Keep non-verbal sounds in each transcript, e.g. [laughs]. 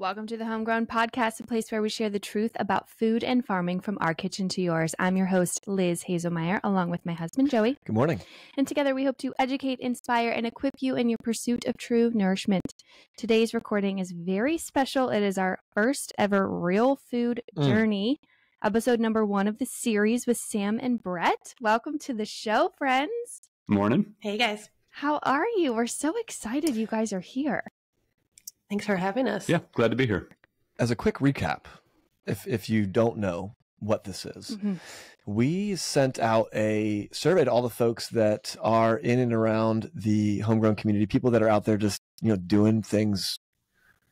Welcome to the Homegrown Podcast, a place where we share the truth about food and farming from our kitchen to yours. I'm your host, Liz Hazelmeyer, along with my husband, Joey. Good morning. And together we hope to educate, inspire, and equip you in your pursuit of true nourishment. Today's recording is very special. It is our first ever real food Mm. journey, episode number one of the series with Sam and Brett. Welcome to the show, friends. Morning. Hey guys, How are you? We're so excited you guys are here. Thanks for having us. Yeah, glad to be here. As a quick recap, if if you don't know what this is, Mhm. we sent out a survey to all the folks that are in and around the homegrown community, people that are out there just, you know, doing things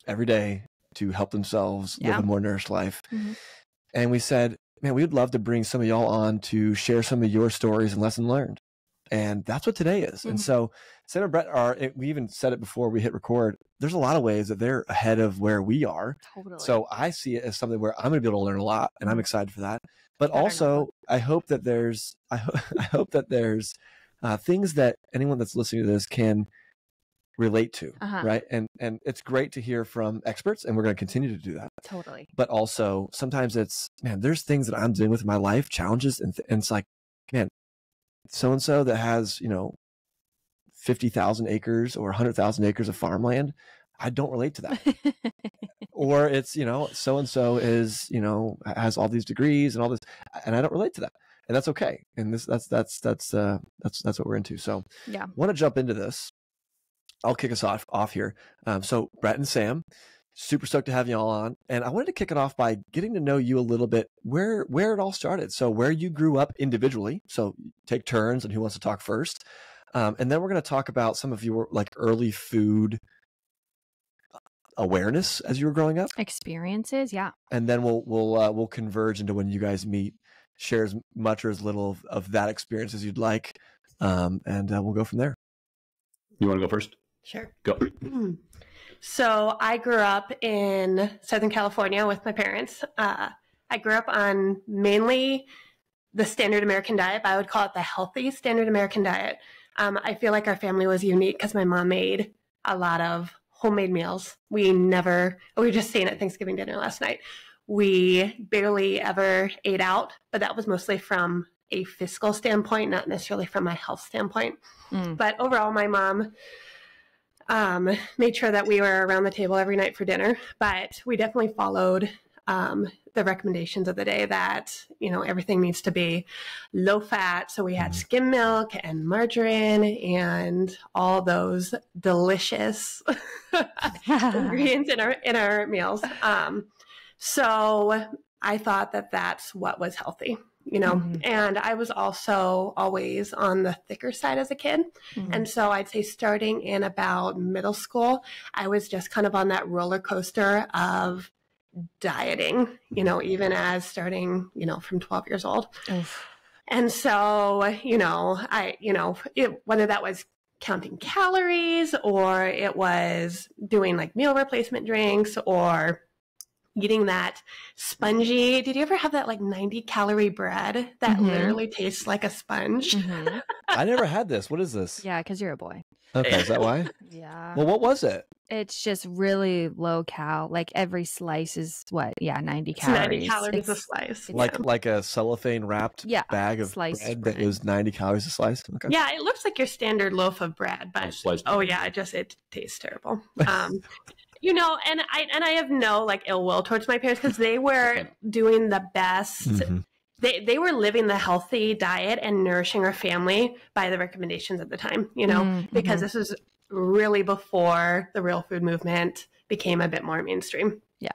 every day to help themselves Yeah. live a more nourished life. Mhm. And we said, man, we would love to bring some of y'all on to share some of your stories and lesson learned. And that's what today is. And Mhm. so Sam and Brett are, we even said it before we hit record. There's a lot of ways that they're ahead of where we are. Totally. So I see it as something where I'm going to be able to learn a lot, and I'm excited for that. But also, I hope that there's, [laughs] I, ho- I hope that there's uh, things that anyone that's listening to this can relate to, Uh-huh. right? And and it's great to hear from experts, and we're going to continue to do that. totally. But also, sometimes it's man, there's things that I'm doing with my life, challenges, and, th- and it's like, man, so and so that has you know fifty thousand acres or hundred thousand acres of farmland. I don't relate to that. [laughs] Or it's you know so and so is you know has all these degrees and all this and i don't relate to that and that's okay and this that's that's that's uh that's that's what we're into. So Yeah. want to jump into this. I'll kick us off off here. Um so brett and sam super stoked to have you all on and i wanted to kick it off by getting to know you a little bit where where it all started. So where you grew up individually so take turns and who wants to talk first um, and then we're going to talk about some of your like early food awareness as you were growing up Experiences, yeah. and then we'll we'll uh, we'll converge into when you guys meet share as much or as little of, of that experience as you'd like um, and uh, we'll go from there You want to go first? Sure. Go. [clears throat] So I grew up in Southern California with my parents. Uh, I grew up on mainly the standard American diet, but I would call it the healthy standard American diet. Um, I feel like our family was unique because my mom made a lot of homemade meals. We never, we were just saying at Thanksgiving dinner last night, we barely ever ate out, but that was mostly from a fiscal standpoint, not necessarily from my health standpoint. Mm. But overall, my mom um, made sure that we were around the table every night for dinner. But we definitely followed um, the recommendations of the day that you know everything needs to be low fat. So we had skim milk and margarine and all those delicious [laughs] ingredients in our in our meals. Um, so I thought that that's what was healthy, you know. Mhm. And I was also always on the thicker side as a kid. Mhm. And so I'd say starting in about middle school, I was just kind of on that roller coaster of dieting, you know, even as starting, you know, from 12 years old. Oof. And so, you know, I, you know, it, whether that was counting calories or it was doing like meal replacement drinks or eating that spongy. Did you ever have that like 90 calorie bread that Mhm. literally tastes like a sponge? Mhm. i never had this what is this Yeah, because you're a boy. okay is that why [laughs] Yeah. well what was it It's just really low cal. Like every slice is what? Yeah, 90 It's calories. 90 calories a slice. like yeah. like a cellophane wrapped Yeah, bag of sliced bread, bread. that was 90 calories a slice okay Yeah, it looks like your standard loaf of bread, but Sliced oh yeah, it just it tastes terrible. [laughs] Um, you know, and I and I have no like ill will towards my parents because they were Okay. doing the best. Mhm. They they were living the healthy diet and nourishing our family by the recommendations at the time. You know, Mm, because this was really before the real food movement became a bit more mainstream. Yeah.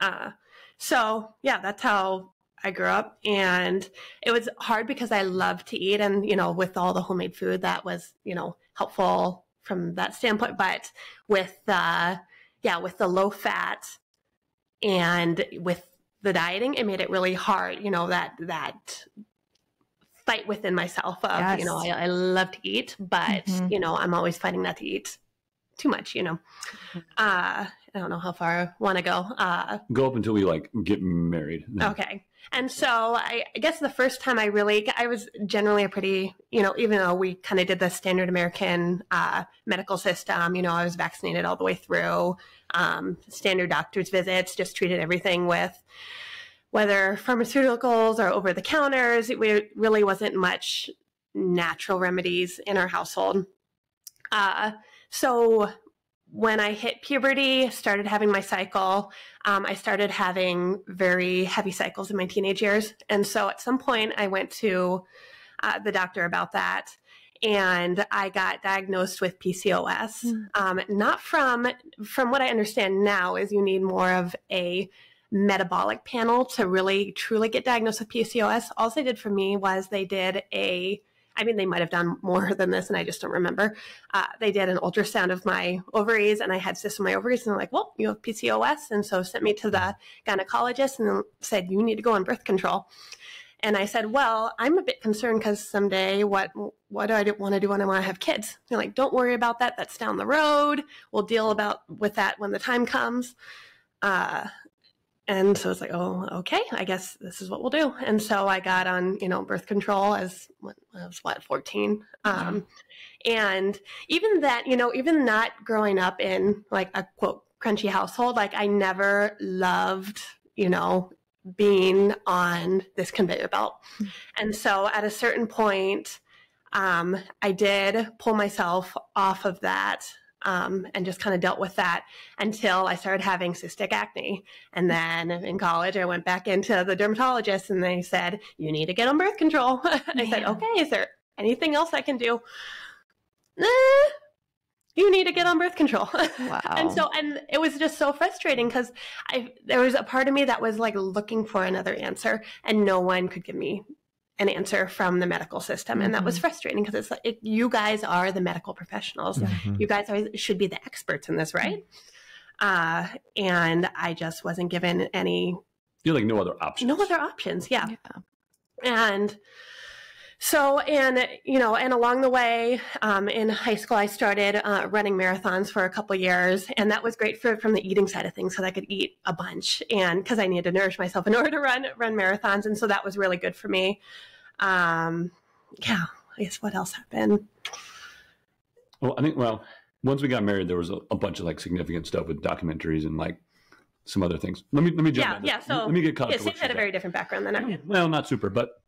Uh, so yeah, that's how I grew up, and it was hard because I loved to eat, and you know, with all the homemade food, that was you know helpful from that standpoint. But with uh, yeah, with the low fat and with the dieting, it made it really hard. You know that that fight within myself of you know I, I love to eat, but Mhm. you know I'm always fighting not to eat too much. You know, Mm-hmm. uh, I don't know how far I want to go. Uh, Go up until we like get married. Okay. And so I, I guess the first time I really, I was generally a pretty, you know, even though we kind of did the standard American uh, medical system, you know, I was vaccinated all the way through. um, standard doctor's visits, just treated everything with whether pharmaceuticals or over the counters. It really wasn't much natural remedies in our household. Uh, so when I hit puberty, started having my cycle, um, I started having very heavy cycles in my teenage years. And so at some point, I went to uh, the doctor about that. And I got diagnosed with PCOS. Mm. Um, not from, from what I understand now, is you need more of a metabolic panel to really truly get diagnosed with PCOS. All they did for me was they did a I mean, they might have done more than this, and I just don't remember. Uh, they did an ultrasound of my ovaries, and I had cysts in my ovaries, and they're like, "Well, you have PCOS," and so sent me to the gynecologist and said, "You need to go on birth control." And I said, "Well, I'm a bit concerned because someday, what what do I want to do when I want to have kids?" They're like, "Don't worry about that. That's down the road. We'll deal about with that when the time comes." Uh, and so it's like, oh, okay, I guess this is what we'll do. And so I got on, you know, birth control as when I was what, 14. Um, and even that, you know, even not growing up in like a quote crunchy household, like I never loved, you know, being on this conveyor belt. Mm-hmm. And so at a certain point, um, I did pull myself off of that um, and just kind of dealt with that until I started having cystic acne. And then in college, I went back into the dermatologist and they said, You need to get on birth control. [laughs] I said, Okay, is there anything else I can do? Nah, you need to get on birth control. Wow. [laughs] and so, and it was just so frustrating because I, there was a part of me that was like looking for another answer and no one could give me an answer from the medical system. And that was mm-hmm. frustrating because it's like it, you guys are the medical professionals. Mm-hmm. you guys are should be the experts in this right? Uh, and i just wasn't given any you're like no other options. No other options yeah, yeah. and so and you know and along the way um, in high school i started uh, running marathons for a couple years and that was great for from the eating side of things because i could eat a bunch and because i needed to nourish myself in [laughs] order to run run marathons and so that was really good for me. Um, yeah i guess what else happened? Well i think well once we got married there was a, a bunch of like significant stuff with documentaries and like some other things. Let me let me jump yeah in. yeah so let me get caught yeah, Sam had a very different background than i did well not super but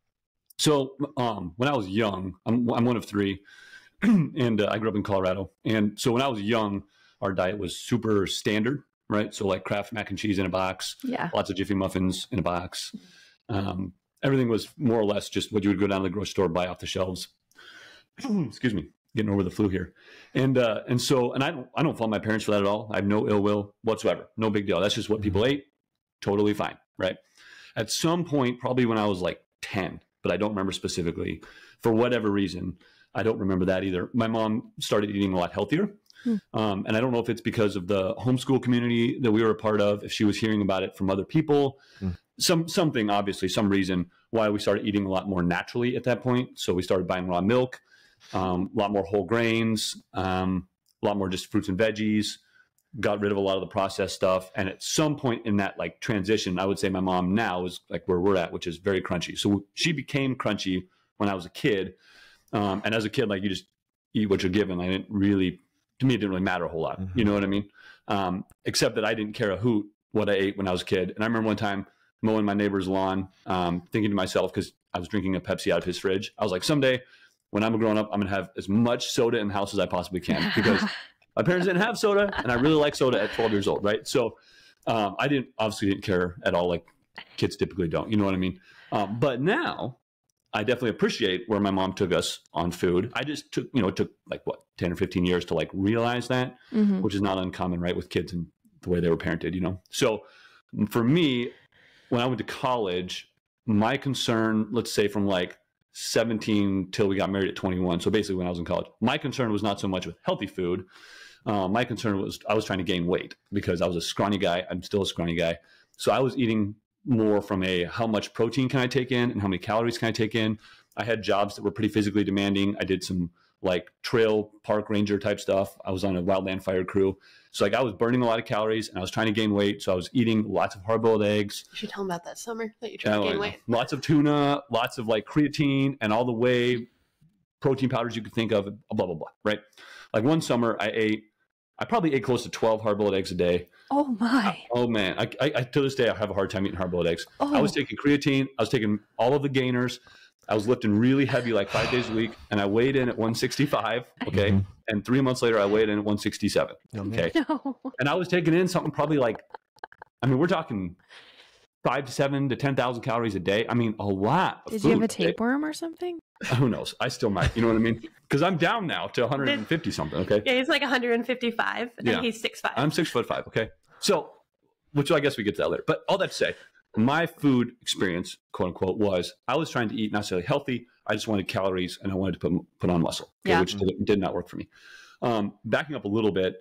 so um, when I was young, I'm, I'm one of three, [clears throat] and uh, I grew up in Colorado. And so when I was young, our diet was super standard, right? So like Kraft mac and cheese in a box, yeah, lots of Jiffy muffins in a box. Um, everything was more or less just what you would go down to the grocery store buy off the shelves. [clears throat] Excuse me, getting over the flu here, and uh, and so and I don't I don't fault my parents for that at all. I have no ill will whatsoever, no big deal. That's just what people mm-hmm. ate, totally fine, right? At some point, probably when I was like ten, but I don't remember specifically. For whatever reason, I don't remember that either. My mom started eating a lot healthier. Hmm. Um, and I don't know if it's because of the homeschool community that we were a part of, if she was hearing about it from other people, hmm. some something obviously, some reason why we started eating a lot more naturally at that point. So we started buying raw milk, um, a lot more whole grains, um, a lot more just fruits and veggies got rid of a lot of the processed stuff. And at some point in that like transition, I would say my mom now is like where we're at, which is very crunchy. So she became crunchy when I was a kid. Um, and as a kid, like you just eat what you're given. I didn't really, to me, it didn't really matter a whole lot. Mm-hmm. You know what I mean? Um, except that I didn't care a hoot what I ate when I was a kid. And I remember one time mowing my neighbor's lawn, um, thinking to myself, because I was drinking a Pepsi out of his fridge. I was like, someday when I'm grown up, I'm going to have as much soda in the house as I possibly can because [laughs] My parents didn't have soda, and I really like soda at 12 years old, right? So um, I didn't obviously didn't care at all, like kids typically don't. You know what I mean? Um, but now I definitely appreciate where my mom took us on food. I just took, you know, it took like what 10 or 15 years to like realize that, mm-hmm. which is not uncommon, right, with kids and the way they were parented, you know. So for me, when I went to college, my concern, let's say from like 17 till we got married at 21, so basically when I was in college, my concern was not so much with healthy food uh, my concern was I was trying to gain weight because I was a scrawny guy. I'm still a scrawny guy. So I was eating more from a how much protein can I take in and how many calories can I take in. I had jobs that were pretty physically demanding. I did some like trail park ranger type stuff. I was on a wildland fire crew. So like I was burning a lot of calories and I was trying to gain weight. So I was eating lots of hard boiled eggs. You should tell them about that summer that you tried to gain weight. Lots of tuna, lots of like creatine and all the whey protein powders you could think of, blah, blah, blah. Right. Like one summer I ate I probably ate close to 12 hard boiled eggs a day. Oh my. Oh man, I, I, I to this day I have a hard time eating hard boiled eggs. Oh. I was taking creatine. I was taking all of the gainers. I was lifting really heavy, like five days a week, and I weighed in at 165. Okay, Mhm. and three months later, I weighed in at 167. Oh. Okay, [laughs] no. and I was taking in something probably like, I mean, we're talking five to seven to ten thousand calories a day. I mean, a lot. Of Did you have a food, okay? tapeworm or something? [laughs] Who knows? I still might. You know what I mean? Because I'm down now to 150 something. Okay, Yeah, he's like 155 Yeah. and he's 6'5. I'm six foot five. Okay, so which I guess we get to that later. But all that to say, my food experience, quote unquote, was I was trying to eat not necessarily healthy. I just wanted calories and I wanted to put put on muscle, okay, Yeah. which did, did not work for me. Um, backing up a little bit,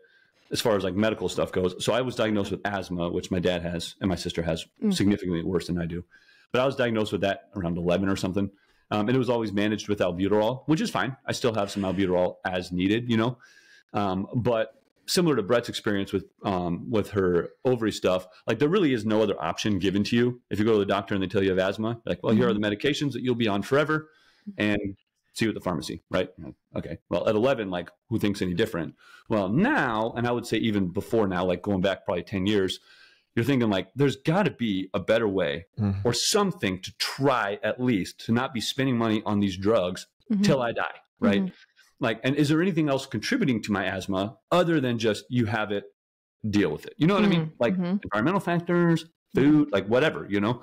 as far as like medical stuff goes, so I was diagnosed with asthma, which my dad has and my sister has Mm. significantly worse than I do. But I was diagnosed with that around 11 or something. Um, and it was always managed with albuterol, which is fine. I still have some albuterol as needed, you know. Um, but similar to Brett's experience with um, with her ovary stuff, like there really is no other option given to you. If you go to the doctor and they tell you have asthma, like, well, here are the medications that you'll be on forever, and see you at the pharmacy, right? Okay. Well, at 11, like, who thinks any different? Well, now, and I would say even before now, like going back probably 10 years, you're thinking like, there's got to be a better way Mhm. or something to try at least to not be spending money on these drugs Mhm. till I die, right? Mhm. Like, and is there anything else contributing to my asthma other than just you have it, deal with it? You know what I mean? Mhm, Like mhm. environmental factors, food, like whatever, you know?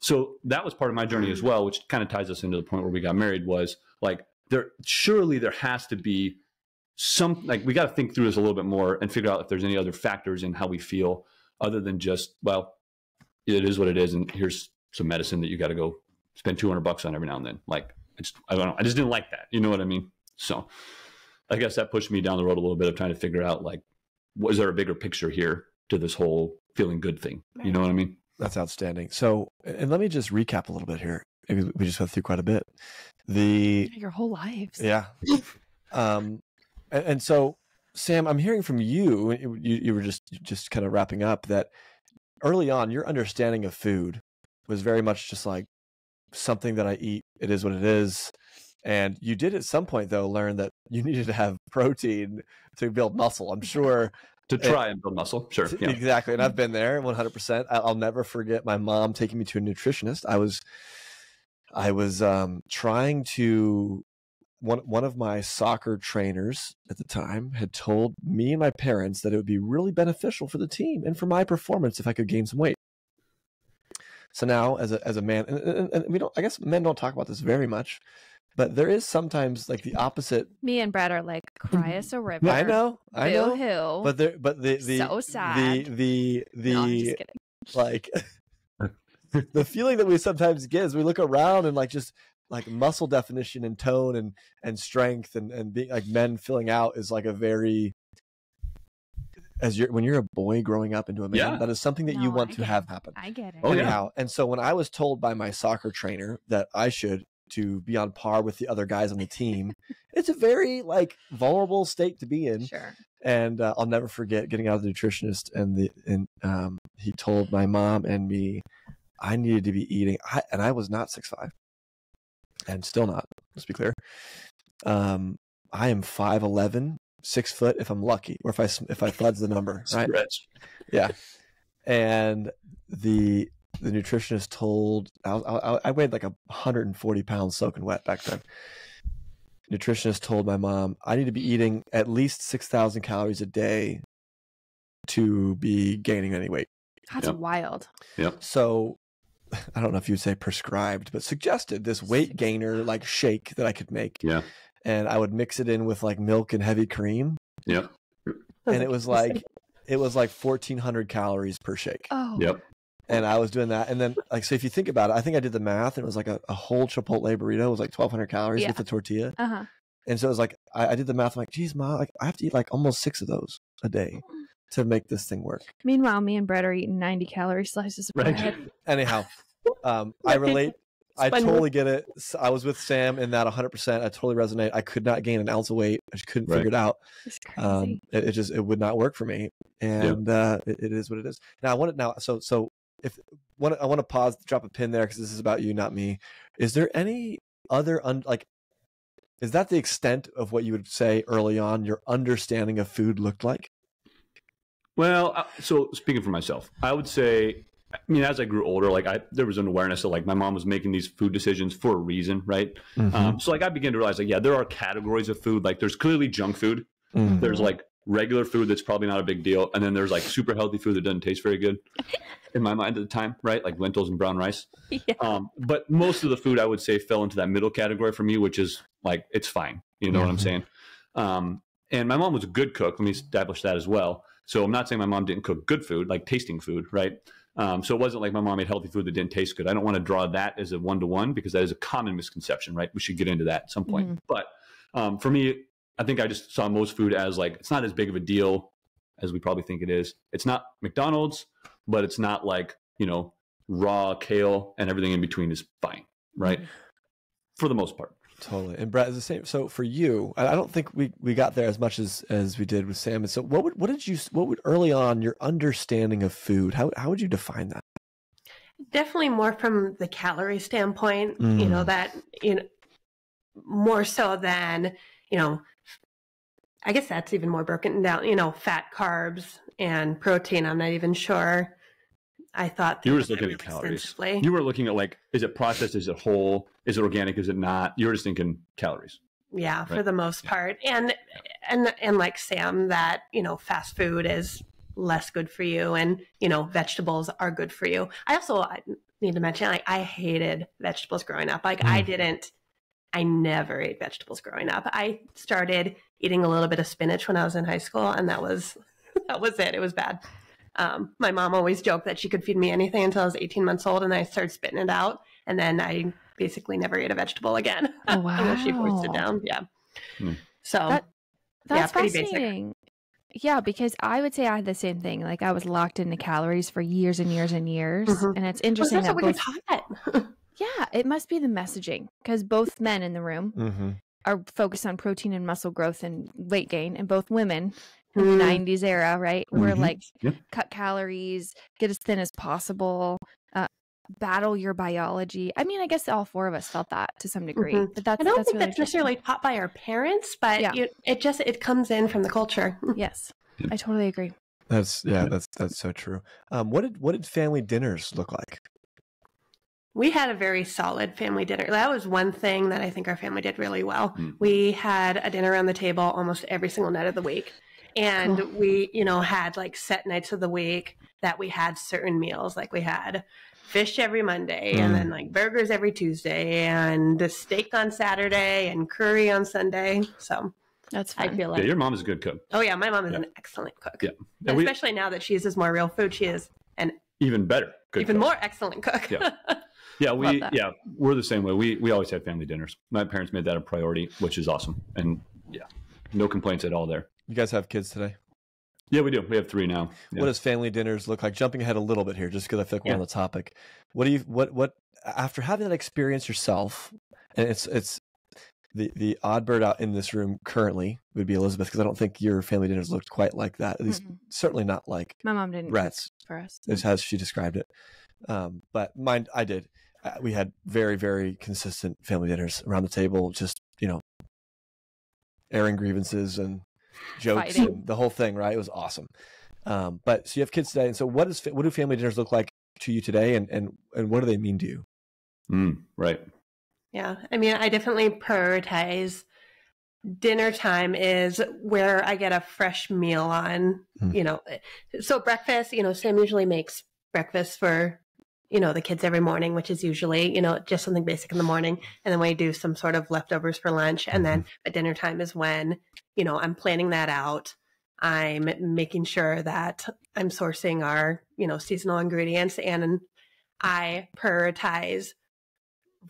So that was part of my journey as well, which kind of ties us into the point where we got married was like, there, surely there has to be some, like, we got to think through this a little bit more and figure out if there's any other factors in how we feel other than just, well, it is what it is. And here's some medicine that you got to go spend 200 bucks on every now and then. Like, I just, I don't know. I just didn't like that. You know what I mean? So I guess that pushed me down the road a little bit of trying to figure out like, was there a bigger picture here to this whole feeling good thing? You know what I mean? That's outstanding. So, and let me just recap a little bit here. We just went through quite a bit. The Your whole lives. yeah, [laughs] um, and, and so Sam, I'm hearing from you. You, you were just just kind of wrapping up that early on, your understanding of food was very much just like something that I eat. It is what it is. And you did at some point though learn that you [laughs] needed to have protein to build muscle. I'm sure To try and build muscle. Sure. Yeah. Exactly. And I've been there 100%. I- I'll never forget my mom taking me to a nutritionist. I was I was um trying to one one of my soccer trainers at the time had told me and my parents that it would be really beneficial for the team and for my performance if I could gain some weight. So now as a as a man and, and, and we don't I guess men don't talk about this very much, but there is sometimes like the opposite. Me and Brad are like, cry mm-hmm. us a river. I know. I know. hoo. But there but the the So the sad. the the no, I'm just kidding. like [laughs] [laughs] the feeling that we sometimes get is we look around and like just like muscle definition and tone and and strength and and being like men filling out is like a very as you're when you're a boy growing up into a man Yeah. that is something that you want I to have it. happen I get it. Oh, yeah. anyhow and so when i was told by my soccer trainer that i should to be on par with the other guys on the team [laughs] it's a very like vulnerable state to be in Sure. and uh, I'll never forget getting out of the nutritionist and the and um, he told my mom and me I needed to be eating I, and I was not six five and still not let's be clear um, I am 5'11", six foot if I'm lucky or if I if I fudge the number right Stretch. Yeah. And the the nutritionist told I, I, I weighed like a 140 pounds soaking wet back then. Nutritionist told my mom I need to be eating at least 6,000 calories a day to be gaining any weight. That's Yep. wild. So [laughs] I don't know if you'd say prescribed, but suggested this weight gainer like shake that I could make. Yeah. And I would mix it in with like milk and heavy cream, Yep. and it was like it was like 1,400 calories per shake. Oh. Yep. and I was doing that. And then, like, so if you think about it, I think I did the math, and it was like a, a whole Chipotle burrito was like 1,200 calories Yeah. with the tortilla. Uh huh. And so it was like, I, I did the math. I'm like, geez, ma, like, I have to eat like almost six of those a day to make this thing work. Meanwhile, me and Brett are eating 90 calorie slices of Right. bread. [laughs] Anyhow, [laughs] um, I relate. I totally get it. I was with Sam in that 100%. I totally resonate. I could not gain an ounce of weight. I just couldn't Right. figure it out. It's crazy. um it, it just it would not work for me and uh it, it is what it is now i want to now so so if one i want to pause drop a pin there because this is about you not me is there any other un, like is that the extent of what you would say early on your understanding of food looked like Well, uh, so speaking for myself, I would say, I mean, as I grew older, like I, there was an awareness that like my mom was making these food decisions for a reason, right? Mhm. Um, so like I began to realize like, yeah, there are categories of food. Like there's clearly junk food. Mhm. There's like regular food that's probably not a big deal, and then there's like super healthy food that doesn't taste very good, [laughs] in my mind at the time, right? Like lentils and brown rice. Yeah. Um, but most of the food I would say fell into that middle category for me, which is like it's fine. You know what I'm saying? Um, and my mom was a good cook. Let me establish that as well. So I'm not saying my mom didn't cook good food, like tasting food, right? Um, so it wasn't like my mom made healthy food that didn't taste good. I don't want to draw that as a one to one because that is a common misconception, right? We should get into that at some point. Mhm. But um, for me, I think I just saw most food as like it's not as big of a deal as we probably think it is. It's not McDonald's, but it's not like you know raw kale and everything in between is fine, right? For the most part. Totally. And Brett is the same. So for you, I don't think we, we got there as much as, as we did with Sam. And so what would, what did you, what would early on your understanding of food, how, how would you define that? Definitely more from the calorie standpoint, you know, Mm. that, you know, more so than, you know, I guess that's even more broken down, you know, fat, carbs, and protein. I'm not even sure. I thought You were just looking at calories. You were looking at like, is it processed? Is it whole? Is it organic? Is it not? You were just thinking calories. yeah for the most Yeah. part and and and like sam that you know fast food is less good for you and you know vegetables are good for you i also I need to mention like i hated vegetables growing up like i Mm. didn't i never ate vegetables growing up i started eating a little bit of spinach when i was in high school and that was [laughs] that was it it was bad um, my mom always joked that she could feed me anything until i was 18 months old and i started spitting it out and then i basically never ate a vegetable again Oh, [laughs] unless she forced it down yeah Hmm. so That- Yeah, That's pretty basic. fascinating. Yeah, because I would say I had the same thing. Like I was locked into calories for years and years and years, Mhm. and it's Well, interesting that's that what we were both. taught. [laughs] Yeah, it must be the messaging because both men in the room Mm-hmm. are focused on protein and muscle growth and weight gain, and both women in Mm. the '90s era, right, were Mhm. like Yep. cut calories, get as thin as possible, uh, battle your biology. I mean, I guess all four of us felt that to some degree, Mhm. but that's I don't that's think really that's necessarily taught by our parents, but Yeah. you, it just it comes in from the culture. interesting. [laughs] Yes, I totally agree. That's, yeah, that's, that's so true. Um, what did, what did family dinners look like? We had a very solid family dinner. That was one thing that I think our family did really well. Mm. We had a dinner around the table almost every single night of the week. And Cool. we, you know, had like set nights of the week that we had certain meals. Like we had fish every Monday and Mm. then like burgers every Tuesday and a steak on Saturday and curry on Sunday. So That's I fun. feel Yeah, like, your mom is a good cook. oh yeah, my mom is Yeah. an excellent cook. Yeah. And And we, especially now that she uses more real food, she is an even better. Good even cook. more excellent cook. Yeah. [laughs] Yeah, we yeah we're the same way. We we always had family dinners. My parents made that a priority, which is awesome. And yeah, no complaints at all there. You guys have kids today? Yeah, we do. We have three now. Yeah. What does family dinners look like? Jumping ahead a little bit here, just because I feel like we're on the topic. What do you what what after having that experience yourself? And it's it's the the odd bird out in this room currently would be Elizabeth because I don't think your family dinners looked quite like that. At least Mhm. certainly not like My mom didn't cook Brett's for us. is as she described it. Um, but mine, I did. Uh, we had very very consistent family dinners around the table, just you know, airing grievances and jokes and the whole thing. Right? It was awesome. Um, but so you have kids today, and so what is what do family dinners look like to you today, and and and what do they mean to you? Mm, right. Yeah, I mean, I definitely prioritize dinner time is where I get a fresh meal on, Hmm. you know. So breakfast, you know, Sam usually makes breakfast for, you know, the kids every morning, which is usually, you know, just something basic in the morning. And then we do some sort of leftovers for lunch. And then at dinner time is when, you know, I'm planning that out. I'm making sure that I'm sourcing our, you know, seasonal ingredients and I prioritize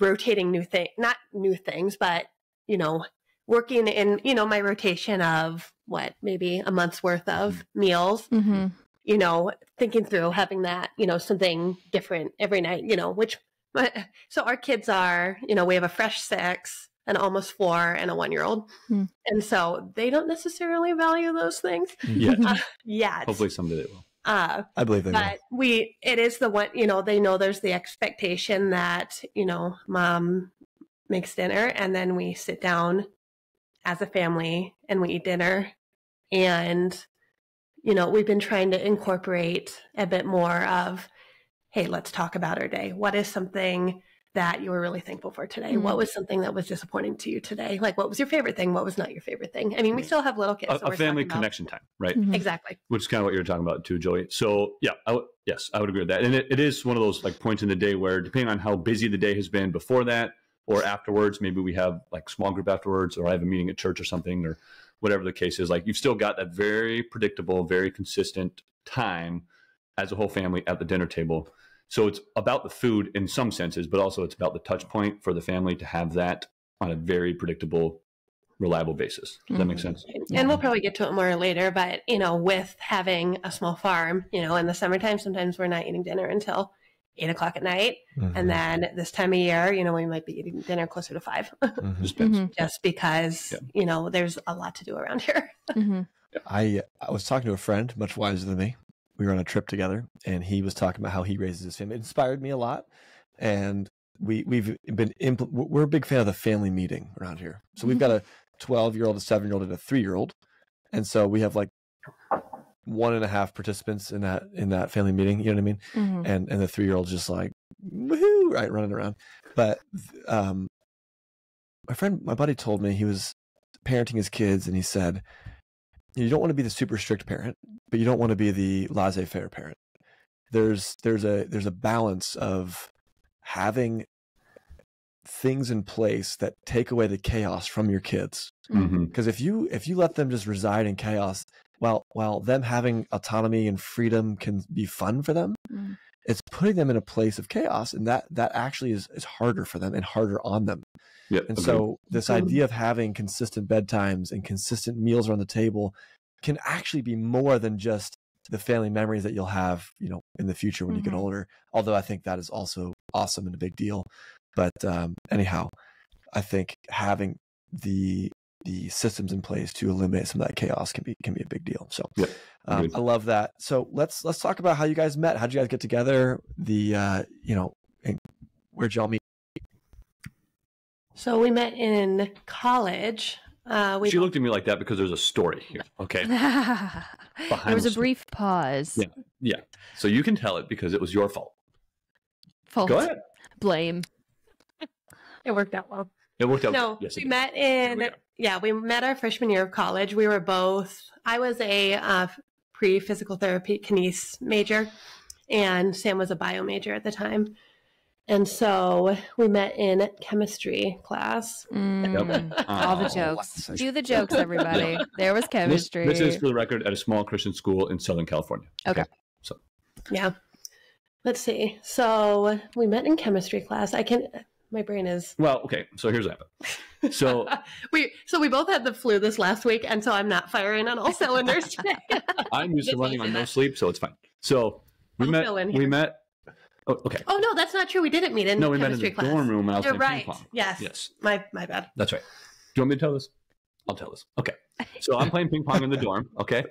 rotating new thing not new things but you know working in you know my rotation of what maybe a month's worth of meals Mm-hmm. You know thinking through having that you know something different every night you know which [laughs] so our kids are you know we have a fresh six an almost four and a one year old Hmm. and so they don't necessarily value those things Yeah. [laughs] uh, yet Hopefully someday they will. uh I believe they will. but we it is the one you know they know there's the expectation that you know mom makes dinner and then we sit down as a family and we eat dinner and you know, we've been trying to incorporate a bit more of, hey, let's talk about our day. What is something that you were really thankful for today? Mhm. What was something that was disappointing to you today? Like, what was your favorite thing? What was not your favorite thing? I mean, we still have little kids. a, so a family talking about- connection time, right? Mhm. Exactly. Which is kind of what you're talking about too, Joey. So yeah, I w- yes, I would agree with that. And it, it is one of those like points in the day where depending on how busy the day has been before that or afterwards, maybe we have like small group afterwards, or I have a meeting at church or something, or whatever the case is. Like you've still got that very predictable, very consistent time as a whole family at the dinner table. So it's about the food in some senses, but also it's about the touch point for the family to have that on a very predictable, reliable basis. Does that make Mhm. sense? And we'll probably get to it more later, but you know, with having a small farm, you know, in the summertime, sometimes we're not eating dinner until eight o'clock at night. Mhm. And then this time of year, you know, we might be eating dinner closer to five Mhm. Just depends. [laughs] Just because, Yeah. you know, there's a lot to do around here. [laughs] Mhm. I I was talking to a friend much wiser than me. We were on a trip together, and he was talking about how he raises his family. It inspired me a lot, and we we've been impl- we're a big fan of the family meeting around here. So we've got a twelve year old, a seven year old, and a three year old, and so we have like one and a half participants in that in that family meeting. You know what I mean? Mhm. and and the three year old just like woohoo right running around but um my friend my buddy told me he was parenting his kids and he said you don't want to be the super strict parent but you don't want to be the laissez-faire parent there's there's a there's a balance of having things in place that take away the chaos from your kids Mhm. because if you if you let them just reside in chaos while while them having autonomy and freedom can be fun for them Mm. it's putting them in a place of chaos and that that actually is is harder for them and harder on them Yep. and agreed. so this Mhm. idea of having consistent bedtimes and consistent meals around the table can actually be more than just the family memories that you'll have you know in the future when you Mhm. get older although i think that is also awesome and a big deal but um anyhow i think having the the systems in place to eliminate some of that chaos can be can be a big deal so Yep, um, i love that so let's let's talk about how you guys met how'd you guys get together the uh you know where'd y'all meet So we met in college. Uh, we she looked at me like that because there's a story here. Okay. [laughs] there was a story. brief pause. Yeah. Yeah. So you can tell it because it was your fault. Fault. Go ahead. Blame. it worked out well. It worked out. No, yes, we met in we go. Yeah, we met our freshman year of college. We were both. I was a uh, pre physical therapy kinese major, and Sam was a bio major at the time. And so we met in chemistry class. Mm. All the Oh, jokes. Do the jokes, everybody. There was chemistry. this is for the record at a small Christian school in Southern California. Okay. So Yeah. Let's see. So we met in chemistry class. I can. My brain is. Well, okay. So here's what happened. So [laughs] we so we both had the flu this last week, and so I'm not firing on all [laughs] cylinders today. [laughs] I'm used to running on no sleep, so it's fine. So we I'll met. We met. Oh, okay. oh no, that's not true. We didn't meet in No, we met in the class. dorm room was You're right. ping pong. Yes. Yes, My my bad. that's right. Do you want me to tell this? I'll tell this. Okay. So I'm playing ping pong in the dorm. Okay.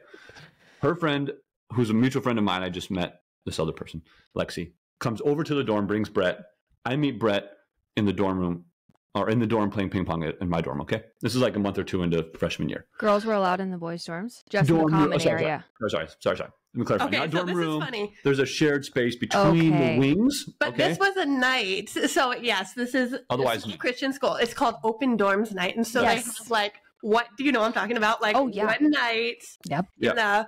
Her friend, who's a mutual friend of mine, I just met this other person, Lexi, comes over to the dorm, brings Brett. I meet Brett in the dorm room or in the dorm playing ping pong in my dorm. Okay. This is like a month or two into freshman year. Girls were allowed in the boys' dorms, just in the Dorm room- common oh, sorry, area. Oh, sorry, sorry, sorry. Let me clarify. Okay, Not so dorm this room. is funny. There's a shared space between Okay. the wings. But okay. this was a night. So yes, this is Otherwise- this is a Christian school. It's called Open Dorms Night, and so Yes. they have like what do you know? I'm talking about like Oh, yeah. one night Yep. Yep. in the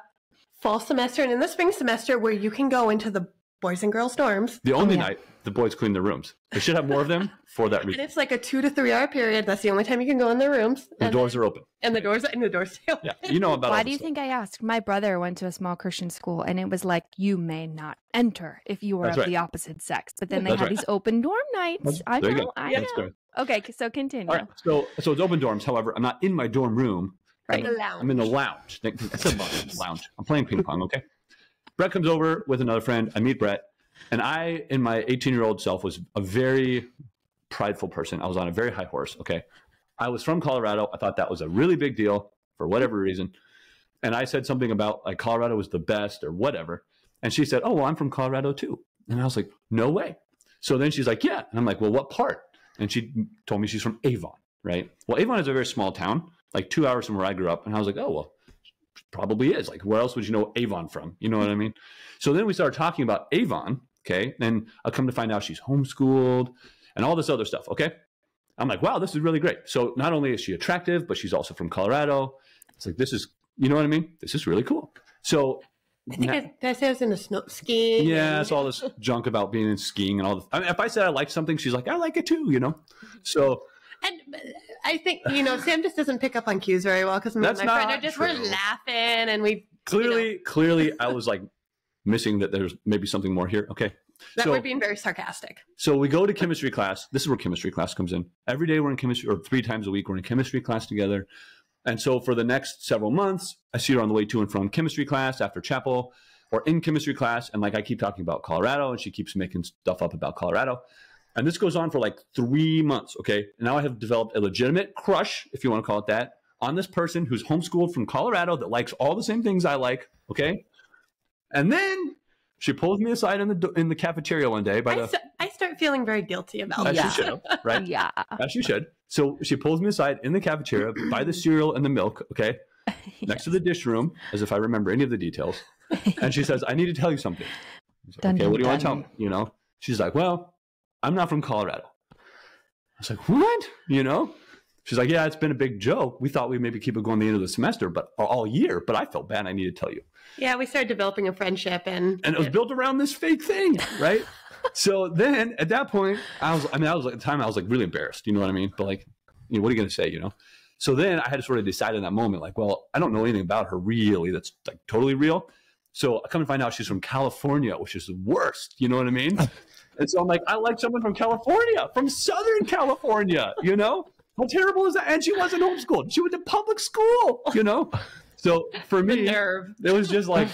fall semester and in the spring semester where you can go into the boys and girls dorms, the only oh, yeah. night the boys clean their rooms. They should have more of them for that reason. [laughs] and reason. it's like a two to three hour period. That's the only time you can go in their rooms. The and doors are open. and the doors and the doors stay open. Yeah, you know about. all Why do you stuff. think I asked? My brother went to a small Christian school, and it was like you may not enter if you were That's of right. the opposite sex. But then they That's had right. these open dorm nights. I There you go. I That's know. Okay, so continue. All right. So so it's open dorms. However, I'm not in my dorm room. Right. The lounge. I'm in the lounge. Think- It's a lounge. lounge. I'm playing ping pong. Okay. Brett comes over with another friend. I meet Brett, and I, in my 18 year old self, was a very prideful person. I was on a very high horse. Okay. I was from Colorado. I thought that was a really big deal for whatever reason. And I said something about like Colorado was the best or whatever. And she said, Oh, well, I'm from Colorado too. And I was like, No way. So then she's like, Yeah. And I'm like, Well, what part? And she told me she's from Avon, right? Well, Avon is a very small town, like two hours from where I grew up. And I was like, Oh, well, probably is. Like, where else would you know Avon from? You know what I mean? So then we started talking about Avon. Okay. And I come to find out she's homeschooled and all this other stuff. Okay. I'm like, wow, this is really great. So not only is she attractive, but she's also from Colorado. It's like, this is, you know what I mean? This is really cool. So I think I, did I say I snow skiing? yeah, it's all this junk about being in skiing and all the. I mean, if I said I like something, she's like, I like it too, you know. So And uh, I think you know Sam just doesn't pick up on cues very well because me and my friend are just true. we're laughing and we clearly, clearly, I was like missing that. There's maybe something more here. Okay, that So- we're being very sarcastic. so we go to chemistry class. This is where chemistry class comes in. Every day we're in chemistry, or three times a week we're in chemistry class together. And so for the next several months, I see her on the way to and from chemistry class after chapel or in chemistry class. And like I keep talking about Colorado and she keeps making stuff up about Colorado. And this goes on for like three months. Okay. Now I have developed a legitimate crush, if you want to call it that, on this person who's homeschooled from Colorado that likes all the same things I like. Okay. And then she pulls me aside in the in the cafeteria one day by I, the st- I start feeling very guilty about as Yeah. she should, right? Yeah. As you should. So she pulls me aside in the cafeteria by the cereal and the milk, okay, [laughs] next to the dish room, as if I remember any of the details. And she says, I need to tell you something. Like, Dun, okay, dun, what do you want to tell me? You know? She's like, well, I'm not from Colorado. I was like, what? You know? She's like, yeah, it's been a big joke. We thought we'd maybe keep it going the end of the semester, but uh, all year. But I felt bad. I need to tell you Yeah, we started developing a friendship and and it was built around this fake thing, [laughs] right? so then at that point, I was, I mean, I was at the time, I was like really embarrassed, you know what I mean? But like, you know, what are you going to say, you know? So then I had to sort of decide in that moment, like, well, I don't know anything about her really that's like totally real. So I come to find out she's from California, which is the worst, you know what I mean? [laughs] and so I'm like, I like someone from California, from Southern California, you know? How terrible is that? And she wasn't homeschooled. She went to public school, you know? So for me, nerve. it was just like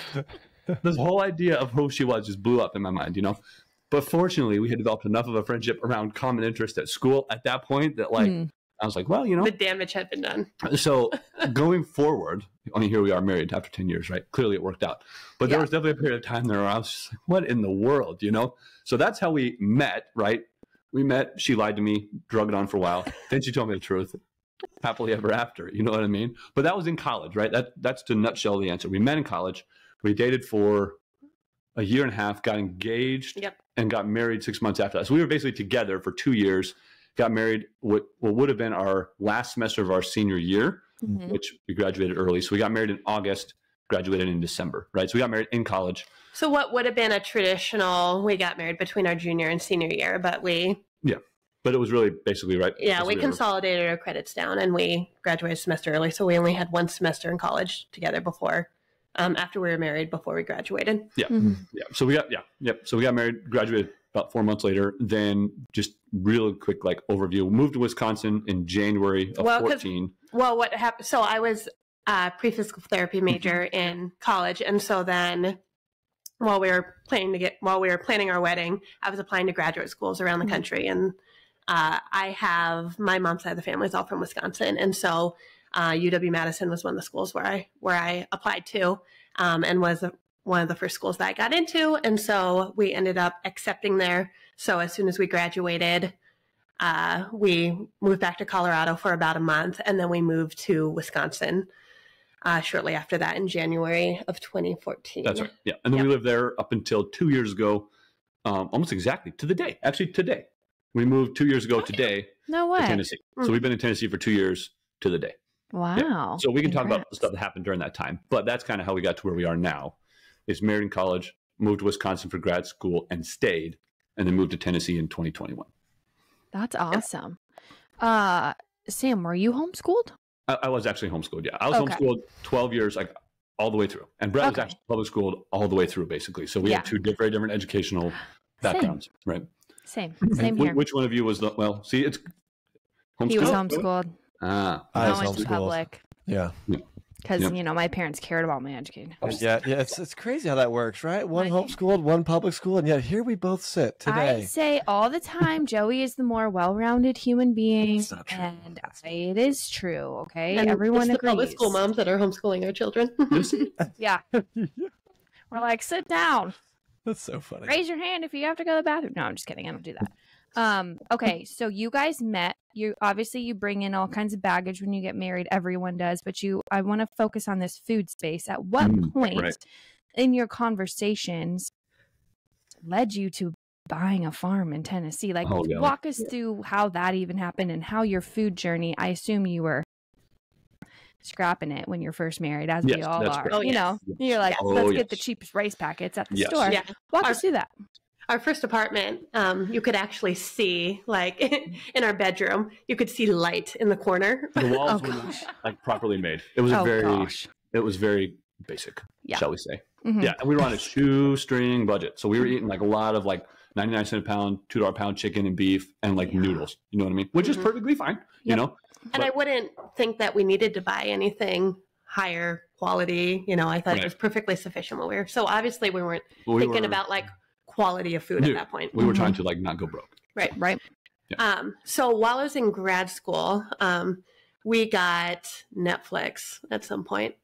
this whole idea of who she was just blew up in my mind, you know. But fortunately, we had developed enough of a friendship around common interest at school at that point that, like, Hmm. I was like, well, you know. The damage had been done. Uh, so [laughs] going forward, I mean, here we are married after 10 years, right? Clearly it worked out. But there Yeah. was definitely a period of time there where I was just like, what in the world, you know? So that's how we met, right? We met, she lied to me, drug it on for a while. [laughs] then she told me the truth. Happily ever after, you know what I mean? But that was in college, right? That that's to nutshell the answer. We met in college. We dated for a year and a half, got engaged, Yep. and got married six months after that. So we were basically together for two years. Got married what what would have been our last semester of our senior year, Mhm. which we graduated early. So we got married in August, graduated in December, right? So we got married in college. So what would have been a traditional we got married between our junior and senior year, but we Yeah. But it was really basically right. yeah, as we were- consolidated our credits down and we graduated a semester early. So we only had one semester in college together before um, after we were married before we graduated. Mhm. Yeah. So we got yeah, yep. So we got married, graduated about four months later. Then just real quick like overview. Moved to Wisconsin in January of Well, 'cause- fourteen. Well, what happened? So I was a pre-physical therapy major in college, and so then while we were planning to get while we were planning our wedding, I was applying to graduate schools around the Mhm. country, and uh, I have my mom's side of the family is all from Wisconsin, and so uh, UW Madison was one of the schools where I where I applied to, um, and was one of the first schools that I got into, and so we ended up accepting there. So as soon as we graduated, uh, we moved back to Colorado for about a month, and then we moved to Wisconsin uh, shortly after that in January of 2014. That's right. Yeah. And then we lived there up until two years ago, um, almost exactly to the day. Actually, today. We moved two years ago Okay. today No to way. Tennessee. So Mhm. we've been in Tennessee for two years to the day. Wow. So we can talk about the stuff that happened during that time. But that's kind of how we got to where we are now. Is married in college, moved to Wisconsin for grad school and stayed, and then moved to Tennessee in 2021. That's awesome. Uh, Sam, were you homeschooled? I, I was actually homeschooled. Yeah, I was Okay. homeschooled 12 years, like all the way through. And Brett was actually public schooled all the way through, basically. So we Yeah. had two very different educational backgrounds, right? Same. Same wh- here. Which one of you was the well? See, it's homeschooled. He was homeschooled. Ah, I I was homeschooled. public Yeah. Because Yep. you know my parents cared about my education. Yeah, yeah, it's it's crazy how that works, right? One My- homeschooled, one public school, and yet here we both sit today. I today. say all the time, Joey is the more well-rounded human being, It's not true. and I, it is true. Okay, And everyone it's the agrees. public school moms that are homeschooling our children. [laughs] [laughs] Yeah, [laughs] we're like, sit down. That's so funny. Raise your hand if you have to go to the bathroom. No, I'm just kidding. I don't do that. Um, okay, so you guys met. You obviously you bring in all kinds of baggage when you get married. Everyone does, but you I want to focus on this food space. At what Mm, point right. in your conversations led you to buying a farm in Tennessee? Like Oh, yeah. walk us through how that even happened and how your food journey. I assume you were scrapping it when you're first married, as we all are. correct. Oh, you yes. know, Yes. you're like, Oh, let's get the cheapest rice packets at the Yes. store. Yeah. Walk Our- us through that. Our first apartment, um, you could actually see, like [laughs] in our bedroom, you could see light in the corner. The walls [laughs] Oh, were gosh. like properly made. It was a Oh, very, gosh. it was very basic, Yeah. shall we say? Mhm. Yeah, and we were on a shoestring budget, so we were eating like a lot of like ninety nine cent a pound, two dollar pound chicken and beef, and like Yeah. noodles. You know what I mean? Which is Mhm. perfectly fine. You know, And I wouldn't think that we needed to buy anything higher quality. You know, I thought Right. it was perfectly sufficient what we were. So obviously we weren't we thinking were- about like quality of food No. at that point. we were trying to like not go broke. Right. Right. Um, so while I was in grad school, um, we got Netflix at some point.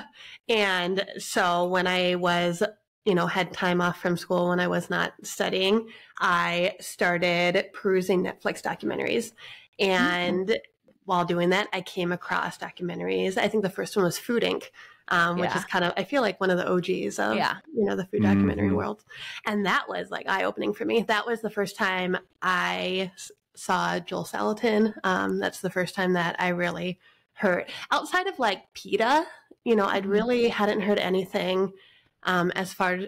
[laughs] and so when I was, you know, had time off from school when I was not studying, I started perusing Netflix documentaries. And while doing that, I came across documentaries. I think the first one was Food Inc., um, which Yeah. is kind of, I feel like one of the OGs of, Yeah. you know, the food documentary Mhm. world. And that was like eye opening for me. That was the first time I saw Joel Salatin. Um, that's the first time that I really heard outside of like PETA, you know, I'd Mhm. really hadn't heard anything um, as far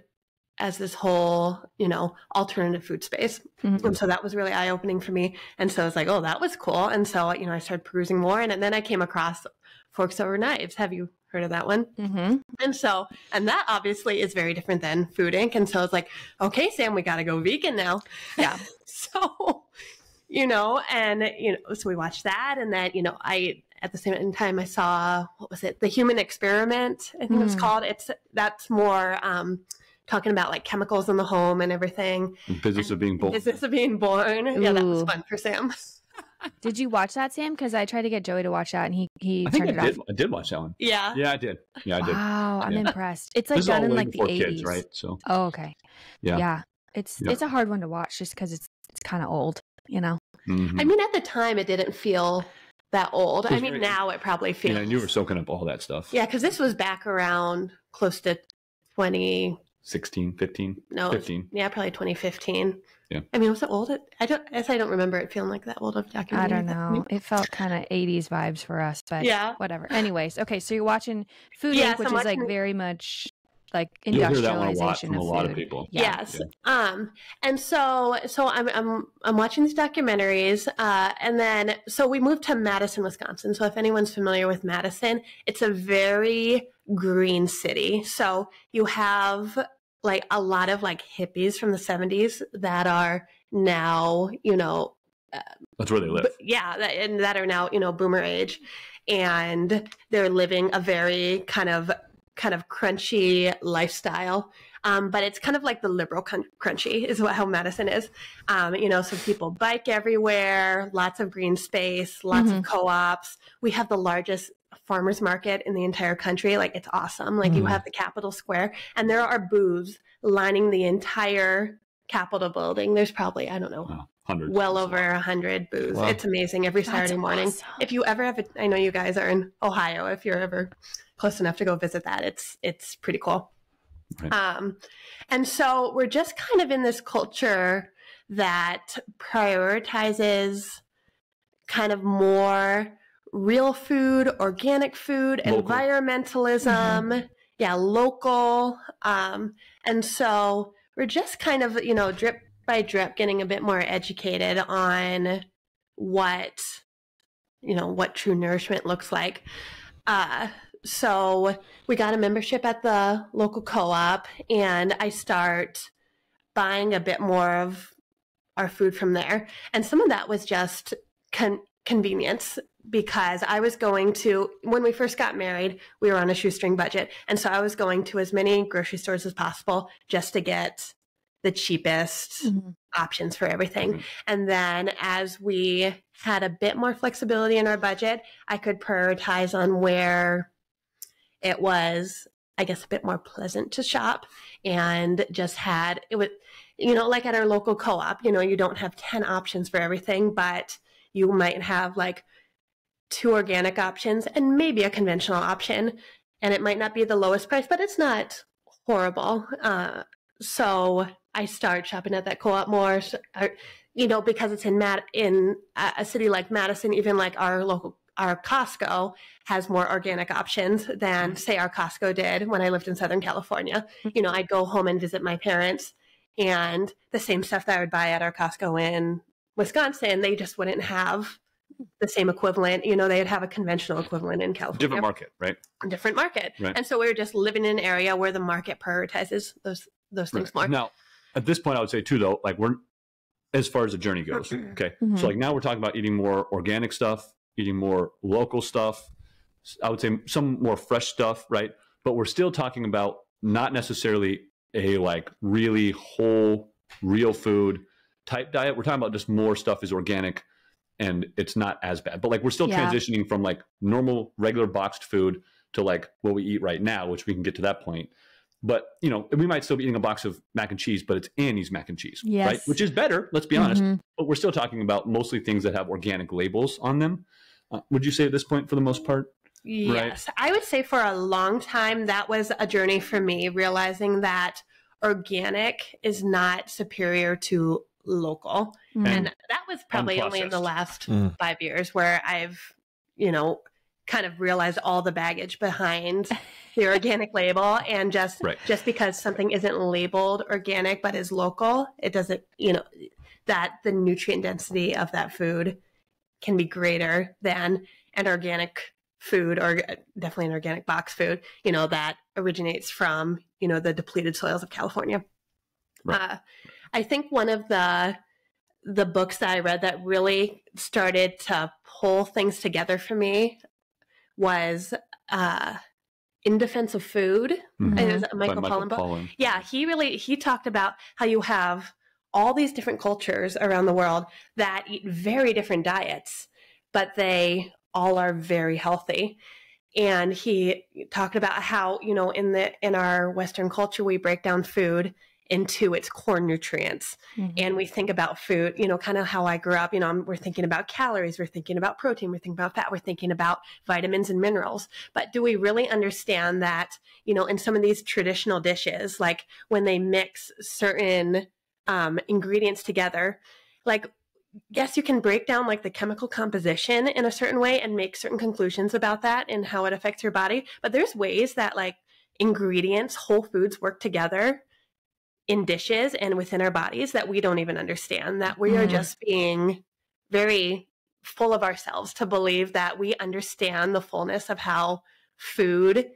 as this whole, you know, alternative food space. Mhm. And so that was really eye opening for me. And so I was like, oh, that was cool. And so, you know, I started perusing more. and, And, then I came across Forks Over Knives. Have you heard of that one? Mhm. And so, and that obviously is very different than Food Inc. And so it's like, okay, Sam, we got to go vegan now. Yeah. [laughs] so, you know, and, you know, so we watched that. And then, you know, I, at the same time, I saw, what was it? The Human Experiment, I think it's Mm. called. It's, that's more, um, talking about like chemicals in the home and everything. Business of being born. Business of being born. Yeah, that was fun for Sam. Did you watch that, Sam? Because I tried to get Joey to watch that, and he he I think turned I it did. off. I did watch that one. Yeah. Yeah, I did. Yeah, I did. Wow, I'm Yeah. impressed. It's like this is all done in like the 80s, kids, right? So Oh, okay. Yeah. Yeah. It's Yeah. it's a hard one to watch just because it's it's kind of old, you know. mhm. I mean, at the time, it didn't feel that old. I mean, very- now it probably feels. yeah, and you were soaking up all that stuff. Yeah, because this was back around close to 20, 16, 15, no, 15. yeah, probably 2015. Yeah. I mean, was it old? I don't, I guess I don't remember it feeling like that old of documentary. I don't know. point. It felt kind of 80s vibes for us, but Yeah. whatever. Anyways, okay, so you're watching Food Yes, Inc., which I'm is like watching- very much like You'll hear that one a lot industrialization from a of lot of food. people. Yeah. Yes. Um, and so, so I'm, I'm, I'm watching these documentaries, uh, and then, so we moved to Madison, Wisconsin. So if anyone's familiar with Madison, it's a very green city. So you have like a lot of like hippies from the 70s that are now, you know, That's where they live. yeah, that, and that are now you know boomer age, and they're living a very kind of kind of crunchy lifestyle. Um, but it's kind of like the liberal con- crunchy is what how Madison is. Um, you know, so people bike everywhere, lots of green space, lots of co-ops. We have the largest farmers market in the entire country. Like it's awesome. Like you Mhm. have the Capitol Square, and there are booths lining the entire Capitol building. There's probably I don't know Wow, hundreds. well over a hundred booths. Wow. It's amazing every That's Saturday morning. awesome. If you ever have, a, I know you guys are in Ohio. If you're ever close enough to go visit that, it's it's pretty cool. Right. Um, and so we're just kind of in this culture that prioritizes kind of more real food, organic food, Local. environmentalism, yeah, local. Um, and so we're just kind of, you know, drip by drip getting a bit more educated on what, you know, what true nourishment looks like. Uh, so we got a membership at the local co-op and I start buying a bit more of our food from there. And some of that was just con- convenience because I was going to, when we first got married, we were on a shoestring budget. And so I was going to as many grocery stores as possible just to get the cheapest Mhm. options for everything. Mhm. And then as we had a bit more flexibility in our budget, I could prioritize on where it was I guess, a bit more pleasant to shop and just had it was, you know, like at our local co op, you know, you don't have 10 options for everything, but you might have like two organic options and maybe a conventional option. And it might not be the lowest price, but it's not horrible. Uh, so I started shopping at that co op more. I, you know, because it's in Mad in a city like Madison, even like our local our Costco has more organic options than Mm-hmm. say our Costco did when I lived in Southern California. You know, I'd go home and visit my parents and the same stuff that I would buy at our Costco in Wisconsin, they just wouldn't have the same equivalent. You know, they'd have a conventional equivalent in California Different market, right? different market. Right. And so we were just living in an area where the market prioritizes those those things more. Now, at this point, I would say too, though, like we're as far as the journey goes. Okay, Mhm. so like now we're talking about eating more organic stuff, eating more local stuff. I would say some more fresh stuff, right? But we're still talking about not necessarily a like really whole, real food type diet. We're talking about just more stuff is organic and it's not as bad. But like we're still Yeah. transitioning from like normal, regular boxed food to like what we eat right now, which we can get to that point. But you know, we might still be eating a box of mac and cheese, but it's Annie's mac and cheese, right? Which is better. Let's be honest. Mhm. But we're still talking about mostly things that have organic labels on them. Uh, would you say at this point, for the most part? Yes. I would say for a long time that was a journey for me, realizing that organic is not superior to local. Mhm. And that was probably only in the last Mm. five years where I've, you know, kind of realized all the baggage behind the [laughs] organic label and just Right. just because something isn't labeled organic but is local, it doesn't, you know, that the nutrient density of that food can be greater than an organic food or definitely an organic box food, you know, that originates from, you know, the depleted soils of California. Right. Uh, I think one of the the books that I read that really started to pull things together for me was uh, In Defense of Food. Mhm. It was a By Michael, Pollan book. Pollan. Yeah, he really he talked about how you have all these different cultures around the world that eat very different diets, but they all are very healthy. And he talked about how, you know, in the in our western culture we break down food into its core nutrients Mhm. and we think about food, you know, kind of how I grew up, you know, I'm- we're thinking about calories, we're thinking about protein, we're thinking about fat, we're thinking about vitamins and minerals. But do we really understand that, you know, in some of these traditional dishes, like when they mix certain um, ingredients together, like, yes, you can break down like the chemical composition in a certain way and make certain conclusions about that and how it affects your body. But there's ways that like ingredients, whole foods work together in dishes and within our bodies that we don't even understand, that we are Mhm. just being very full of ourselves to believe that we understand the fullness of how food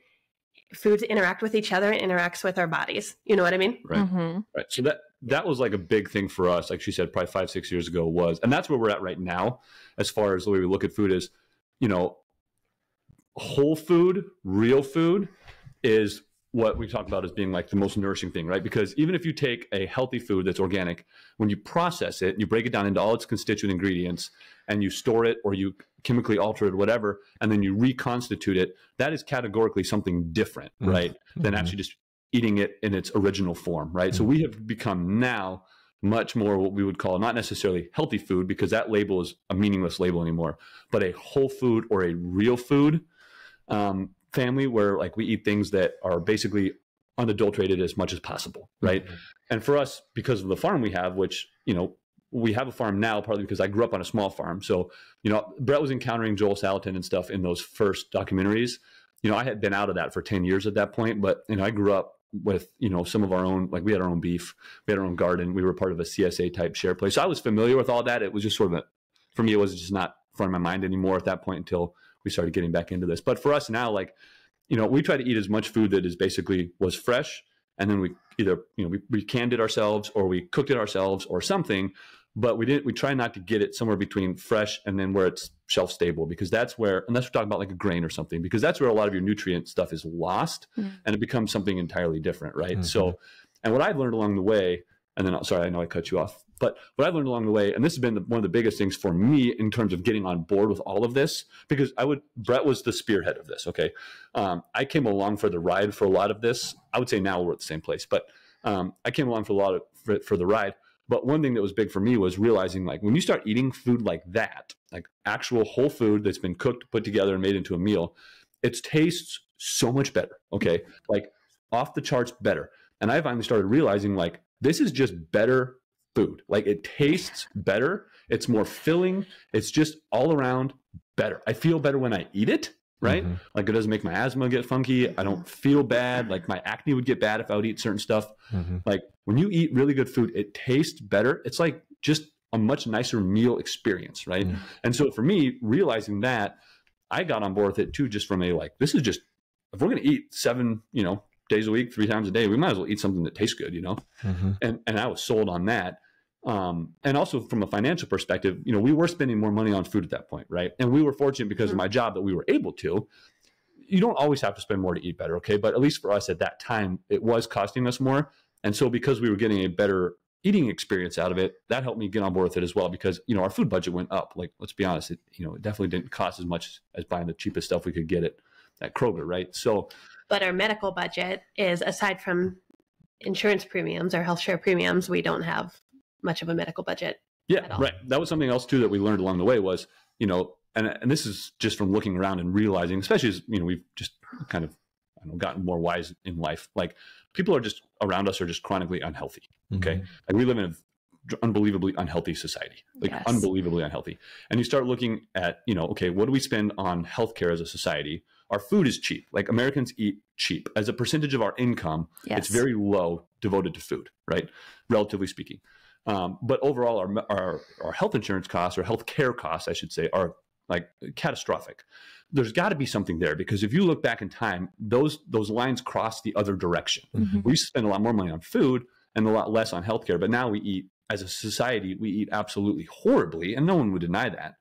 foods interact with each other and interacts with our bodies. You know what I mean? Right. Mhm. Right. So that that was like a big thing for us. Like she said, probably five six years ago was, and that's where we're at right now, as far as the way we look at food is, you know, whole food, real food, is what we talk about as being like the most nourishing thing, right? Because even if you take a healthy food that's organic, when you process it, you break it down into all its constituent ingredients, and you store it or you chemically alter it, whatever, and then you reconstitute it, that is categorically something different, Mm. right? Than Mhm. actually just eating it in its original form, right? So we have become now much more what we would call not necessarily healthy food because that label is a meaningless label anymore, but a whole food or a real food um, family where like we eat things that are basically unadulterated as much as possible, mm-hmm. right? And for us, because of the farm we have, which you know we have a farm now, partly because I grew up on a small farm, so you know Brett was encountering Joel Salatin and stuff in those first documentaries. You know, I had been out of that for ten years at that point, but you know I grew up with you know some of our own like we had our own beef we had our own garden we were part of a csa type share place so i was familiar with all that it was just sort of a, for me it was just not front of my mind anymore at that point until we started getting back into this but for us now like you know we try to eat as much food that is basically was fresh and then we either you know we, we canned it ourselves or we cooked it ourselves or something but we didn't we try not to get it somewhere between fresh and then where it's shelf stable because that's where unless we're talking about like a grain or something because that's where a lot of your nutrient stuff is lost Mhm. and it becomes something entirely different right Mhm. so and what i've learned along the way And then, sorry, I know I cut you off. But what I've learned along the way, and this has been the, one of the biggest things for me in terms of getting on board with all of this, because I would, Brett was the spearhead of this. Okay. Um, I came along for the ride for a lot of this. I would say now we're at the same place, but um, I came along for a lot of, for, for the ride. But one thing that was big for me was realizing like when you start eating food like that, like actual whole food that's been cooked, put together, and made into a meal, it tastes so much better. Okay. Like off the charts better. And I finally started realizing like this is just better food. Like it tastes better. It's more filling. It's just all around better. I feel better when I eat it, right? Mhm. Like it doesn't make my asthma get funky. I don't feel bad. Like my acne would get bad if I would eat certain stuff. Mhm. Like when you eat really good food, it tastes better. It's like just a much nicer meal experience, right? Yeah. And so for me, realizing that, I got on board with it too, just from a like, this is just if we're gonna eat seven, you know, days a week, three times a day, we might as well eat something that tastes good, you know? Mhm. and and I was sold on that. Um, and also from a financial perspective, you know, we were spending more money on food at that point, right? And we were fortunate because of my job that we were able to. You don't always have to spend more to eat better, okay? But at least for us at that time, it was costing us more. And so because we were getting a better eating experience out of it, that helped me get on board with it as well because, you know, our food budget went up. Like, let's be honest, it, you know, it definitely didn't cost as much as buying the cheapest stuff we could get at, at Kroger, right? So But our medical budget is aside from insurance premiums or health share premiums, we don't have much of a medical budget. Yeah, at all. right. That was something else too that we learned along the way was, you know, and and this is just from looking around and realizing, especially as you know, we've just kind of I know, gotten more wise in life. Like people are just around us are just chronically unhealthy. Okay, Mhm. like we live in an unbelievably unhealthy society, like Yes. unbelievably unhealthy. And you start looking at, you know, okay, what do we spend on healthcare as a society? Our food is cheap. Like Americans eat cheap as a percentage of our income Yes. it's very low devoted to food, right? Relatively speaking. Um, but overall, our, our our health insurance costs or health care costs, I should say, are like catastrophic. There's got to be something there because if you look back in time, those those lines cross the other direction. Mhm. We used to spend a lot more money on food and a lot less on healthcare, but now we eat as a society, we eat absolutely horribly, and no one would deny that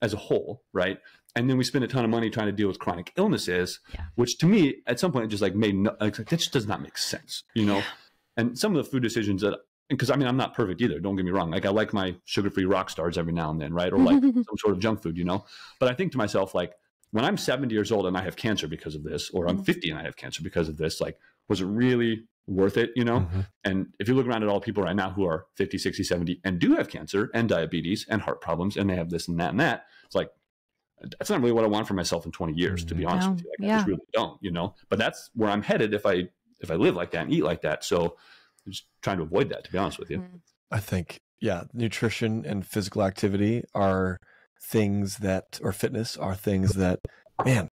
as a whole, right? And then we spend a ton of money trying to deal with chronic illnesses, Yeah. which to me, at some point, it just like made no, like, that just does not make sense, you know. And some of the food decisions that, because I mean, I'm not perfect either. Don't get me wrong. Like I like my sugar-free Rockstars every now and then, right? Or like [laughs] some sort of junk food, you know. But I think to myself, like when I'm 70 years old and I have cancer because of this, or I'm Mhm. 50 and I have cancer because of this, like was it really worth it, you know? Mhm. And if you look around at all people right now who are 50, 60, 70 and do have cancer and diabetes and heart problems and they have this and that and that, it's like, that's not really what I want for myself in 20 years, to be mm-hmm. honest No. with you. Like, I just really don't, you know, but that's where I'm headed if I, if I live like that and eat like that. So I'm just trying to avoid that, to be honest with you. Mm-hmm. I think, yeah, nutrition and physical activity are things that, or fitness are things that, man,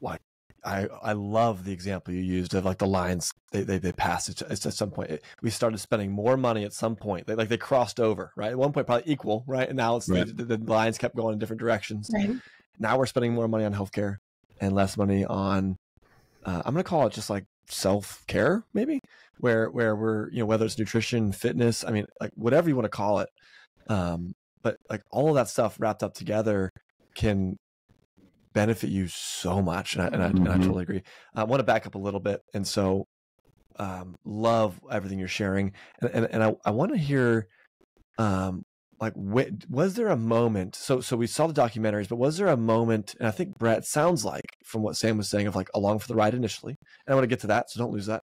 like I I love the example you used of like the lines they they, they passed it at some point. It- we started spending more money at some point. They, like they crossed over, right? At one point, probably equal, right? And now it's Right. the, the lines kept going in different directions. Right. Now we're spending more money on healthcare and less money on. Uh, I'm gonna call it just like self care, maybe where where we're you know whether it's nutrition, fitness, I mean like whatever you want to call it. Um, but like all of that stuff wrapped up together can benefit you so much, and I, and I, and I Mhm. totally agree. I want to back up a little bit, and so um, love everything you're sharing, and and, and I, I want to hear, um, like wh- was there a moment? So so we saw the documentaries, but was there a moment? And I think Brett sounds like from what Sam was saying of like along for the ride initially, and I want to get to that, so don't lose that.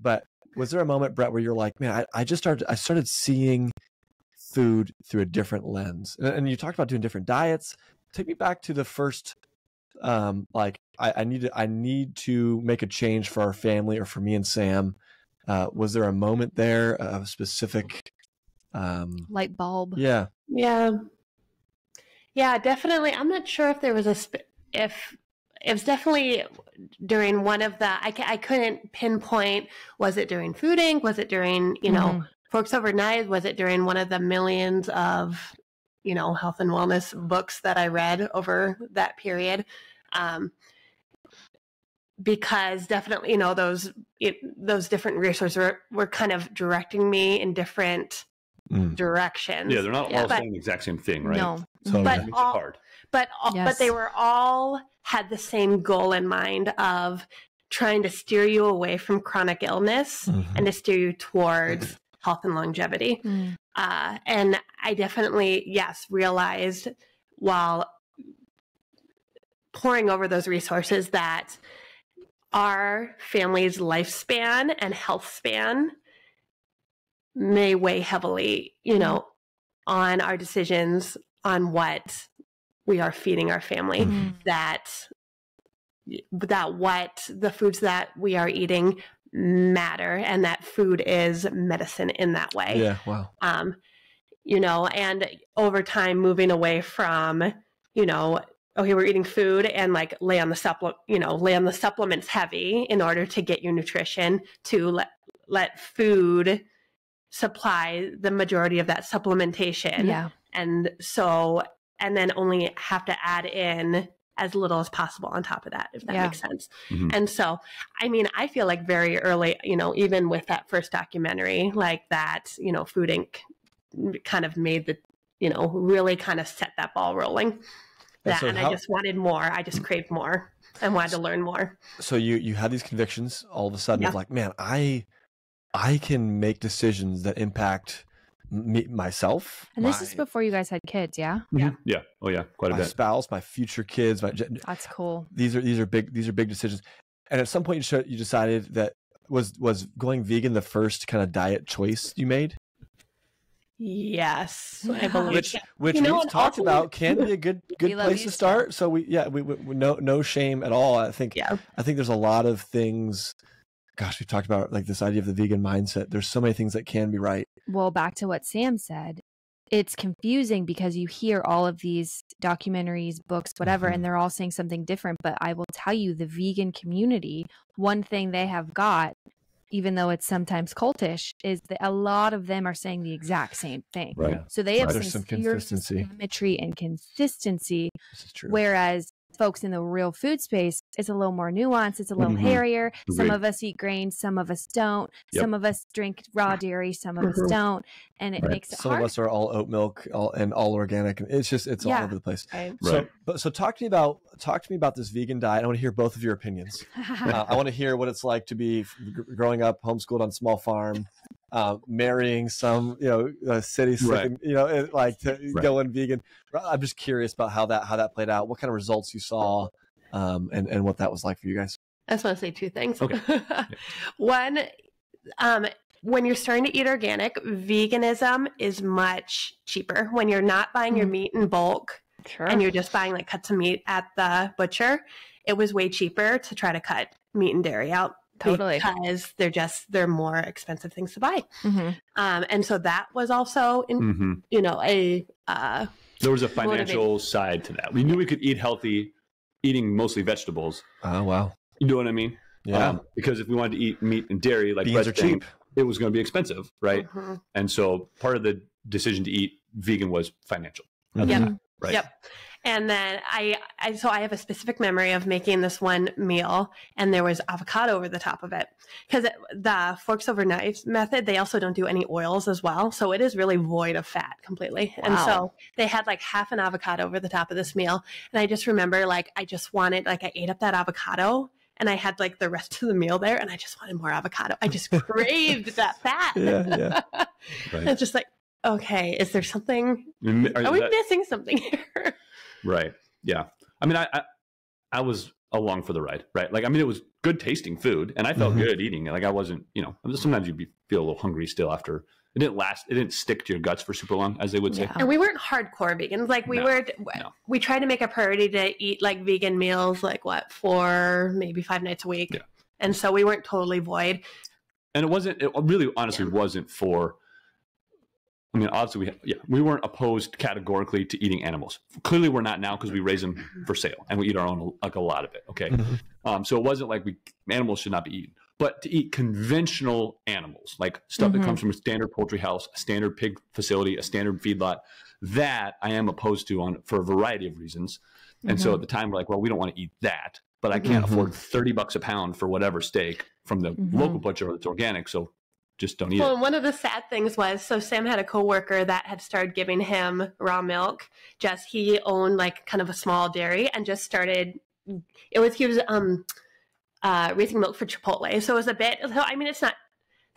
But was there a moment, Brett, where you're like, man, I, I just started, I started seeing food through a different lens, and, and you talked about doing different diets. Take me back to the first um like I, I need to i need to make a change for our family or for me and sam uh was there a moment there of specific um Light bulb. yeah Yeah. Yeah, definitely. I'm not sure if there was a sp- if it was definitely during one of the I, I couldn't pinpoint was it during food inc was it during you know Mhm. forks over knives was it during one of the millions of you know health and wellness books that i read over that period um, because definitely you know those it, those different resources were, were kind of directing me in different Mm. directions Yeah, they're not Yeah. all But- saying the exact same thing, right? No. So- But That makes all- hard. but all, but they were all had the same goal in mind of trying to steer you away from chronic illness Mhm. and to steer you towards health and longevity. Mm. Uh, and I definitely, yes, realized while poring over those resources that our family's lifespan and health span may weigh heavily, you know, on our decisions on what we are feeding our family. Mhm. That that what the foods that we are eating matter and that food is medicine in that way Yeah. Wow. um, you know, and over time moving away from, you know, okay, we're eating food and like lay on the supplement, you know, lay on the supplements heavy in order to get your nutrition to let let food supply the majority of that supplementation. Yeah. And so and then only have to add in as little as possible on top of that, if that Yeah. makes sense. Mhm. And so, I mean, I feel like very early, you know, even with that first documentary, like that, you know, Food Inc. kind of made the, you know, really kind of set that ball rolling. And That, so and how- I just wanted more. I just craved more and wanted to learn more. so you you had these convictions all of a sudden of like man i i can make decisions that impact me myself And this my, is before you guys had kids, yeah? Yeah. Mm-hmm. Yeah. Oh yeah. Quite a my bit. My spouse my future kids my That's cool. these are these are big these are big decisions and at some point you sh- you decided that was was going vegan the first kind of diet choice you made Yes, I believe. which which You know, we've talked also- about can be a good [laughs] good place to still. start so we yeah we, we, we no no shame at all i think yeah, I think there's a lot of things. Gosh, we've talked about like this idea of the vegan mindset. There's so many things that can be right. Well, back to what Sam said, it's confusing because you hear all of these documentaries, books, whatever, Mhm. and they're all saying something different. But I will tell you, the vegan community, one thing they have got, even though it's sometimes cultish, is that a lot of them are saying the exact same thing. Right. So they have Right. There's some consistency. symmetry and consistency This is true. Whereas folks in the real food space, it's a little more nuanced. It's a little Mhm. hairier. Some of us eat grains, some of us don't. Yep. Some of us drink raw dairy, some of us Mhm. don't, and it Right. makes it Some hard. of us are all oat milk all, and all organic. and It's just it's all over the place. right. So, Right. but so talk to me about talk to me about this vegan diet. I want to hear both of your opinions. [laughs] Uh, I want to hear what it's like to be growing up homeschooled on small farm, uh, marrying some you know uh, city Right. you know it, like to Right. going vegan. I'm just curious about how that how that played out. What kind of results you saw, um, and and what that was like for you guys. I just want to say two things. Okay. [laughs] One, um, when you're starting to eat organic, veganism is much cheaper. When you're not buying your Mm. meat in bulk sure. and you're just buying like cuts of meat at the butcher, it was way cheaper to try to cut meat and dairy out. Totally. Because they're just they're more expensive things to buy. Mhm. Um, and so that was also in, hmm you know, a uh There was a Motivated. financial side to that. We knew we could eat healthy, eating mostly vegetables. Oh wow, You know what I mean? yeah, Um, because if we wanted to eat meat and dairy, like beans are cheap. it was going to be expensive, right? mhm. And so part of the decision to eat vegan was financial. Other Yep. than that, Right. Yep. And then I, I, so I have a specific memory of making this one meal, and there was avocado over the top of it because the forks over knives method. They also don't do any oils as well, so it is really void of fat completely. And so they had like half an avocado over the top of this meal, and I just remember like I just wanted like I ate up that avocado. And I had like the rest [laughs] of the meal there, and I just wanted more avocado. I just craved [laughs] that fat. Yeah, yeah. [laughs] Right. it's just like, okay, is there something? Are Are we that- missing something here? Right. Yeah. I mean, I, I I was along for the ride, right? Like, I mean, it was good tasting food, and I felt Mhm. good eating it. Like, I wasn't, you know, sometimes you'd be, feel a little hungry still after. It didn't last. It didn't stick to your guts for super long, as they would say. Yeah. And we weren't hardcore vegans. Like we No, were, no. we tried to make a priority to eat like vegan meals, like what four, maybe five nights a week. Yeah. And so we weren't totally void. And it wasn't. It really, honestly, wasn't for. I mean, obviously, we yeah, we weren't opposed categorically to eating animals. Clearly, we're not now because we raise them for sale and we eat our own, like a lot of it. Okay, Mhm. Um, so it wasn't like we animals should not be eaten, but to eat conventional animals, like stuff Mhm. that comes from a standard poultry house, a standard pig facility, a standard feedlot, that I am opposed to on for a variety of reasons. And so at the time, we're like, well, we don't want to eat that, but I can't Mhm. afford thirty bucks a pound for whatever steak from the Mhm. local butcher that's organic. So just don't eat Well, it. and one of the sad things was, so Sam had a coworker that had started giving him raw milk. Just he owned like kind of a small dairy and just started. It was he was um uh raising milk for Chipotle, so it was a bit. So I mean, it's not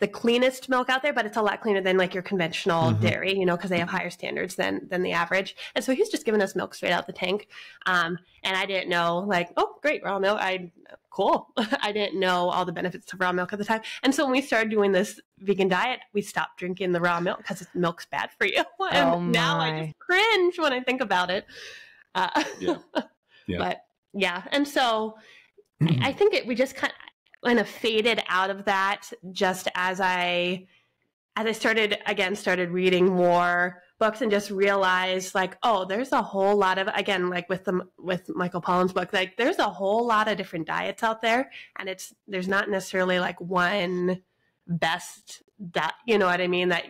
the cleanest milk out there, but it's a lot cleaner than like your conventional Mhm. dairy, you know, because they have higher standards than than the average. And so he's just giving us milk straight out the tank. Um, and I didn't know, like, oh, great, raw milk. I cool. [laughs] I didn't know all the benefits of raw milk at the time. And so when we started doing this vegan diet, we stopped drinking the raw milk because milk's bad for you. [laughs] and Oh, now I just cringe when I think about it. Uh, Yeah. [laughs] Yeah. But yeah, and so I [clears throat] think it we just kind of, kind of faded out of that just as I as I started again started reading more books and just realized like oh there's a whole lot of again like with the with Michael Pollan's book like there's a whole lot of different diets out there and it's there's not necessarily like one best that you know what I mean that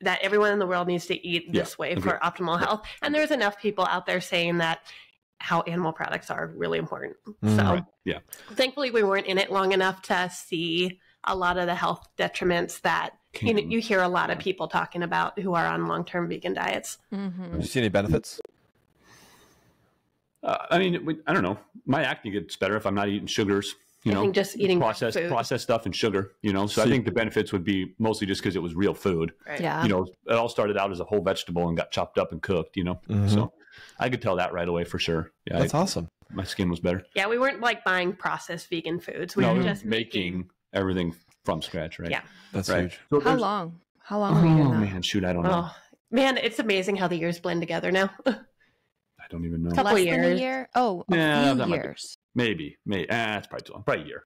that everyone in the world needs to eat Yeah, this way agree. for optimal health and there's enough people out there saying that how animal products are really important Mm. so Right, yeah. thankfully we weren't in it long enough to see a lot of the health detriments that you, know, you hear a lot of people talking about who are on long-term vegan diets Mhm. Did you see any benefits? Uh, I mean, I don't know. My acne gets better if I'm not eating sugars. You i know, think just eating processed food, processed stuff and sugar. You know, so I think the benefits would be mostly just because it was real food. right? Yeah. You know, it all started out as a whole vegetable and got chopped up and cooked. You know, Mhm. so I could tell that right away for sure. Yeah, That's I- awesome. my skin was better. yeah we weren't like buying processed vegan foods we no, were just making everything from scratch, right? Yeah. That's right. huge. So How long? How long were you Oh doing that? man, shoot, I don't know. oh man it's amazing how the years blend together now [laughs] I don't even know. Couple Less than a years. year? Oh, a Yeah, few be- years. Maybe, maybe. Ah, that's probably too long. Probably a year.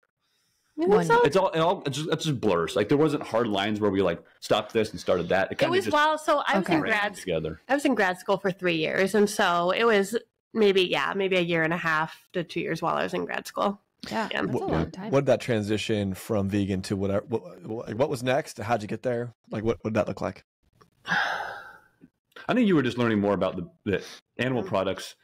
You think One- so? It's all, it all, it just, it just blurs. Like there wasn't hard lines where we like stopped this and started that. It it was just while so i was Okay. in ran grad together. I was in grad school for three years, and so it was maybe yeah, maybe a year and a half to two years while I was in grad school. Yeah, Yeah. that's a What- long time. What did that transition from vegan to whatever? What, what, what was next? How'd you get there? Like, what would that look like? I think you were just learning more about the that animal mm. products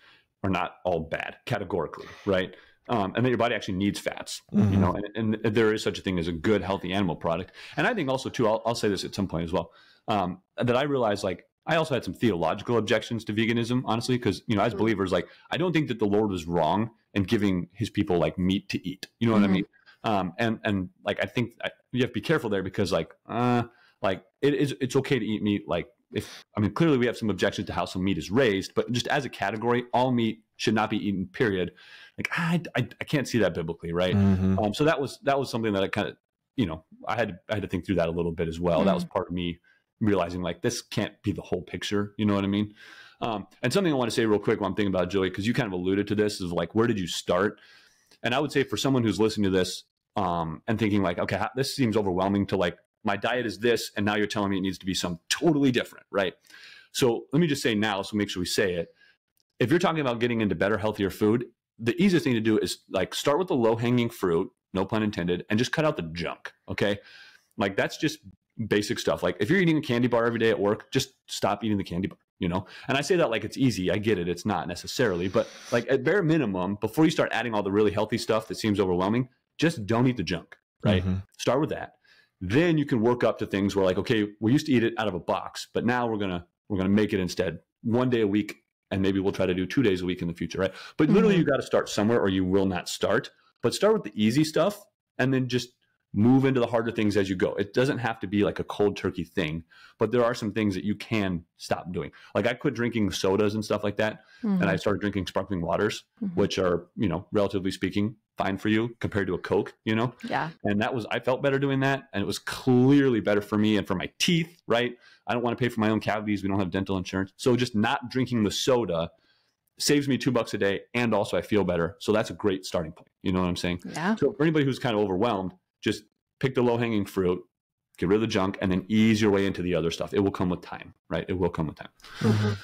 are not all bad categorically, right? Um, and that your body actually needs fats, you Mhm. know, and, and there is such a thing as a good, healthy animal product. And I think also too, I'll, I'll say this at some point as well, um, that I realized like I also had some theological objections to veganism, honestly, because you know, as believers, like I don't think that the Lord was wrong in giving His people like meat to eat. You know what Mhm. I mean? Um, and and like I think I, you have to be careful there because like uh, like it is it's okay to eat meat like if I mean clearly we have some objections to how some meat is raised, but just as a category, all meat should not be eaten. Period. Like I I, I can't see that biblically, right? Mhm. Um, so that was that was something that I kind of you know I had to, I had to think through that a little bit as well. That was part of me realizing like this can't be the whole picture. You know what I mean? Um, and something I want to say real quick while I'm thinking about Joey, because you kind of alluded to this, is like where did you start? And I would say for someone who's listening to this um, and thinking like, okay, this seems overwhelming to like my diet is this, and now you're telling me it needs to be some totally different, right? So let me just say now, so make sure we say it. If you're talking about getting into better, healthier food, the easiest thing to do is like start with the low hanging fruit, no pun intended, and just cut out the junk. Okay. Like that's just basic stuff. Like if you're eating a candy bar every day at work, just stop eating the candy bar, you know? And I say that like it's easy. I get it. It's not necessarily, but like at bare minimum, before you start adding all the really healthy stuff that seems overwhelming, just don't eat the junk, right? Mhm. Start with that. Then you can work up to things where like, okay, we used to eat it out of a box, but now we're gonna we're gonna make it instead one day a week, and maybe we'll try to do two days a week in the future, right? But literally, you got to start somewhere, or you will not start. But start with the easy stuff, and then just move into the harder things as you go. It doesn't have to be like a cold turkey thing, but there are some things that you can stop doing. Like I quit drinking sodas and stuff like that, Mhm. and I started drinking sparkling waters, Mhm. which are you know relatively speaking fine for you compared to a Coke, you know yeah. and that was i felt better doing that and it was clearly better for me and for my teeth right i don't want to pay for my own cavities we don't have dental insurance so just not drinking the soda saves me two bucks a day and also i feel better so that's a great starting point you know what i'm saying Yeah. so for anybody who's kind of overwhelmed just pick the low hanging fruit get rid of the junk and then ease your way into the other stuff it will come with time right it will come with time Mhm.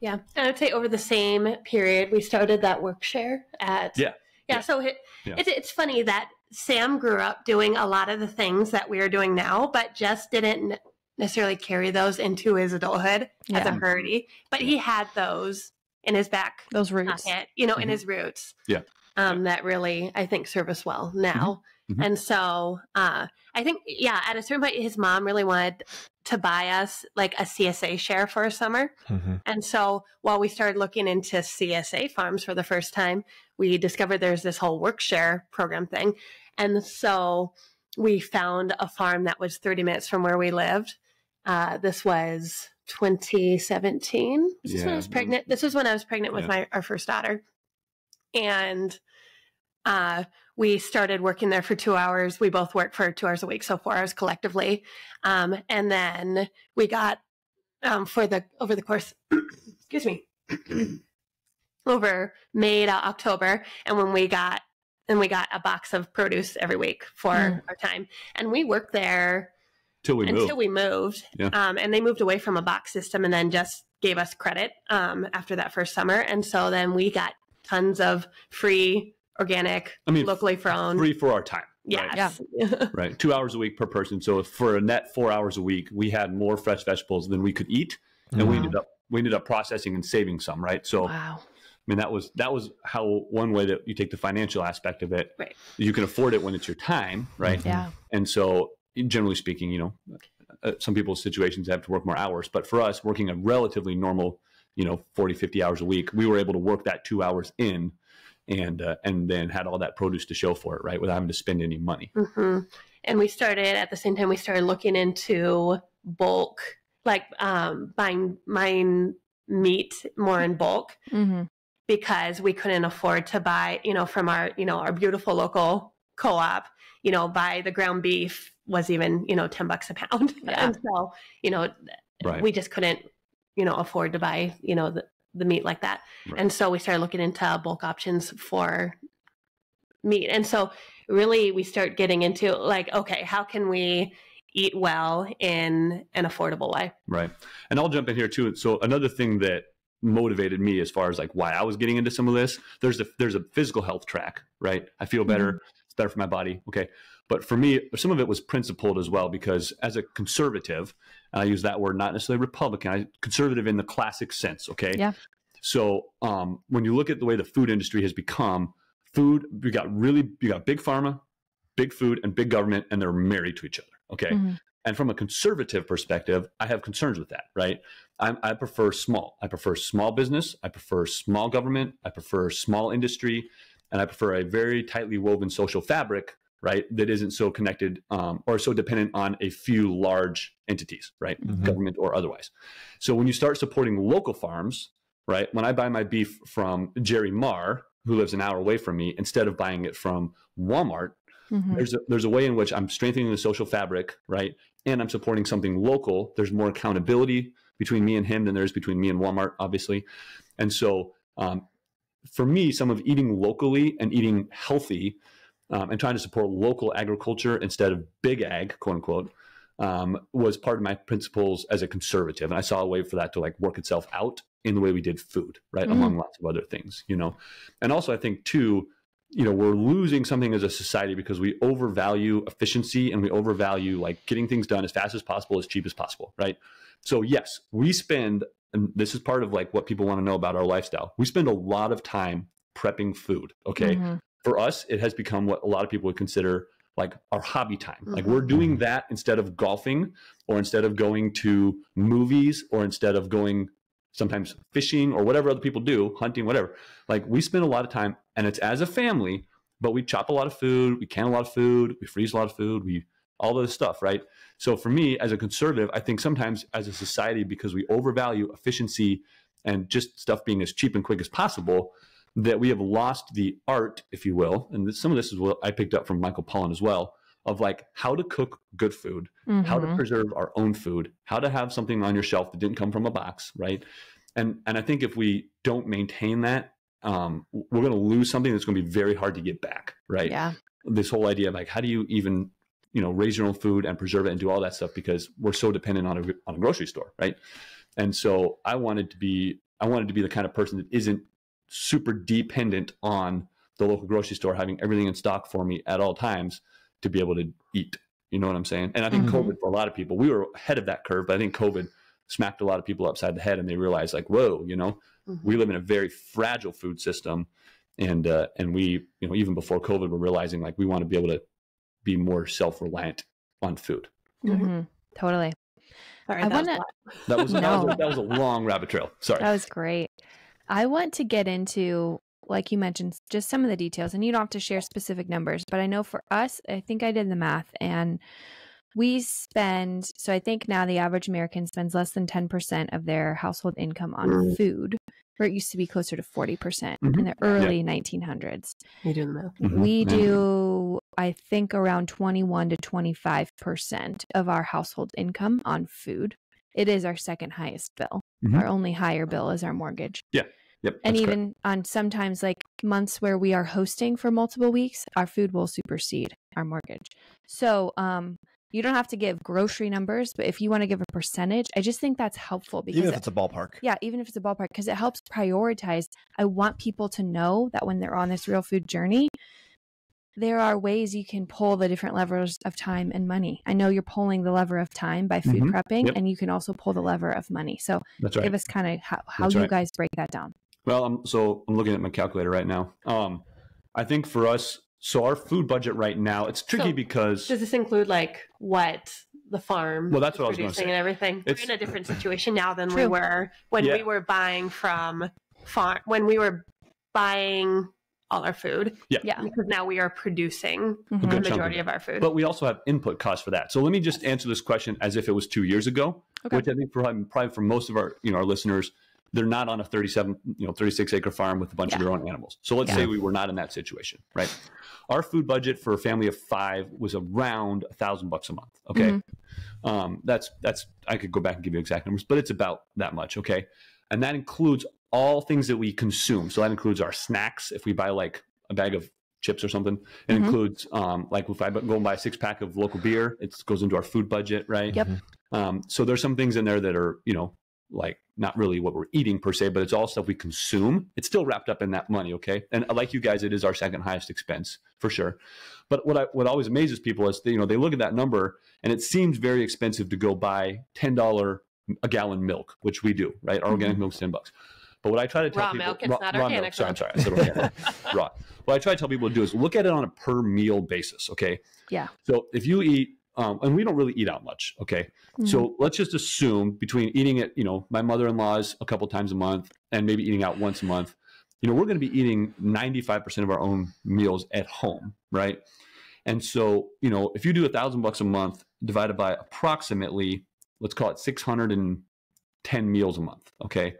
Yeah, and I'd say over the same period, we started that work share at Yeah. yeah. Yeah. So it, Yeah. it's it's funny that Sam grew up doing a lot of the things that we are doing now, but just didn't ne- necessarily carry those into his adulthood as a Yeah. birdie. But he had those in his back Those roots. pocket, you know, in Mhm. his roots. Yeah. Um, that really, I think, serve us well now. Mhm. And so uh, I think, yeah, at a certain point, his mom really wanted to buy us like a CSA share for a summer. Mhm. And so while we started looking into CSA farms for the first time, we discovered there's this whole work share program thing. And so we found a farm that was 30 minutes from where we lived. Uh, this was 2017. This is when I was pregnant. This was when I was pregnant with Yeah. my our first daughter, and uh, we started working there for two hours. We both worked for two hours a week, so four hours collectively. Um, and then we got um, for the over the course, [clears throat] excuse me, [clears throat] over May to October, and when we got and we got a box of produce every week for Mm. our time, and we worked there Till we until move. we moved. Yeah. Um, and they moved away from a box system and then just gave us credit um, after that first summer. And so then we got tons of free, organic, I mean, locally grown. Free for our time. Right? Yes. [laughs] right? Two hours a week per person. So for a net four hours a week, we had more fresh vegetables than we could eat, and we ended up we ended up processing and saving some, right? So Wow. I mean that was that was how one way that you take the financial aspect of it. Right. You can afford it when it's your time, right? Yeah. And so generally speaking, you know, uh, some people's situations have to work more hours, but for us working a relatively normal, you know, 40 50 hours a week, we were able to work that 2 hours in and uh, and then had all that produce to show for it, right? Without having to spend any money. hmm And we started at the same time, we started looking into bulk, like um, buying, buying meat more in bulk. hmm because we couldn't afford to buy, you know, from our, you know, our beautiful local co-op, you know, buy the ground beef was even, you know, 10 bucks a pound. [laughs] Yeah. And so, you know, Right. we just couldn't, you know, afford to buy, you know, the, the meat like that. Right. And so we started looking into bulk options for meat. And so really we start getting into like, okay, how can we eat well in an affordable way? Right. And I'll jump in here too. So another thing that motivated me as far as like why I was getting into some of this, there's a there's a physical health track, right? I feel better. It's better for my body. Okay. But for me, some of it was principled as well because as a conservative, and I use that word not necessarily Republican, I conservative in the classic sense. Okay. Yeah. So um, when you look at the way the food industry has become, food we got really you got big pharma, big food, and big government, and they're married to each other. Okay. Mhm. And from a conservative perspective, I have concerns with that, right? I'm, I prefer small. I prefer small business. I prefer small government. I prefer small industry. And I prefer a very tightly woven social fabric, right? That isn't so connected um, or so dependent on a few large entities, right? Mhm. Government or otherwise. So when you start supporting local farms, right? When I buy my beef from Jerry Marr, who lives an hour away from me, instead of buying it from Walmart, Mhm. there's a, there's a way in which I'm strengthening the social fabric, right? And I'm supporting something local. There's more accountability between me and him than there is between me and Walmart, obviously. And so, um, for me, some of eating locally and eating healthy um, and trying to support local agriculture instead of big ag, quote unquote, um, was part of my principles as a conservative. And I saw a way for that to like work itself out in the way we did food, right? Mhm. Among lots of other things, you know. And also, I think too, you know, we're losing something as a society because we overvalue efficiency and we overvalue like getting things done as fast as possible, as cheap as possible, right? So yes, we spend, and this is part of like what people want to know about our lifestyle. We spend a lot of time prepping food. Okay, Mhm. for us, it has become what a lot of people would consider like our hobby time. Like we're doing that instead of golfing or instead of going to movies or instead of going sometimes fishing or whatever other people do, hunting, whatever. Like we spend a lot of time and it's as a family, but we chop a lot of food, we can a lot of food, we freeze a lot of food, we all this stuff, right? So for me as a conservative, I think sometimes as a society, because we overvalue efficiency and just stuff being as cheap and quick as possible, that we have lost the art, if you will. And this, some of this is what I picked up from Michael Pollan as well, of like how to cook good food, how to Mhm. preserve our own food, how to have something on your shelf that didn't come from a box, right? And and I think if we don't maintain that, um, we're going to lose something that's going to be very hard to get back, right? Yeah. This whole idea of like how do you even you know raise your own food and preserve it and do all that stuff because we're so dependent on a on a grocery store, right? And so I wanted to be I wanted to be the kind of person that isn't super dependent on the local grocery store having everything in stock for me at all times to be able to eat. You know what I'm saying? And I think Mhm. COVID for a lot of people, we were ahead of that curve, but I think COVID smacked a lot of people upside the head and they realized like, whoa, you know, Mhm. we live in a very fragile food system. And uh, and we, you know, even before COVID, we're realizing like we want to be able to be more self-reliant on food. Mhm. Totally. Sorry, I that was wanna- a. That was, that, was No. a, that was a long rabbit trail. Sorry. That was great. I want to get into like you mentioned, just some of the details, and you don't have to share specific numbers, but I know for us, I think I did the math, and we spend, so I think now the average American spends less than 10% of their household income on Mm. food, where it used to be closer to 40% Mhm. in the early 1900s. You doing the math? Mhm. We And- do, I think, around 21 to 25% of our household income on food. It is our second highest bill. Mhm. Our only higher bill is our mortgage. Yeah. Yep. And that's correct. even on sometimes like months where we are hosting for multiple weeks, our food will supersede our mortgage. So, um, you don't have to give grocery numbers, but if you want to give a percentage, I just think that's helpful because Even if it's a ballpark. yeah, even if it's a ballpark, because it helps prioritize. I want people to know that when they're on this real food journey, there are ways you can pull the different levers of time and money. I know you're pulling the lever of time by food Mhm. prepping, Yep. and you can also pull the lever of money. So That's right. give us kind of how, how you right. guys break that down. Well, I'm, so I'm looking at my calculator right now. Um, I think for us, so our food budget right now, it's tricky So, because Does this include like what the farm? Well, that's is what I was gonna producing say. and everything. It's- We're in a different situation now than we were when Yeah. we were buying from farm when we were buying all our food. Yeah. Yeah. Because now we are producing Mhm. the chunk of majority of our food. but we also have input costs for that. So let me just answer this question as if it was two years ago, Okay. which I think probably, probably for most of our you know our listeners, they're not on a 37 you know 36 acre farm with a bunch of their own animals. So let's Yeah. say we were not in that situation, right? Our food budget for a family of five was around a thousand bucks a month. Okay, Mhm. um, that's that's I could go back and give you exact numbers, but it's about that much. Okay, and that includes all things that we consume. So that includes our snacks. If we buy like a bag of chips or something, it Mhm. includes um, like if I go and buy a six pack of local beer, it goes into our food budget, right? Yep. Um, so there's some things in there that are you know like not really what we're eating per se, but it's all stuff we consume. It's still wrapped up in that money, okay? And like you guys, it is our second highest expense for sure. But what I, what always amazes people is that, you know they look at that number and it seems very expensive to go buy ten dollar a gallon milk, which we do, right? Our organic mm-hmm. milk's ten bucks. But what I try to tell Raw people, milk, it's not organic Milk. Sorry, I'm sorry, I said organic. [laughs] raw. What I try to tell people to do is look at it on a per meal basis, okay? Yeah. So if you eat, um, and we don't really eat out much, okay? Mhm. So let's just assume between eating at, you know, my mother-in-law's a couple times a month and maybe eating out once a month, you know, we're going to be eating 95% of our own meals at home, right? And so, you know, if you do a thousand bucks a month divided by approximately, let's call it 610 meals a month, okay?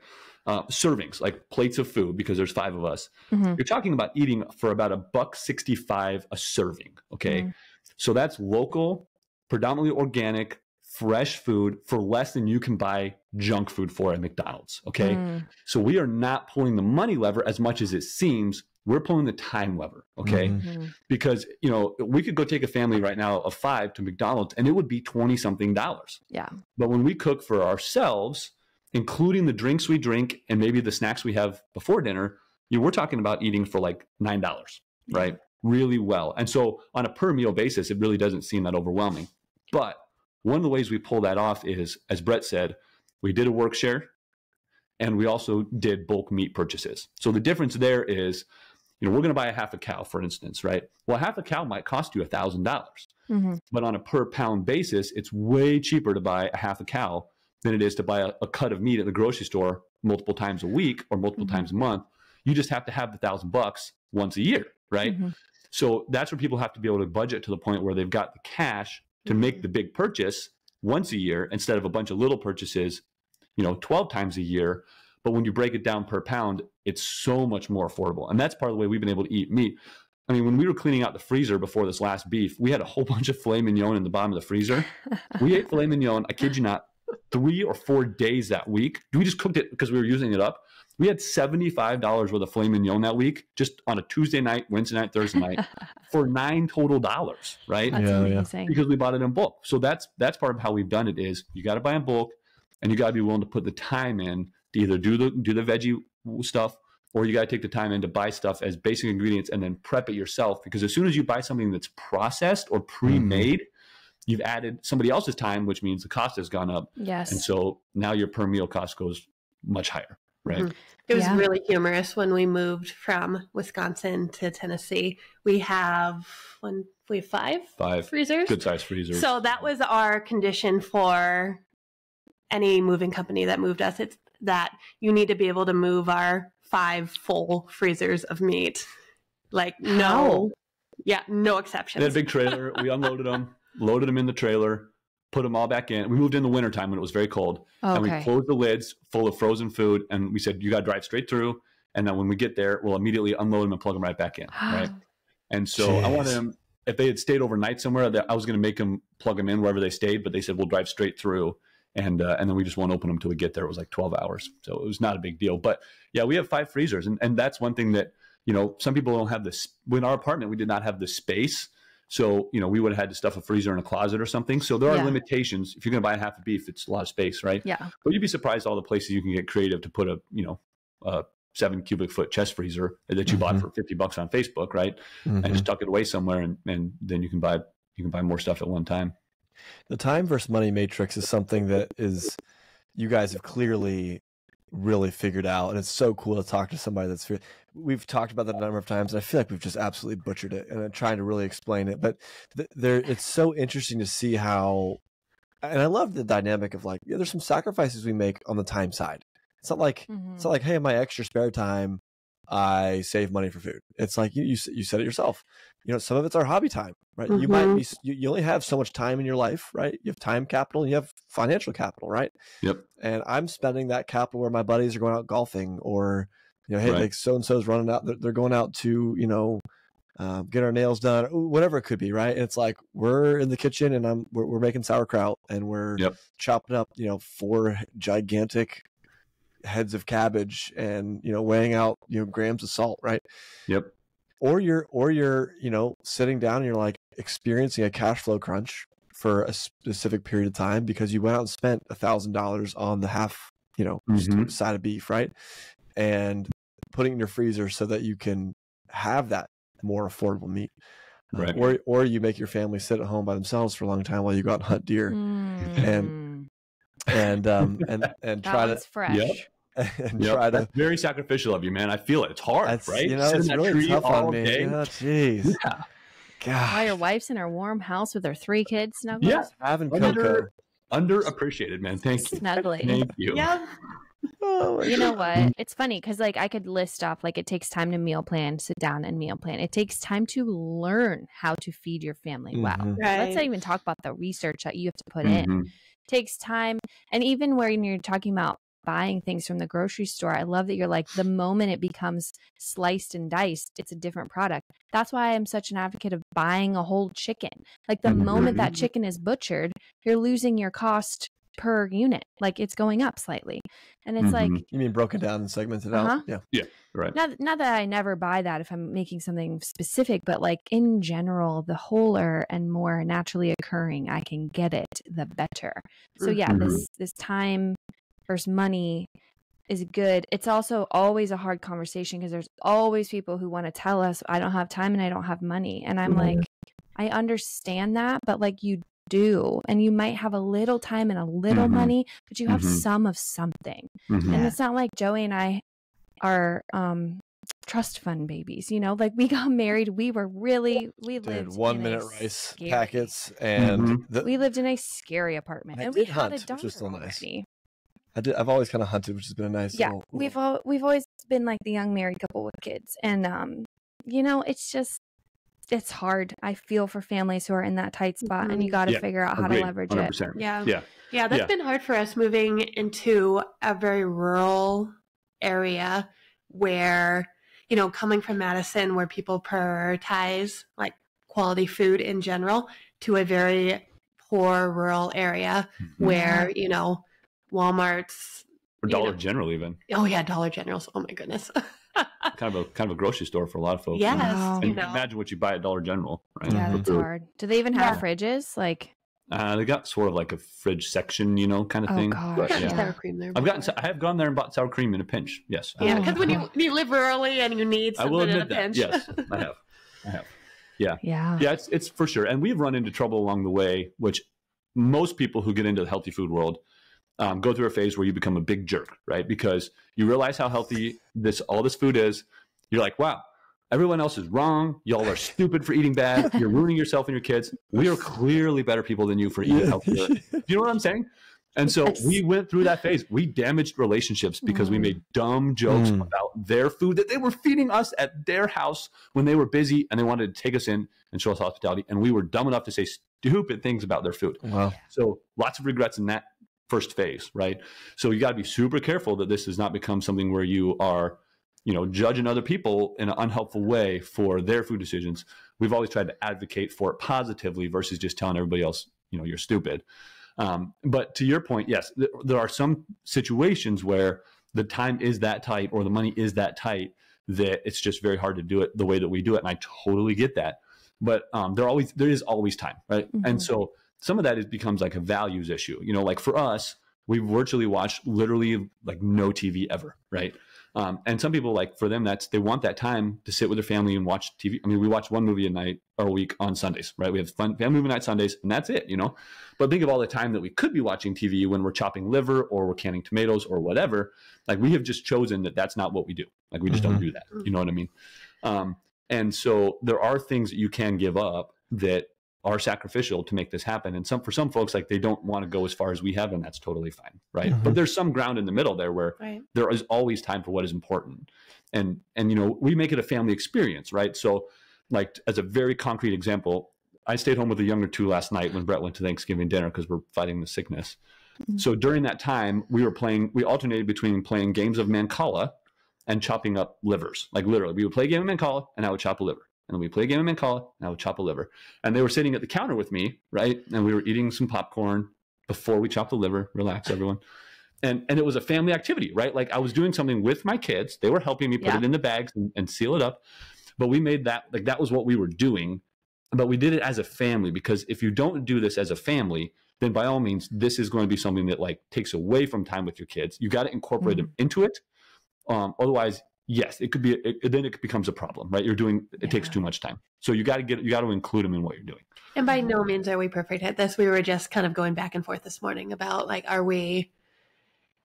Uh, servings, like plates of food, because there's five of us. Mhm. You're talking about eating for about a buck 65 a serving, okay? Mm. So that's local, predominantly organic, fresh food for less than you can buy junk food for at McDonald's. Okay. Mm. So we are not pulling the money lever as much as it seems. We're pulling the time lever. Okay. Mhm. Mhm. Because, you know, we could go take a family right now of five to McDonald's and it would be 20 something dollars. Yeah. But when we cook for ourselves, including the drinks we drink and maybe the snacks we have before dinner, you know, we're talking about eating for like nine dollars, right? Really well. And so on a per meal basis, it really doesn't seem that overwhelming. But one of the ways we pull that off is, as Brett said, we did a work share and we also did bulk meat purchases. So the difference there is, you know, we're going to buy a half a cow, for instance, right? Well, half a cow might cost you a thousand dollars Mhm. but on a per pound basis, it's way cheaper to buy a half a cow than it is to buy a, a cut of meat at the grocery store multiple times a week or multiple Mhm. times a month. You just have to have the thousand bucks once a year, right? Mhm. So that's where people have to be able to budget to the point where they've got the cash to make the big purchase once a year instead of a bunch of little purchases, you know, 12 times a year. But when you break it down per pound, it's so much more affordable. And that's part of the way we've been able to eat meat. I mean, when we were cleaning out the freezer before this last beef, we had a whole [laughs] bunch of filet mignon in the bottom of the freezer. [laughs] we ate filet mignon, I kid you not, three or four days that week. We just cooked it because we were using it up. We had $75 worth of filet mignon that week, just on a Tuesday night, Wednesday night, Thursday night, [laughs] for nine total dollars, right? That's Yeah, yeah. amazing. because we bought it in bulk. So that's that's part of how we've done it is you got to buy in bulk and you got to be willing to put the time in to either do the do the veggie stuff or you got to take the time in to buy stuff as basic ingredients and then prep it yourself because as soon as you buy something that's processed or pre-made, mm-hmm. you've added somebody else's time which means the cost has gone up Yes. and so now your per meal cost goes much higher, right? Mhm. It was Yeah. really humorous when we moved from Wisconsin to Tennessee. We have one, we have five 5 freezers. good size freezers. So that was our condition for any moving company that moved us. It's that you need to be able to move our five full freezers of meat. Like How? no, yeah, no They had a big trailer. We unloaded them, loaded them in the trailer, put them all back in. We moved in the wintertime when it was very cold. And we closed the lids full of frozen food. And we said, you got to drive straight through. And then when we get there, we'll immediately unload them and plug them right back in. [gasps] Right. And so I wanted Jeez. them, if they had stayed overnight somewhere, I was going to make them plug them in wherever they stayed. But they said, we'll drive straight through. And, uh, and then we just won't open them until we get there. It was like 12 hours. So it was not a big deal. But yeah, we have five freezers. And, and that's one thing that, you know, some people don't have this. In our apartment, we did not have the space. So, you know, we would have had to stuff a freezer in a closet or something. So there are Yeah. limitations. If you're going to buy a half a beef, it's a lot of space, right? Yeah. But you'd be surprised all the places you can get creative to put a, you know, a seven cubic foot chest freezer that you bought Mhm. for 50 bucks on Facebook, right? Mhm. And just tuck it away somewhere and, and then you can buy, you can buy more stuff at one time. The time versus money matrix is something that is you guys have clearly really figured out, and it's so cool to talk to somebody that's. We've talked about that a number of times, and I feel like we've just absolutely butchered it, and I'm trying to really explain it. But th- there, it's so interesting to see how, and I love the dynamic of like, yeah, there's some sacrifices we make on the time side. It's not like Mhm. it's not like, hey, in my extra spare time, I save money for food. It's like you you, you said it yourself. You know, some of it's our hobby time, right? You might be you, you only have so much time in your life, right? You have time capital, and you have financial capital, right? Yep. And I'm spending that capital where my buddies are going out golfing, or you know, hey, Right. like so and so's running out, they're, going out to you know. Um, get our nails done, or whatever it could be, right? And it's like we're in the kitchen and I'm we're, we're making sauerkraut and we're Yep. chopping up, you know, four gigantic heads of cabbage and you know weighing out you know grams of salt right Yep. Or you're or you're you know sitting down and you're like experiencing a cash flow crunch for a specific period of time because you went out and spent a thousand dollars on the half you know just Mhm. side of beef right and putting in your freezer so that you can have that more affordable meat Uh, Right. or or you make your family sit at home by themselves for a long time while you go out and hunt deer Mm. and um and [laughs] and that try one's fresh. Yep. To and Yep. try to That's very sacrificial of you, man. I feel it. It's hard, That's right? you know Sit in it's that really tree tough all on me. day. Yeah, jeez. Yeah. While your wife's in her warm house with her three kids snuggles. Yeah. having Under- cocoa. Underappreciated, man. Thank you. Snuggly. Thank you. yeah, Oh my You know what? It's funny because like I could list off like it takes time to meal plan, sit down and meal plan. It takes time to learn how to feed your family well. Mhm. right. Let's not even talk about the research that you have to put in. Mhm. takes time and even when you're talking about buying things from the grocery store i love that you're like the moment it becomes sliced and diced it's a different product that's why i'm such an advocate of buying a whole chicken like the moment that Mhm. chicken is butchered you're losing your cost per unit like it's going up slightly and it's like Mhm. You mean broken down and segmented Uh-huh. out? Yeah. Yeah. Right. not not that I never buy that if I'm making something specific, but like in general, the wholer and more naturally occurring I can get it, the better. So yeah, Mhm. this this time versus money is good. It's also always a hard conversation because there's always people who want to tell us I don't have time and I don't have money, and I'm Mhm. like, I understand that, but like you do, and you might have a little time and a little Mhm. money, but you have Mhm. some of something. Mhm. And it's not like Joey and I are um trust fund babies, you know? Like we got married, we were really we Dude, lived one in minute rice scary- packets and Mhm. the, We lived in a scary apartment I and we did had hunt, a which daughter was still nice. Already. I did, I've always kind of hunted, which has been a nice. Yeah, little- we've all we've always been like the young married couple with kids and um you know, it's just it's hard. I feel for families who are in that tight spot and you Mhm. got to Yeah, figure out how Agreed. to leverage it. 100%. Yeah. Yeah. Yeah, that's Yeah. been hard for us moving into a very rural area where, you know, coming from Madison, where people prioritize like quality food in general, to a very poor rural area Mhm. where, you know, Walmart's, Or you Dollar know. General, even oh yeah, Dollar General's, oh my goodness. [laughs] kind of a kind of a grocery store for a lot of folks. yes, Wow. you know. imagine what you buy at Dollar General, right? Yeah, that's food. hard. Do they even have Yeah. fridges? Like, Uh, they got sort of like a fridge section, you know, kind of Oh, thing. gosh, But, yeah. yeah. sour cream there. I've gotten. I have gone there and bought sour cream in a pinch. Yes, Yeah, because when you you live early and you need I something will in a admit that. pinch. Yes, [laughs] I have. I have. yeah. Yeah, it's it's for sure. And we've run into trouble along the way, which most people who get into the healthy food world um, go through a phase where you become a big jerk, right? Because you realize how healthy this all this food is. You're like, wow, everyone else is wrong. Y'all are stupid for eating bad. [laughs] You're ruining yourself and your kids. We are clearly better people than you for eating healthier. [laughs] Do you know what I'm saying? And so Yes. we went through that phase. We damaged relationships because we Mm. made dumb jokes Mm. about their food that they were feeding us at their house when they were busy and they wanted to take us in and show us hospitality. And we were dumb enough to say stupid things about their food. Wow. So lots of regrets in that first phase, right? So you got to be super careful that this does not become something where you are, you know, judging other people in an unhelpful way for their food decisions. We've always tried to advocate for it positively versus just telling everybody else, you know, you're stupid. Um, but to your point, yes, th- there are some situations where the time is that tight or the money is that tight that it's just very hard to do it the way that we do it, and I totally get that. But um, there always there is always time, right? And Mhm. so some of that is becomes like a values issue. You know, like for us, we virtually watch literally like no TV ever, right? Um, and some people like for them that's they want that time to sit with their family and watch TV. I mean, we watch one movie a night or a week on Sundays, right? We have fun family movie night Sundays, and that's it, you know. But think of all the time that we could be watching TV when we're chopping liver or we're canning tomatoes or whatever. Like we have just chosen that that's not what we do. Like we just don't do that. You know what I mean? Um, and so there are things that you can give up that are sacrificial to make this happen. And some for some folks, like they don't want to go as far as we have, and that's totally fine, right? Mhm. But there's some ground in the middle there where Right. there is always time for what is important and and you know we make it a family experience right so like as a very concrete example i stayed home with the younger two last night when brett went to thanksgiving dinner because we're fighting the sickness Mhm. so during that time we were playing we alternated between playing games of mancala and chopping up livers like literally we would play a game of mancala and i would chop a liver and then we play a game of mancala and i would chop a liver. And they were sitting at the counter with me right? And we were eating some popcorn before we chopped the liver. Relax [laughs] everyone. And and it was a family activity right? Like i was doing something with my kids. They were helping me put Yeah. it in the bags and, and seal it up. But we made that like that was what we were doing. But we did it as a family because if you don't do this as a family then by all means this is going to be something that like takes away from time with your kids. You got to incorporate them into it. Um otherwise yes it could be it, then it becomes a problem right? You're doing it takes too much time. So you got to get you got to include them in what you're doing. And by no means are we perfect at this. We were just kind of going back and forth this morning about like, are we,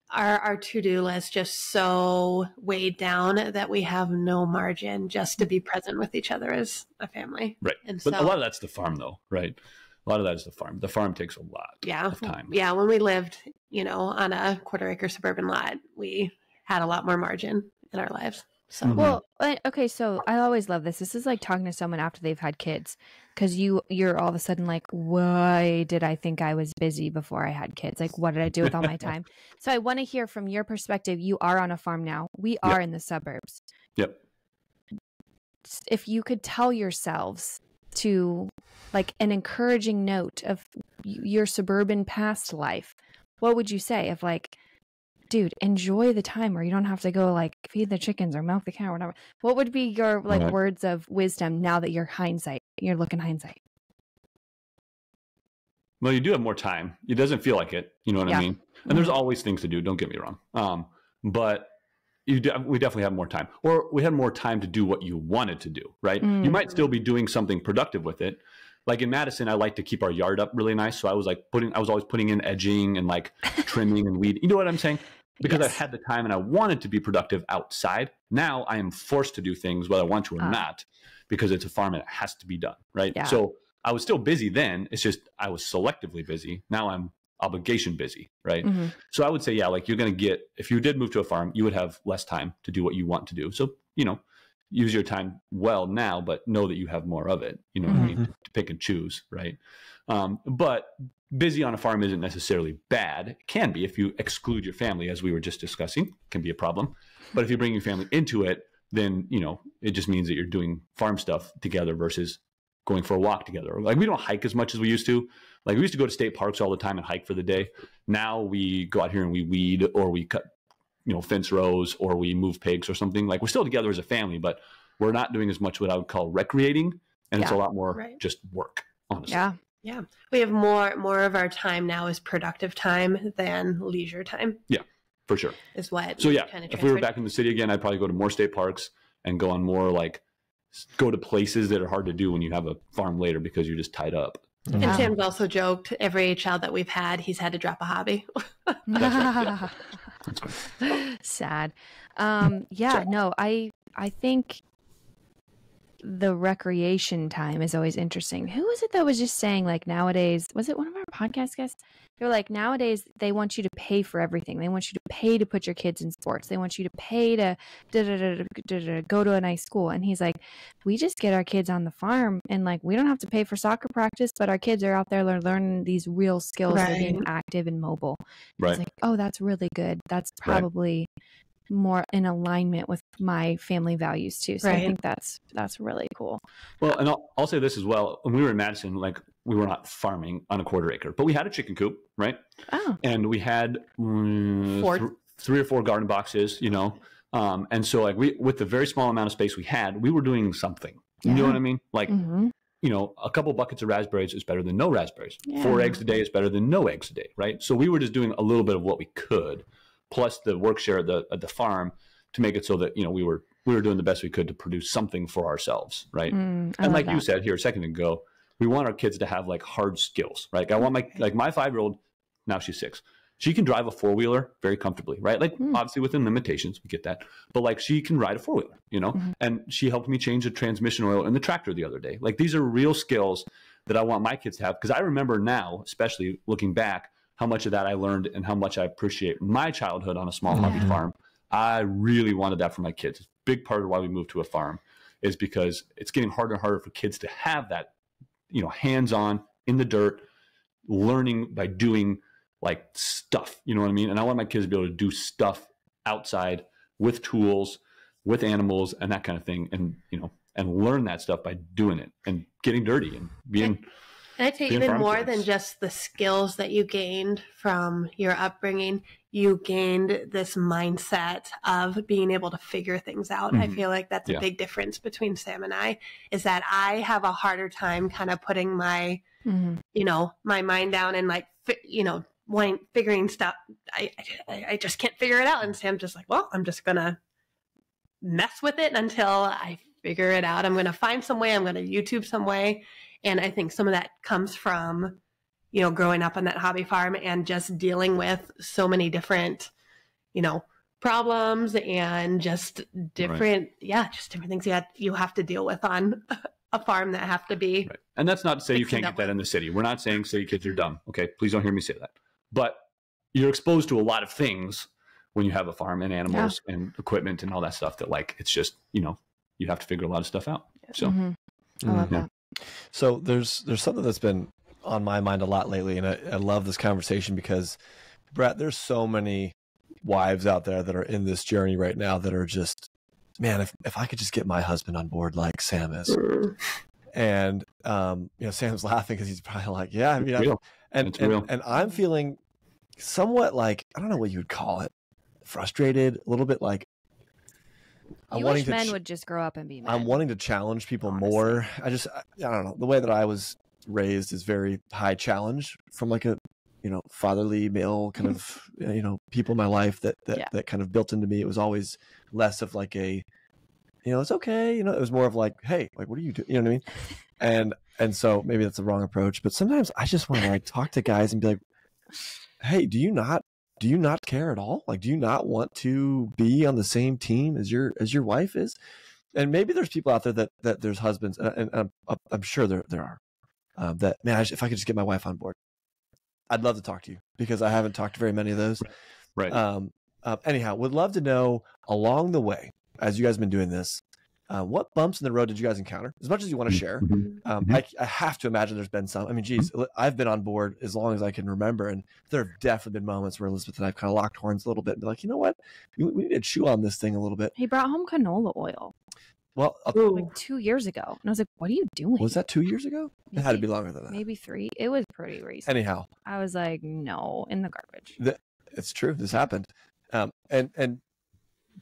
are our to do list just so weighed down that we have no margin just to be present with each other as a family? right. And but so, a lot of that's the farm though right? A lot of that is the farm. The farm takes a lot yeah, of time. Yeah. When we lived, you know, on a quarter acre suburban lot, we had a lot more margin in our lives. So Mhm. Well, okay, so I always love this. This is like talking to someone after they've had kids because you you're all of a sudden like, why did I think I was busy before I had kids? Like, what did I do with all my [laughs] time? so I want to hear from your perspective. You are on a farm now. We are in the suburbs. yep If you could tell yourselves to like an encouraging note of your suburban past life, what would you say? Of like, dude, enjoy the time where you don't have to go like feed the chickens or milk the cow or whatever. What would be your like Right. words of wisdom now that you're hindsight? You're looking hindsight. Well, you do have more time. It doesn't feel like it. You know what Yeah. I mean? And there's Mhm. always things to do. Don't get me wrong. Um, but you de- we definitely have more time, or we had more time to do what you wanted to do. Right? You Mm. might still be doing something productive with it. Like in Madison, I like to keep our yard up really nice. So I was like putting, I was always putting in edging and like trimming and weed. You know what I'm saying? Because Yes. I had the time and I wanted to be productive outside. Now I am forced to do things whether I want to or Ah. not because it's a farm and it has to be done. Right? Yeah. So I was still busy then. It's just I was selectively busy. Now I'm obligation busy, right? Mhm. So I would say, yeah, like you're going to get, if you did move to a farm, you would have less time to do what you want to do. So, you know, use your time well now, but know that you have more of it, you know what I mean, to pick and choose, right? Um, but busy on a farm isn't necessarily bad. It can be if you exclude your family, as we were just discussing, can be a problem. But if you bring your family into it, then, you know, it just means that you're doing farm stuff together versus going for a walk together. Like we don't hike as much as we used to. Like we used to go to state parks all the time and hike for the day. Now we go out here and we weed or we cut, you know, fence rows or we move pigs or something. Like we're still together as a family, but we're not doing as much what I would call recreating, and it's a lot more Right. just work. Honestly, Yeah. Yeah, we have more more of our time now is productive time than leisure time. Yeah. For sure. Is what So yeah, kind of if we were back in the city again, I'd probably go to more state parks and go on more like go to places that are hard to do when you have a farm later because you're just tied up. And Yeah. Sam's also joked every child that we've had, he's had to drop a hobby. [laughs] right, That's [laughs] Sad. Um, yeah, Sorry. no, I I think the recreation time is always interesting. Who was it that was just saying like nowadays? Was it one of our podcast guests? They were like nowadays they want you to pay for everything. They want you to pay to put your kids in sports. They want you to pay to da, da, da, da, da, da, go to a nice school. And he's like, we just get our kids on the farm and like we don't have to pay for soccer practice, but our kids are out there lear- learning these real skills. They're being active and mobile. Right. He's like, oh, that's really good. That's Right. Probably more in alignment with my family values too. So I think that's that's really cool. Well, and I'll, I'll say this as well. When we were in Madison, like we were not farming on a quarter acre, but we had a chicken coop, right? Oh, And we had mm, Four. th- three or four garden boxes, you know. Um, and so, like we, with the very small amount of space we had, we were doing something. You know what I mean? Like, hmm you know, a couple buckets of raspberries is better than no raspberries. Four eggs a day is better than no eggs a day, right? So we were just doing a little bit of what we could, plus the work share at the at the farm to make it so that you know we were we were doing the best we could to produce something for ourselves, right? Mm, and like you said here a second ago, we want our kids to have like hard skills, right? I want my like my five year old now she's six. She can drive a four wheeler very comfortably, right? Like Hmm. obviously within limitations, we get that, but like she can ride a four wheeler, you know. Mhm. And she helped me change the transmission oil in the tractor the other day. Like these are real skills that I want my kids to have because I remember now, especially looking back, how much of that I learned and how much I appreciate my childhood on a small hobby Yeah. farm. I really wanted that for my kids. It's a big part of why we moved to a farm is because it's getting harder and harder for kids to have that, you know, hands on in the dirt, learning by doing like stuff. You know what I mean? And I want my kids to be able to do stuff outside with tools, with animals, and that kind of thing, and you know, and learn that stuff by doing it and getting dirty and being. And I'd say even more kids. than just the skills that you gained from your upbringing, you gained this mindset of being able to figure things out. I Mhm. feel like that's Yeah. a big difference between Sam and I is that I have a harder time kind of putting my, Mhm. you know, my mind down and like, fi- you know, wanting, figuring stuff. I, I, I just can't figure it out. And Sam's just like, well, I'm just going to mess with it until I figure it out. I'm going to find some way. I'm going to YouTube some way. And I think some of that comes from, you know, growing up on that hobby farm and just dealing with so many different, you know, problems and just different, yeah, just different things you have, you have to deal with on [laughs] a farm that have to be. Right. And that's not to say you can't get that in the city. We're not saying city kids are dumb. Okay, please don't hear me say that. But you're exposed to a lot of things when you have a farm and animals and equipment and all that stuff. That like it's just you know you have to figure a lot of stuff out. So Mhm. I love Yeah. that. So there's there's something that's been on my mind a lot lately, and I, I love this conversation because, Brett, there's so many wives out there that are in this journey right now that are just, man, if if I could just get my husband on board like Sam is, and um, you know, Sam's [laughs] laughing because he's probably like, yeah, I mean, I- real. and It's and, real. and I'm feeling somewhat like I don't know what you would call it, frustrated, a little bit like. I'm You wanting wish men ch- would just grow up and be men. I'm wanting to challenge people honestly. more. I just, I, I don't know. The way that I was raised is very high challenge from like a, you know, fatherly male kind of, [laughs] uh, you know, people in my life that, that, Yeah. that kind of built into me. It was always less of like a, you know, it's okay. You know, it was more of like, Hey, like, what are you doing? You know what I mean? [laughs] And, and so maybe that's the wrong approach, but sometimes I just want to like talk to guys and be like, Hey, do you not, do you not care at all? Like, do you not want to be on the same team as your, as your wife is? and maybe there's people out there that that there's husbands, and, and I'm, I'm sure there there are. Um, that man, I if I could just get my wife on board, I'd love to talk to you because I haven't talked to very many of those. right. Um, uh, anyhow, would love to know along the way as you guys have been doing this, uh, what bumps in the road did you guys encounter? As much as you want to share, Mhm. um, Mhm. I, I have to imagine there's been some. I mean, geez, I've been on board as long as I can remember, and there have definitely been moments where Elizabeth and I've kind of locked horns a little bit and be like, you know what, we, we need to chew on this thing a little bit. he brought home canola oil Well, like two years ago, and I was like, "What are you doing?" was that two years ago? It had to be longer than that. maybe three. It was pretty recent. Anyhow, I was like, "No, in the garbage." it's true. This happened. Um, and and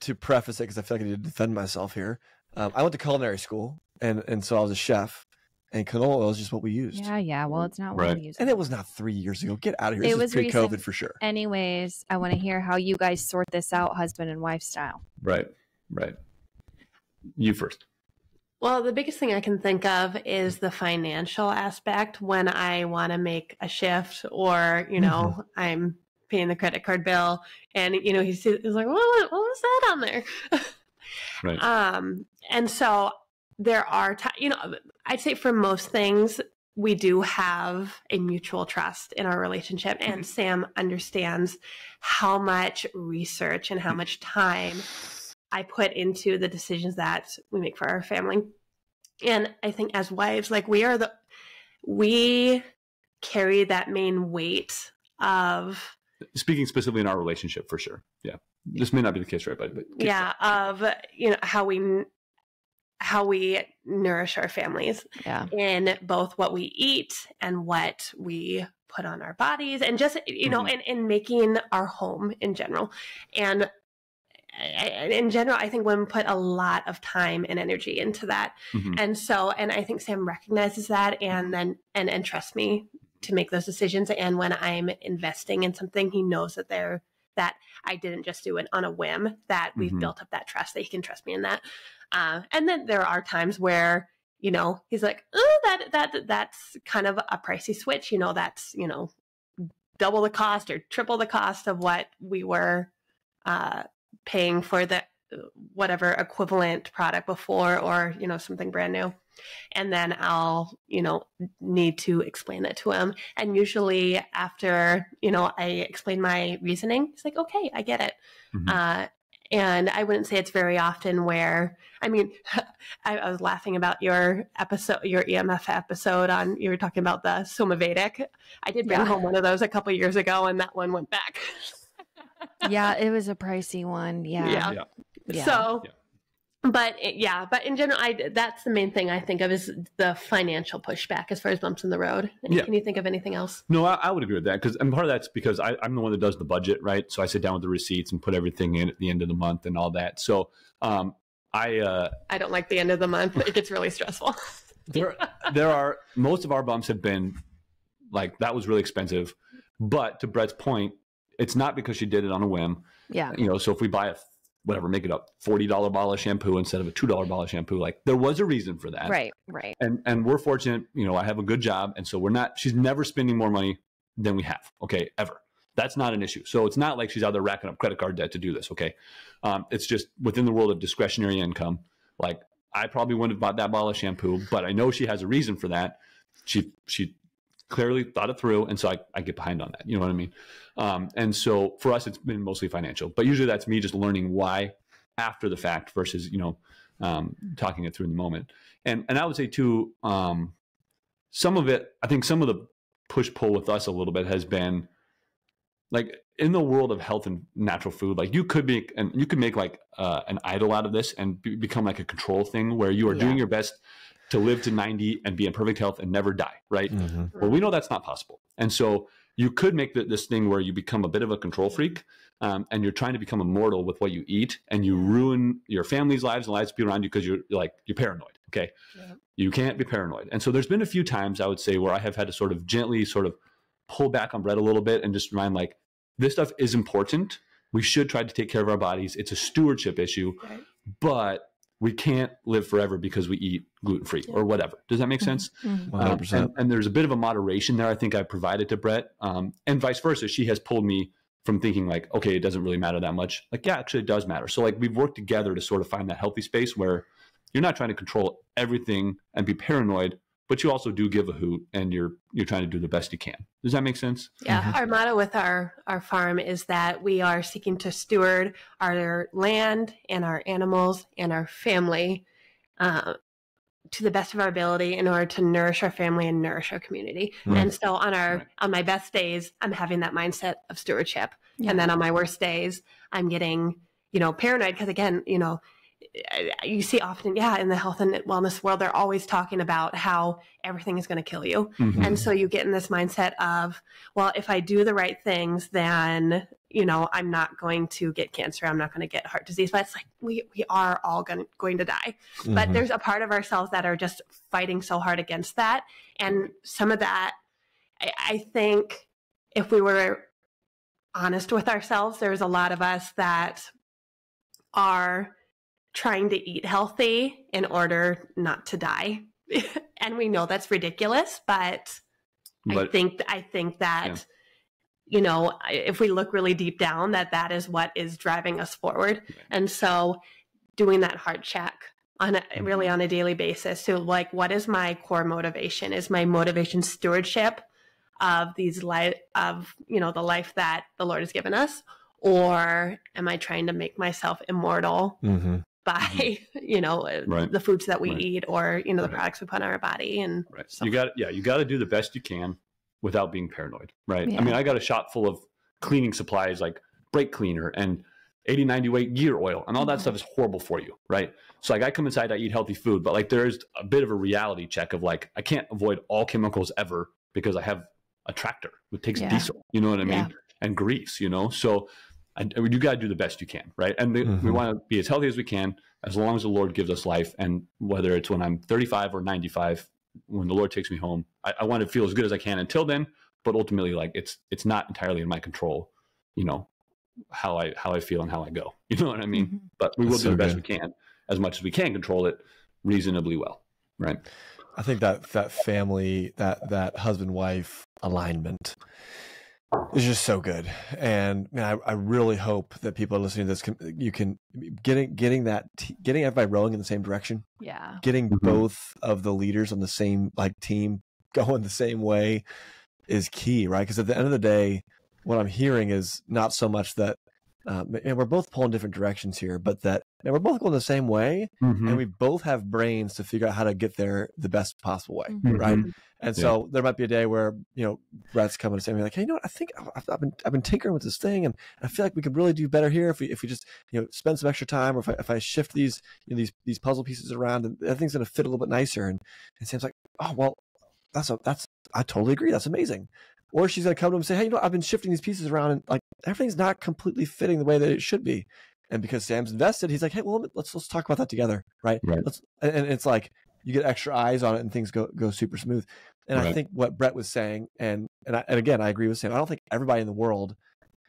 to preface it, because I feel like I need to defend myself here, um, I went to culinary school, and and so I was a chef, and canola oil is just what we used. Yeah, yeah. Well, it's not what Right. we use. And it was not three years ago. Get out of here. It This was pre-COVID for sure. Anyways, I want to hear how you guys sort this out, husband and wife style. Right. Right. You first. Well, the biggest thing I can think of is the financial aspect when I want to make a shift or, you know, I'm paying the credit card bill and, you know, he's, he's like, well, what, what was that on there? [laughs] Right. Um, and so there are, ti you know, I'd say for most things, we do have a mutual trust in our relationship, and Sam understands how much research and how much time I put into the decisions that we make for our family. And I think as wives, like we are the, we carry that main weight of Speaking specifically in our relationship, for sure. Yeah, this may not be the case for everybody, but yeah of you know how we how we nourish our families Yeah. in both what we eat and what we put on our bodies and just you know Mhm. in, in making our home in general and in general i think women put a lot of time and energy into that Mhm. and so and i think sam recognizes that and then and and trusts me to make those decisions and when i'm investing in something he knows that they're that i didn't just do it on a whim that we've Mhm. built up that trust that he can trust me in that uh, and then there are times where you know he's like oh that that that's kind of a pricey switch you know that's you know double the cost or triple the cost of what we were uh, paying for the whatever equivalent product before or you know something brand new and then i'll you know need to explain that to him and usually after you know i explain my reasoning he's like okay i get it Mhm. uh, and i wouldn't say it's very often where i mean [laughs] I, I was laughing about your episode your emf episode on you were talking about the Somavedic i did bring Yeah. home one of those a couple years ago and that one went back [laughs] Yeah, it was a pricey one. Yeah. Yeah. Yeah. Yeah. So, Yeah. But it- yeah, but in general, I that's the main thing I think of is the financial pushback as far as bumps in the road. And Yeah. Can you think of anything else? No, I, I would agree with that because, and part of that's because I, I'm the one that does the budget, right? So I sit down with the receipts and put everything in at the end of the month and all that. So um, I, uh, I don't like the end of the month. It gets really stressful. [laughs] there, there are most of our bumps have been like that was really expensive, but to Brett's point, it's not because she did it on a whim. Yeah. You know, so if we buy a whatever, make it up forty dollar bottle of shampoo instead of a two dollar bottle of shampoo, like there was a reason for that, Right. Right. and and we're fortunate you know i have a good job and so we're not she's never spending more money than we have okay ever. That's not an issue. So it's not like she's out there racking up credit card debt to do this okay? Um, it's just within the world of discretionary income like i probably wouldn't have bought that bottle of shampoo but i know she has a reason for that. She she clearly thought it through and so i, I get behind on that you know what i mean um, and so for us it's been mostly financial but usually that's me just learning why after the fact versus you know um, talking it through in the moment and and I would say too, um, some of it, I think some of the push pull with us a little bit has been like in the world of health and natural food, like you could be and you could make like uh, an idol out of this and be, become like a control thing where you are Yeah. doing your best to live to 90 and be in perfect health and never die, right? Mhm. Well, we know that's not possible. And so you could make the, this thing where you become a bit of a control freak um, and you're trying to become immortal with what you eat and you ruin your family's lives and lives of people around you because you're, you're like, you're paranoid. Okay. Yeah. You can't be paranoid. And so there's been a few times I would say where I have had to sort of gently sort of pull back on Brett a little bit and just remind like, this stuff is important. We should try to take care of our bodies. It's a stewardship issue, Right. but we can't live forever because we eat gluten free or whatever. Does that make sense? Mhm. Um, 100%. and, and there's a bit of a moderation there. I think I provided to Brett, um, and vice versa. She has pulled me from thinking like, okay, it doesn't really matter that much. Like, yeah, actually, it does matter. So like, we've worked together to sort of find that healthy space where you're not trying to control everything and be paranoid, but you also do give a hoot and you're you're trying to do the best you can. Does that make sense? Yeah, Mhm. our motto with our our farm is that we are seeking to steward our land and our animals and our family uh, to the best of our ability in order to nourish our family and nourish our community. Right. And so on our Right. on my best days, I'm having that mindset of stewardship, Yeah. and then on my worst days, I'm getting you know paranoid because again, you know. You see often, yeah, in the health and wellness world, they're always talking about how everything is going to kill you. Mhm. And so you get in this mindset of, well, if I do the right things, then you know I'm not going to get cancer. I'm not going to get heart disease. But it's like we we are all going going to die. But Mhm. there's a part of ourselves that are just fighting so hard against that, and some of that, I, I think, if we were honest with ourselves, there's a lot of us that are trying to eat healthy in order not to die. [laughs] and we know that's ridiculous, but I think I think that you know if we look really deep down that that is what is driving us forward and so doing that heart check on a, really on a daily basis. So like, what is my core motivation? Is my motivation stewardship of these life of, you know, the life that the Lord has given us? Or am I trying to make myself immortal Mm-hmm. By, [laughs] you know, Right. the foods that we Right. eat or, you know, the Right. products we put on our body and Right. stuff You got yeah, you got to do the best you can without being paranoid, right? Yeah. I mean, I got a shop full of cleaning supplies like brake cleaner and 80 90 weight gear oil and all that Mhm. stuff is horrible for you, right? So like I come inside I eat healthy food, but like there's a bit of a reality check of like I can't avoid all chemicals ever because I have a tractor that takes Yeah. diesel, you know what I mean? Yeah. And grease, you know? So I, you got to do the best you can, right? And the, we Mhm. want to be as healthy as we can as long as the Lord gives us life. And whether it's when I'm 35 or 95, when the Lord takes me home, I, I want to feel as good as I can until then. But ultimately, like it's it's not entirely in my control, you know, how I how I feel and how I go. [laughs] You know what I mean? Mhm. But we will That's do so the best good. we can, as much as we can control it reasonably well, right? I think that that family, that that husband wife alignment is just so good. And man, I, I really hope that people are listening to this. Can, you can getting getting that getting everybody rowing in the same direction, Yeah. getting Mhm. both of the leaders on the same like team [laughs] going the same way is key, right? Because at the end of the day, what I'm hearing is not so much that. Um, and we're both pulling different directions here, but that and we're both going the same way, Mm-hmm. and we both have brains to figure out how to get there the best possible way, Mhm. right? Mhm. And Yeah. so there might be a day where you know Brett's coming to say me like, hey, you know what? I think I've, I've been I've been tinkering with this thing, and I feel like we could really do better here if we if we just you know spend some extra time, or if I, if I shift these you know, these these puzzle pieces around, and everything's going to fit a little bit nicer. And and Sam's like, oh well, that's a that's I totally agree. That's amazing. Or she's going to come to him and say, hey, you know. I've been shifting these pieces around, and like everything's not completely fitting the way that it should be. And because Sam's invested, he's like, hey, well, let's let's talk about that together, right? Right. Let's and, it's like you get extra eyes on it, and things go go super smooth. And I think what Brett was saying, and and I, and again, I agree with Sam. I don't think everybody in the world,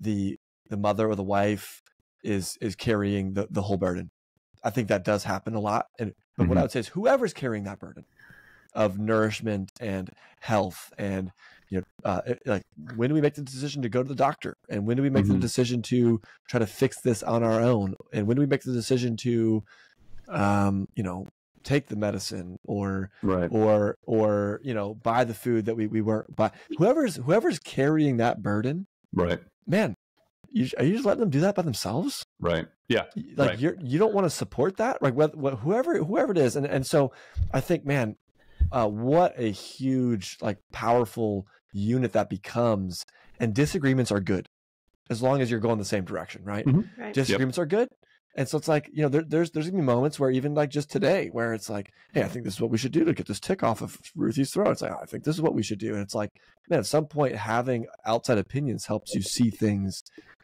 the the mother or the wife, is is carrying the the whole burden. I think that does happen a lot. And but what Mhm. I would say is whoever's carrying that burden of nourishment and health and you know uh, like when do we make the decision to go to the doctor and when do we make the Mhm. decision to try to fix this on our own and when do we make the decision to um you know take the medicine or Right. or or you know buy the food that we, we weren't buy whoever's whoever's carrying that burden Right. man you, are you just letting them do that by themselves Right. Yeah. like Right. you're you don't want to support that like whether, wh- whoever whoever it is and and so i think man uh what a huge like powerful unit that becomes and disagreements are good as long as you're going the same direction right Right. disagreements are good and so it's like you know there, there's there's gonna be moments where even like just today where it's like hey i think this is what we should do to get this tick off of ruthie's throat it's like "Oh, i think this is what we should do and it's like man at some point having outside opinions helps you see things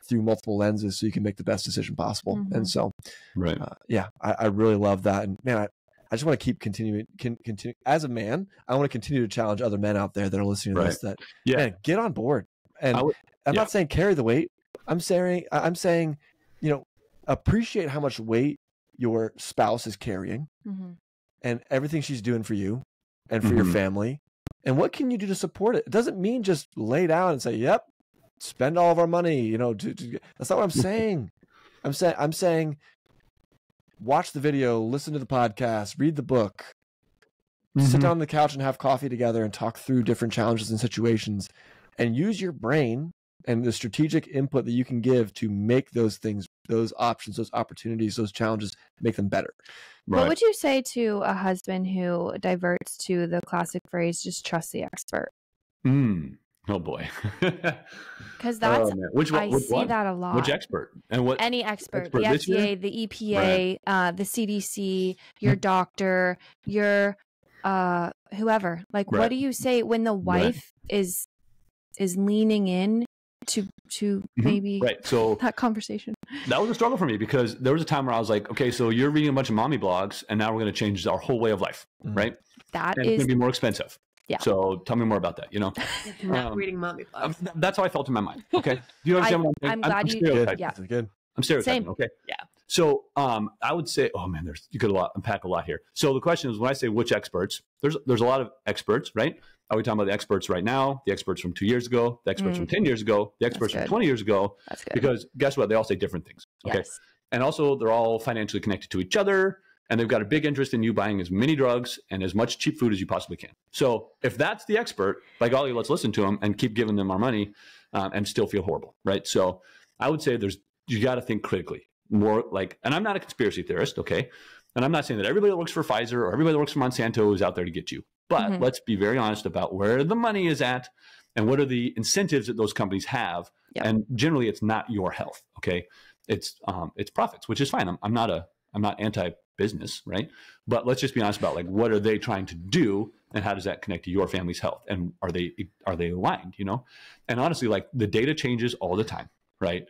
through multiple lenses so you can make the best decision possible Mhm. and so Right. uh, yeah I, I really love that and man i, I just want to keep continuing can continue as a man i want to continue to challenge other men out there that are listening to Right. this that Yeah. man, get on board and I would- i'm yeah. not saying carry the weight i'm saying I- i'm saying you know appreciate how much weight your spouse is carrying Mhm. and everything she's doing for you and for your Mhm. family and what can you do to support it it doesn't mean just lay down and say yep spend all of our money you know to, to, that's not what i'm [laughs] saying i'm saying i'm saying watch the video listen to the podcast read the book sit Mhm. down on the couch and have coffee together and talk through different challenges and situations and use your brain and the strategic input that you can give to make those things those options those opportunities those challenges make them better Right. What would you say to a husband who diverts to the classic phrase, just trust the expert? Mm. Oh boy. [laughs] Because that's, Oh, man. which one? I which see one? that a lot. Which expert? And what? Any expert, expert the? FDA, the EPA, uh, the CDC, your doctor, your uh, whoever. Like, what do you say when the Right. wife is is leaning in to to Mhm. maybe Right. So [laughs] that conversation? that was a struggle for me because there was a time where I was like, okay, so you're reading a bunch of mommy blogs, and now we're going to change our whole way of life, Mhm. right? That And is going to be more expensive. Yeah. So tell me more about that. You know, [laughs] Not Um, reading mommy Um, blogs. that's how I felt in my mind. Okay. [laughs] Do you understand I- what I'm saying? I'm glad you- good stereotyping. Yeah. That's good I'm stereotyping. Same. Okay. Yeah. So um, I would say, oh man, there's you could a lot unpack a lot here. So the question is, when I say which experts, there's there's a lot of experts, right? Are we talking about the experts right now, the experts from two years ago, the experts Mm. from ten years ago, the experts from twenty years ago? that's good. Because guess what? They all say different things. Okay. yes. And also, they're all financially connected to each other. And they've got a big interest in you buying as many drugs and as much cheap food as you possibly can. So if that's the expert, by golly, let's listen to them and keep giving them our money um, and still feel horrible, right? So I would say there's you got to think critically more like, and I'm not a conspiracy theorist, okay, and I'm not saying that everybody that works for Pfizer or everybody that works for Monsanto is out there to get you, but mm-hmm. let's be very honest about where the money is at and what are the incentives that those companies have, yep. and generally it's not your health, okay, it's um, it's profits, which is fine. I'm, I'm not a I'm not anti business, right? But let's just be honest about like what are they trying to do and how does that connect to your family's health and are they are they aligned, you know? And honestly like the data changes all the time, right?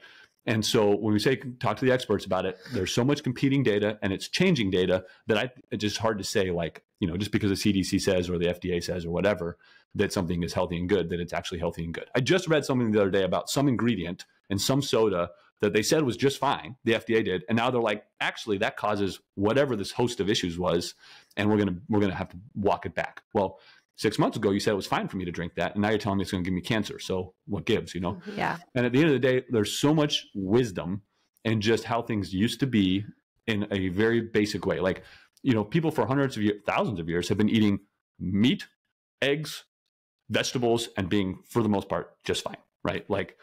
And so when we say talk to the experts about it, there's so much competing data and it's changing data that I it's just hard to say like, you know, just because the CDC says or the FDA says or whatever that something is healthy and good, that it's actually healthy and good. I just read something the other day about some ingredient in some soda that they said was just fine. The FDA did, and now they're like, actually, that causes whatever this host of issues was, and we're gonna we're gonna have to walk it back. Well, six months ago, you said it was fine for me to drink that, and now you're telling me it's going to give me cancer. So what gives, you know? Mm-hmm. Yeah. And at the end of the day, there's so much wisdom in just how things used to be in a very basic way. Like, you know, people for hundreds of years, thousands of years have been eating meat, eggs, vegetables, and being, for the most part, just fine, right? Like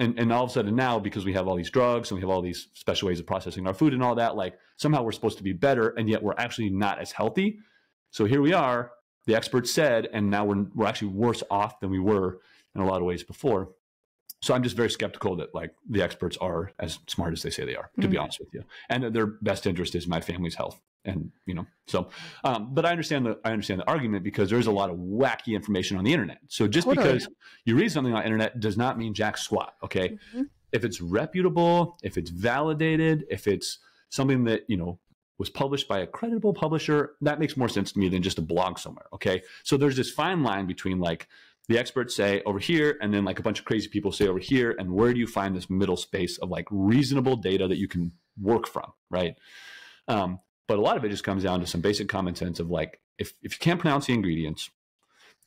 and, and all of a sudden now because we have all these drugs and we have all these special ways of processing our food and all that like somehow we're supposed to be better and yet we're actually not as healthy. So here we are the experts said and now we're, we're actually worse off than we were in a lot of ways before. So i'm just very skeptical that like the experts are as smart as they say they are to mm-hmm. be honest with you. And that their best interest is my family's health and you know so um, but i understand the i understand the argument because there's a lot of wacky information on the internet so just totally. because you read something on the internet does not mean jack squat okay mm-hmm. if it's reputable if it's validated if it's something that you know was published by a credible publisher that makes more sense to me than just a blog somewhere okay so there's this fine line between like the experts say over here and then like a bunch of crazy people say over here and where do you find this middle space of like reasonable data that you can work from right um, but a lot of it just comes down to some basic common sense of like, if, if you can't pronounce the ingredients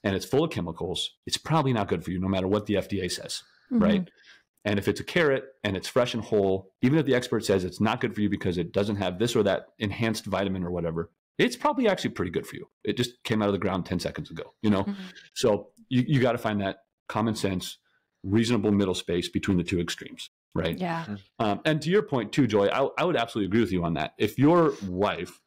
and it's full of chemicals, it's probably not good for you, no matter what the FDA says, mm-hmm. right? And if it's a carrot and it's fresh and whole, even if the expert says it's not good for you because it doesn't have this or that enhanced vitamin or whatever, it's probably actually pretty good for you. It just came out of the ground 10 seconds ago, you know? Mm-hmm. So you, you got to find that common sense, reasonable middle space between the two extremes right? Yeah. Mm-hmm. Um, and to your point too, Joy, I, I, would absolutely agree with you on that. If your wife,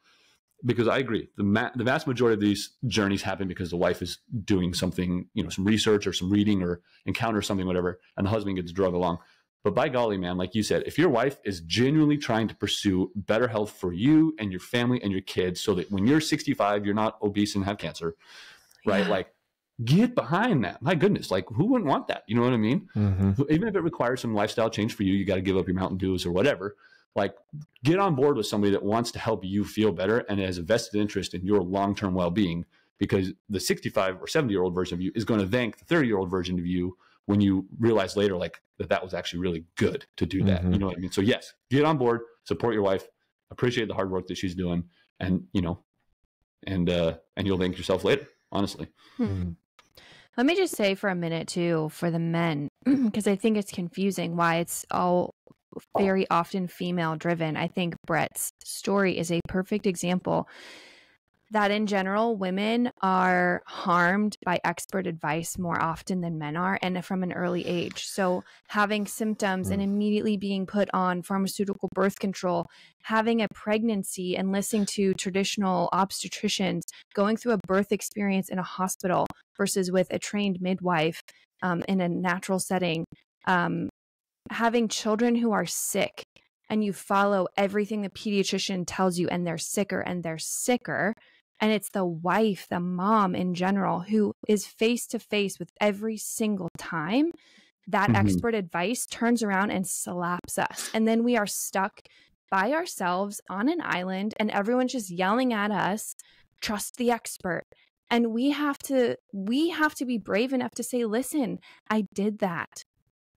because I agree, the ma- the vast majority of these journeys happen because the wife is doing something, you know, some research or some reading or encounters something, whatever, and the husband gets drug along. But by golly, man, like you said, if your wife is genuinely trying to pursue better health for you and your family and your kids, so that when you're 65, you're not obese and have cancer, right? Yeah. Like get behind that. My goodness, like who wouldn't want that? You know what I mean? Mm-hmm. Even if it requires some lifestyle change for you, you got to give up your Mountain Dews or whatever. Like get on board with somebody that wants to help you feel better and has a vested interest in your long term well being. Because the 65 or 70 year old version of you is going to thank the 30 year old version of you when you realize later, like that that was actually really good to do that. Mm-hmm. You know what I mean? So yes, get on board, support your wife, appreciate the hard work that she's doing, and you know, and uh, and you'll thank yourself later. Honestly. Mm-hmm. Let me just say for a minute too for the men [clears throat] because I think it's confusing why it's all very often female driven. I think Brett's story is a perfect example that in general, women are harmed by expert advice more often than men are, and from an early age. So, having symptoms mm. and immediately being put on pharmaceutical birth control, having a pregnancy and listening to traditional obstetricians, going through a birth experience in a hospital versus with a trained midwife um, in a natural setting, um, having children who are sick and you follow everything the pediatrician tells you and they're sicker and they're sicker and it's the wife, the mom in general, who is face to face with every single time that mm-hmm. expert advice turns around and slaps us. And then we are stuck by ourselves on an island, and everyone's just yelling at us, trust the expert. And we have to we have to be brave enough to say, listen, I did that.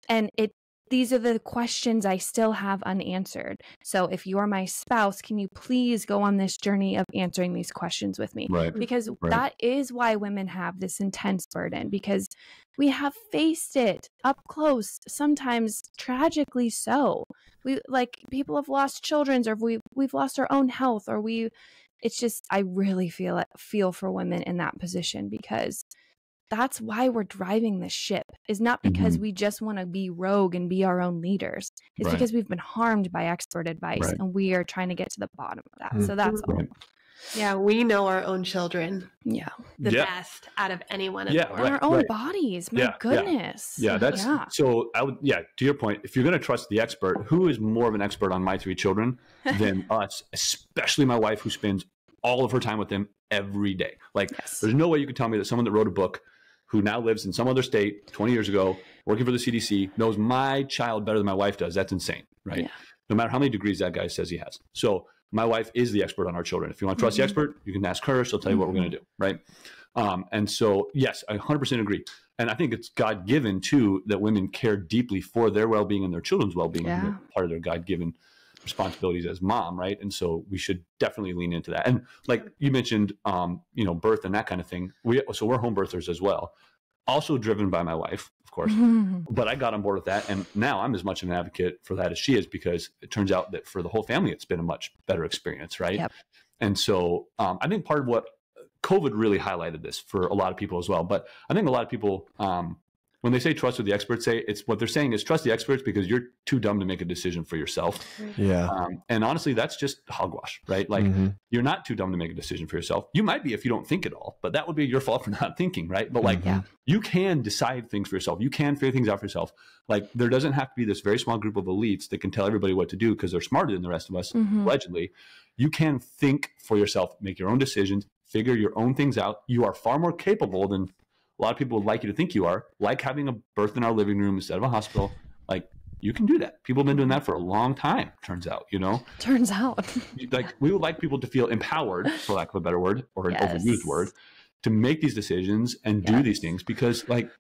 And it these are the questions I still have unanswered. So if you're my spouse, can you please go on this journey of answering these questions with me? Right. Because Right. that is why women have this intense burden because we have faced it up close, sometimes tragically so. We like people have lost children or we we've lost our own health or we it's just I really feel it feel for women in that position because that's why we're driving this ship is not because we just want to be rogue and be our own leaders it's Right. because we've been harmed by expert advice Right. and we are trying to get to the bottom of that Mm. so that's all Right. Yeah, we know our own children yeah the Yeah. best out of anyone. in Yeah, the world. Right, our own right. bodies my Yeah, yeah. goodness Yeah, that's yeah so. I would, yeah. To your point, if you're going to trust the expert, who is more of an expert on my three children than [laughs] us? Especially my wife, who spends all of her time with them every day. Like, yes there's no way you could tell me that someone that wrote a book, who now lives in some other state 20 years ago, working for the CDC, knows my child better than my wife does. That's insane, right? Yeah. No matter how many degrees that guy says he has. So my wife is the expert on our children. If you want to trust the Mhm. expert, you can ask her. She'll tell you what we're going to do, right? Um, and so, yes, I 100% agree. And I think it's God given too that women care deeply for their well being and their children's well being. Yeah. Part of their God given responsibilities as mom, right? And so we should definitely lean into that. And like you mentioned, um, you know, birth and that kind of thing. We so we're home birthers as well. Also driven by my wife, of course. [laughs] But I got on board with that, and now I'm as much of an advocate for that as she is because it turns out that for the whole family, it's been a much better experience, right? Yep. And so um, I think part of what COVID really highlighted this for a lot of people as well. But I think a lot of people, um, when they say trust what the experts say, it's what they're saying is trust the experts because you're too dumb to make a decision for yourself. Yeah. Um, and honestly, that's just hogwash, right? Like Mhm. you're not too dumb to make a decision for yourself. You might be if you don't think at all, but that would be your fault for [laughs] not thinking, right? But like Yeah. you can decide things for yourself. You can figure things out for yourself. Like there doesn't have to be this very small group of elites that can tell everybody what to do because they're smarter than the rest of us, Mhm. allegedly. You can think for yourself, make your own decisions, figure your own things out. You are far more capable than a lot of people would like you to think you are, like having a birth in our living room instead of a hospital. Like you can do that. People have been doing that for a long time, turns out, you know? turns out [laughs] like we would like people to feel empowered, for lack of a better word, or an Yes. overused word, to make these decisions and do these things because like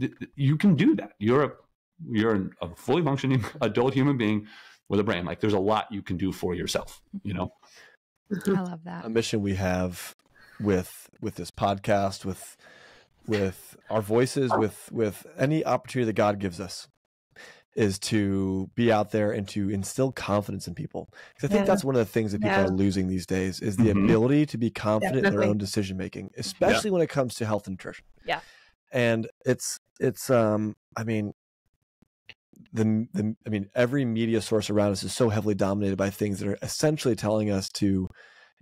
th- th- you can do that. You're a you're an, a fully functioning [laughs] adult human being with a brain. Like there's a lot you can do for yourself. You know. i love that a mission we have with with this podcast with with our voices with with any opportunity that god gives us is to be out there and to instill confidence in people 'Cause i think Yeah. that's one of the things that people Yeah. are losing these days is the Mhm. ability to be confident in their own decision making especially when it comes to health and nutrition Yeah. and it's it's um i mean the, the i mean every media source around us is so heavily dominated by things that are essentially telling us to you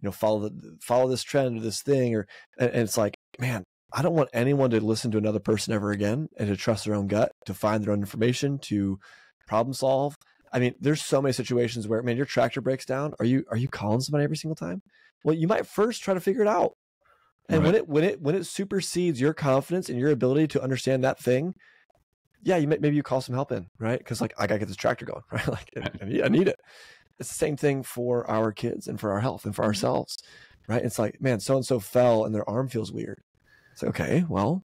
know follow the follow this trend or this thing or and, and it's like man i don't want anyone to listen to another person ever again and to trust their own gut to find their own information to problem solve. I mean there's so many situations where man your tractor breaks down. Are you are you calling somebody every single time? Well you might first try to figure it out. And when it when it when it supersedes your confidence and your ability to understand that thing yeah you may, maybe you call some help in right? Because like i gotta get this tractor going [laughs] right? Like I need, I need it. It's the same thing for our kids and for our health and for mm-hmm. ourselves right? It's like man so and so fell and their arm feels weird it's like, okay well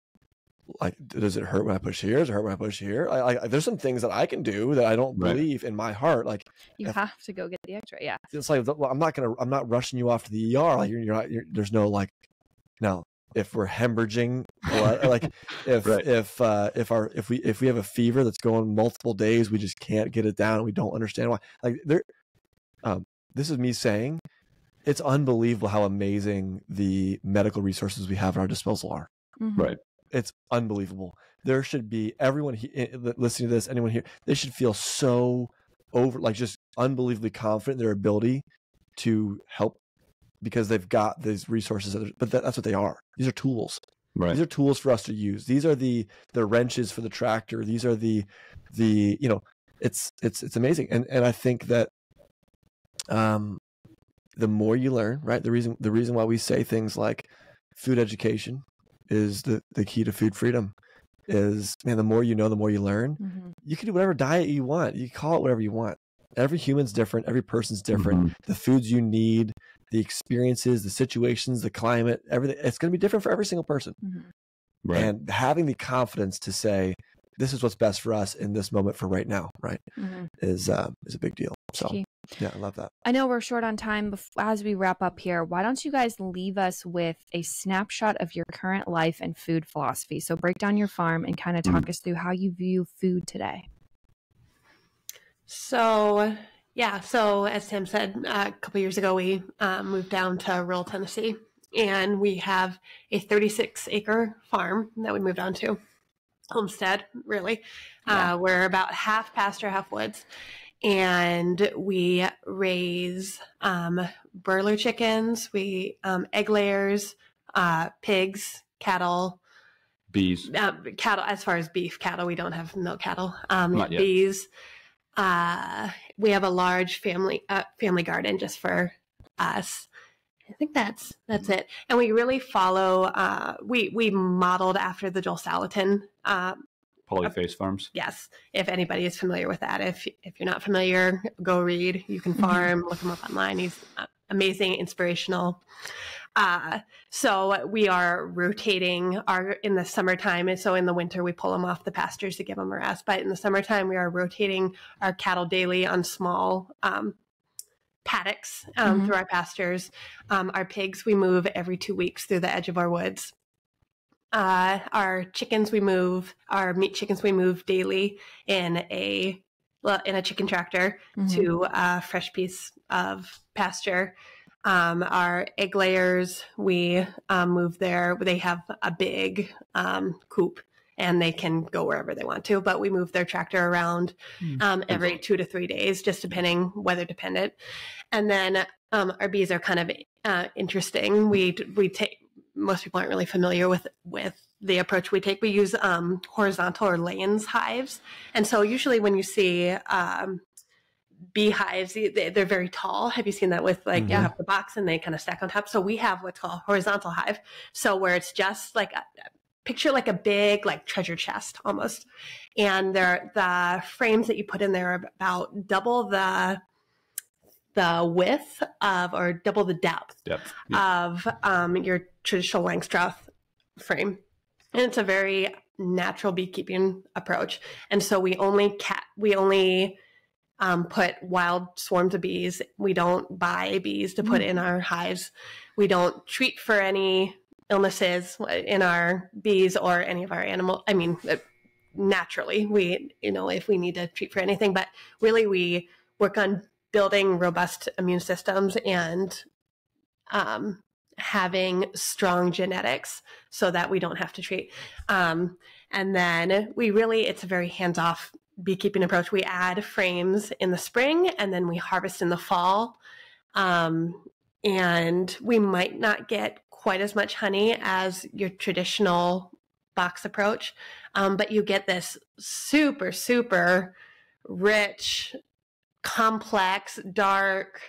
like does it hurt when i push here does it hurt when i push here I, I, there's some things that i can do that i don't Right. believe in my heart like you if- have to go get the x-ray yeah it's like well, i'm not gonna i'm not rushing you off to the er like you're, you're not you're, there's no like now if we're hemorrhaging blood, like [laughs] if Right. if uh if our if we if we have a fever that's going multiple days we just can't get it down and we don't understand why like there um this is me saying it's unbelievable how amazing the medical resources we have at our disposal are Mhm. Right. it's unbelievable. There should be everyone he, eh, listening to this, anyone here, they should feel so over, like just unbelievably confident in their ability to help because they've got these resources. But that, that's what they are. These are tools. Right. These are tools for us to use. These are the the wrenches for the tractor. These are the the you know it's it's it's amazing. And and I think that um the more you learn, right? The reason the reason why we say things like food education is the the key to food freedom is man the more you know the more you learn Mhm. you can do whatever diet you want you call it whatever you want every human's different every person's different the foods you need the experiences the situations the climate everything it's going to be different for every single person Mhm. Right. and having the confidence to say this is what's best for us in this moment for right now, right? Mhm. Is uh, is a big deal. So Key. yeah, I love that. I know we're short on time. Bef- as we wrap up here, why don't you guys leave us with a snapshot of your current life and food philosophy? So break down your farm and kind of talk us through how you view food today. So, yeah, so as Tim said, uh, a couple years ago, we um, moved down to rural Tennessee and we have a 36 acre farm that we moved on to. Homestead, really. Yeah. Uh, we're about half pasture, half woods. And we raise um, broiler chickens, we um, egg layers, uh, pigs, cattle, Bees. uh, cattle as far as beef cattle we don't have milk cattle um Not yet. bees uh we have a large family uh, family garden just for us i think that's that's it. And we really follow uh we we modeled after the joel salatin um Polyface farms. yes. If anybody is familiar with that. If if you're not familiar go read. You can [laughs] farm look him up online. He's uh, amazing inspirational. Uh, so we are rotating our in the summertime and so in the winter we pull them off the pastures to give them a rest but in the summertime we are rotating our cattle daily on small um, paddocks um, Mhm. through our pastures um, our pigs we move every two weeks through the edge of our woods uh, our chickens we move our meat chickens we move daily in a well, in a chicken tractor Mhm. to a fresh piece of pasture um, our egg layers we um, move there they have a big um, coop and they can go wherever they want to but we move their tractor around Hmm. um, every two to three days just depending weather dependent and then um, our bees are kind of uh, interesting we we take most people aren't really familiar with with the approach we take we use um, horizontal or Layens hives and so usually when you see um, beehives, they- they're very tall. Have you seen that with like you Mhm. have the box and they kind of stack on top? So we have what's called horizontal hive. So where it's just like a, picture like a big like treasure chest almost, and there the frames that you put in there are about double the the width of or double the depth Depth. of um, your traditional Langstroth frame. And it's a very natural beekeeping approach. And so we only cat we only um, put wild swarms of bees. We don't buy bees to put in our hives. We don't treat for any illnesses in our bees or any of our animal. I mean, uh, naturally, we you know if we need to treat for anything, but really we work on building robust immune systems and um, having strong genetics so that we don't have to treat. Um, and then we really, it's a very hands off beekeeping approach. We add frames in the spring and then we harvest in the fall. Um, and we might not get quite as much honey as your traditional box approach, um, but you get this super, super rich, complex, dark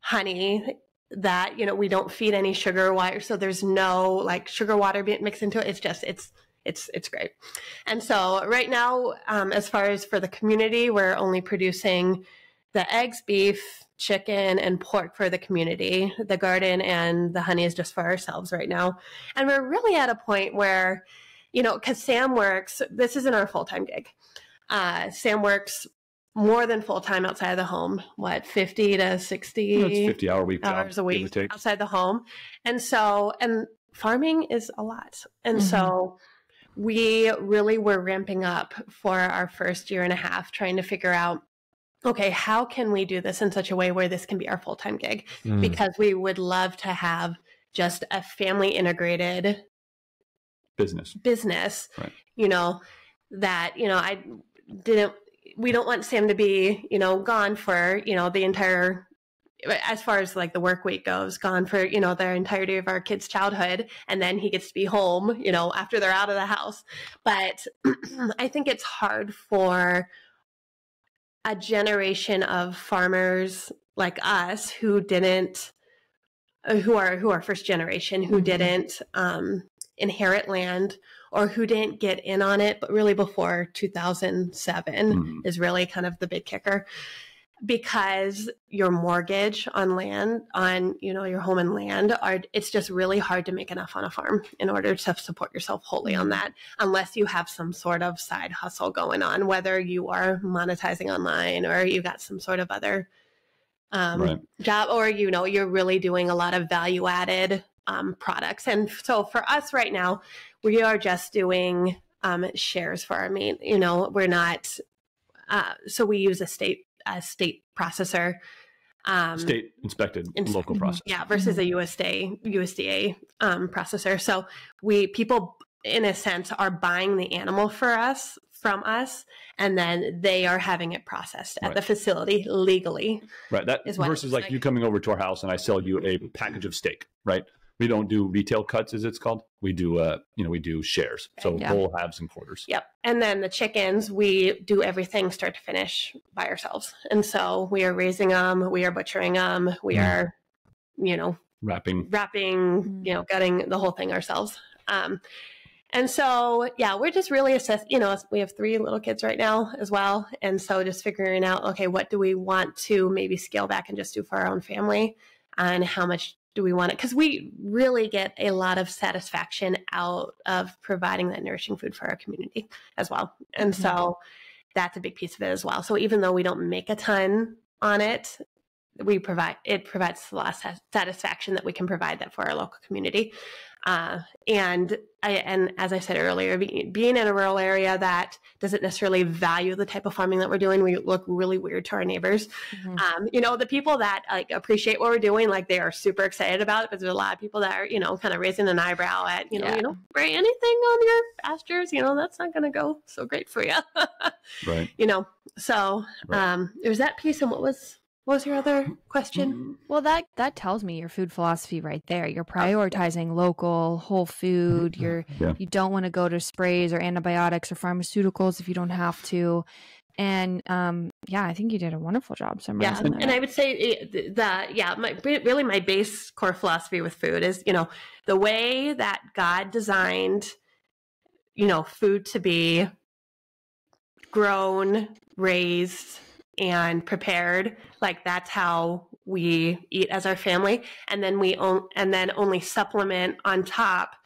honey that you know we don't feed any sugar water. So there's no like sugar water being mixed into it. It's just it's it's it's great. And so right now um, as far as for the community we're only producing the eggs beef chicken and pork for the community. The garden and the honey is just for ourselves right now. And we're really at a point where you know because sam works this isn't our full-time gig. Uh, sam works more than full-time outside of the home what 50 to 60 You 50 hour week job, hours a week outside the home. And so, and farming is a lot. And so we really were ramping up for our first year and a half, trying to figure out, okay, how can we do this in such a way where this can be our full time gig? Mm. Because we would love to have just a family integrated Business. business, Right. you know, that, you know, I didn't, we don't want Sam to be, you know, gone for, you know, the entire, as far as like the work week goes, gone for, you know, the entirety of our kids' childhood. And then he gets to be home, you know, after they're out of the house. But [clears throat] I think it's hard for a generation of farmers like us who didn't, uh, who are, who are first generation, who Mhm. didn't, um, inherit land or who didn't get in on it, but really before 2007 Mhm. is really kind of the big kicker. Because your mortgage on land on you know your home and land are it's just really hard to make enough on a farm in order to support yourself wholly on that unless you have some sort of side hustle going on whether you are monetizing online or you got some sort of other um, Right. job or you know you're really doing a lot of value added um, products and so for us right now we are just doing um, shares for our main you know we're not uh, so we use a state a state processor um, State inspected ins- local processor. yeah versus a USDA USDA um, processor. So we people in a sense are buying the animal for us from us, and then they are having it processed at Right. the facility legally. Right. That is versus like, like. you coming over to our house and I sell you a package of steak, right? We don't do retail cuts, as it's called. We do, uh, you know, we do shares, so Yeah. whole halves and quarters. Yep. And then the chickens, we do everything start to finish by ourselves, and so we are raising them, we are butchering them, we Mm. are, you know, Wrapping. wrapping, Mm. you know, gutting the whole thing ourselves. Um, and so, yeah, we're just really assess. You know, we have three little kids right now as well, and so just figuring out, okay, what do we want to maybe scale back and just do for our own family, and how much do we want it? Because we really get a lot of satisfaction out of providing that nourishing food for our community as well, and so mm-hmm. that's a big piece of it as well. So even though we don't make a ton on it, we provide it provides a lot of satisfaction that we can provide that for our local community uh, and I, and as I said earlier, be, being in a rural area that doesn't necessarily value the type of farming that we're doing, we look really weird to our neighbors. Mhm. Um, you know, the people that like appreciate what we're doing, like they are super excited about it. But there's a lot of people that are, you know, kind of raising an eyebrow at, you know, Yeah. you know, spray anything on your pastures. You know, that's not going to go so great for you. [laughs] Right. you know, so Right. um, there was that piece. And what was what was your other question? Mm, Well, that that tells me your food philosophy right there. You're prioritizing local, whole food. You're Yeah. you don't want to go to sprays or antibiotics or pharmaceuticals if you don't have to. And um, yeah, I think you did a wonderful job Yeah, summarizing and I would say it- that yeah, my really my base core philosophy with food is you know the way that God designed, you know, food to be grown, raised, and prepared. Like that's how we eat as our family, and then we own, and then only supplement on top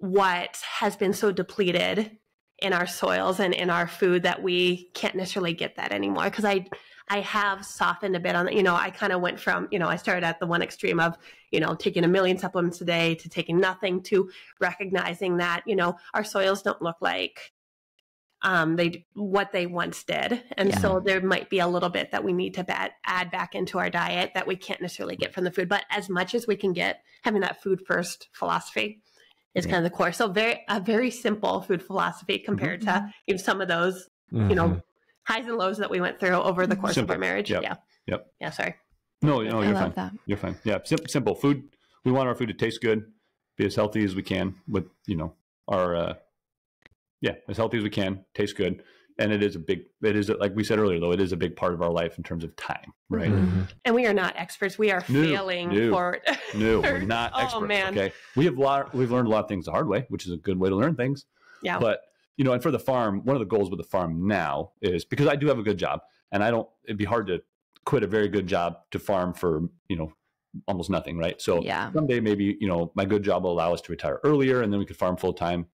what has been so depleted in our soils and in our food that we can't necessarily get that anymore. Because I I have softened a bit on. You know, I kind of went from, you know, I started at the one extreme of, you know, taking a million supplements a day to taking nothing to recognizing that, you know, our soils don't look like um they what they once did and Yeah. so there might be a little bit that we need to bat, add back into our diet that we can't necessarily get from the food but as much as we can get having that food first philosophy is Yeah. kind of the core so very a very simple food philosophy compared to even some of those you know Mhm. highs and lows that we went through over the course Simple. of our marriage. Yep. Yeah. Yep. Yeah. Sorry. No, no, you're love fine. that. You're fine. Yeah, sim- simple food. We want our food to taste good, be as healthy as we can with, you know, our, uh, yeah, as healthy as we can, taste good. And it is a big, it is, like we said earlier, though, it is a big part of our life in terms of time, right? Mhm. And we are not experts. We are No, failing no. forward. [laughs] No, we're not Oh, experts. man. Okay. We have lot, we've learned a lot of things the hard way, which is a good way to learn things. yeah. But you know, and for the farm, one of the goals with the farm now is because I do have a good job, and I don't. It'd be hard to quit a very good job to farm for you know almost nothing, right? So Yeah. someday maybe you know my good job will allow us to retire earlier, and then we could farm full time,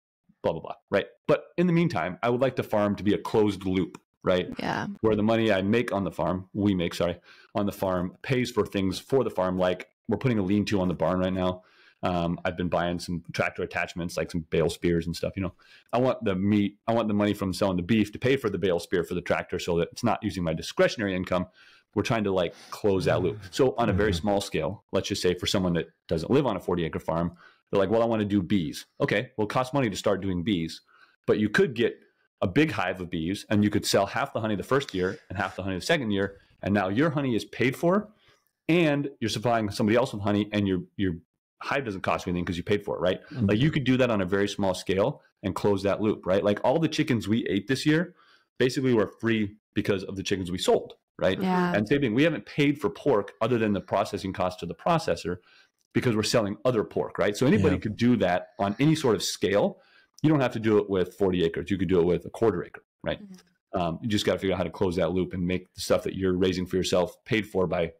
blah blah blah, right? But in the meantime, I would like the farm to be a closed loop, right? Yeah. where the money I make on the farm, we make, sorry, on the farm pays for things for the farm. Like we're putting a lean to on the barn right now. Um, I've been buying some tractor attachments, like some bale spears and stuff. You know, I want the meat, I want the money from selling the beef to pay for the bale spear for the tractor so that it's not using my discretionary income. We're trying to like close that loop. So on a very small scale, let's just say for someone that doesn't live on a 40 acre farm, they're like, well, I want to do bees. Okay, well, it costs money to start doing bees, but you could get a big hive of bees and you could sell half the honey the first year and half the honey the second year. And now your honey is paid for and you're supplying somebody else with honey and your, your hive doesn't cost you anything because you paid for it, right? Mhm. Like you could do that on a very small scale and close that loop, right? Like all the chickens we ate this year basically were free because of the chickens we sold, right? Yeah. And same thing, we haven't paid for pork other than the processing cost to the processor because we're selling other pork, right? So anybody Yeah. could do that on any sort of scale. You don't have to do it with 40 acres. You could do it with a quarter acre, right? Mhm. Um, you just got to figure out how to close that loop and make the stuff that you're raising for yourself paid for by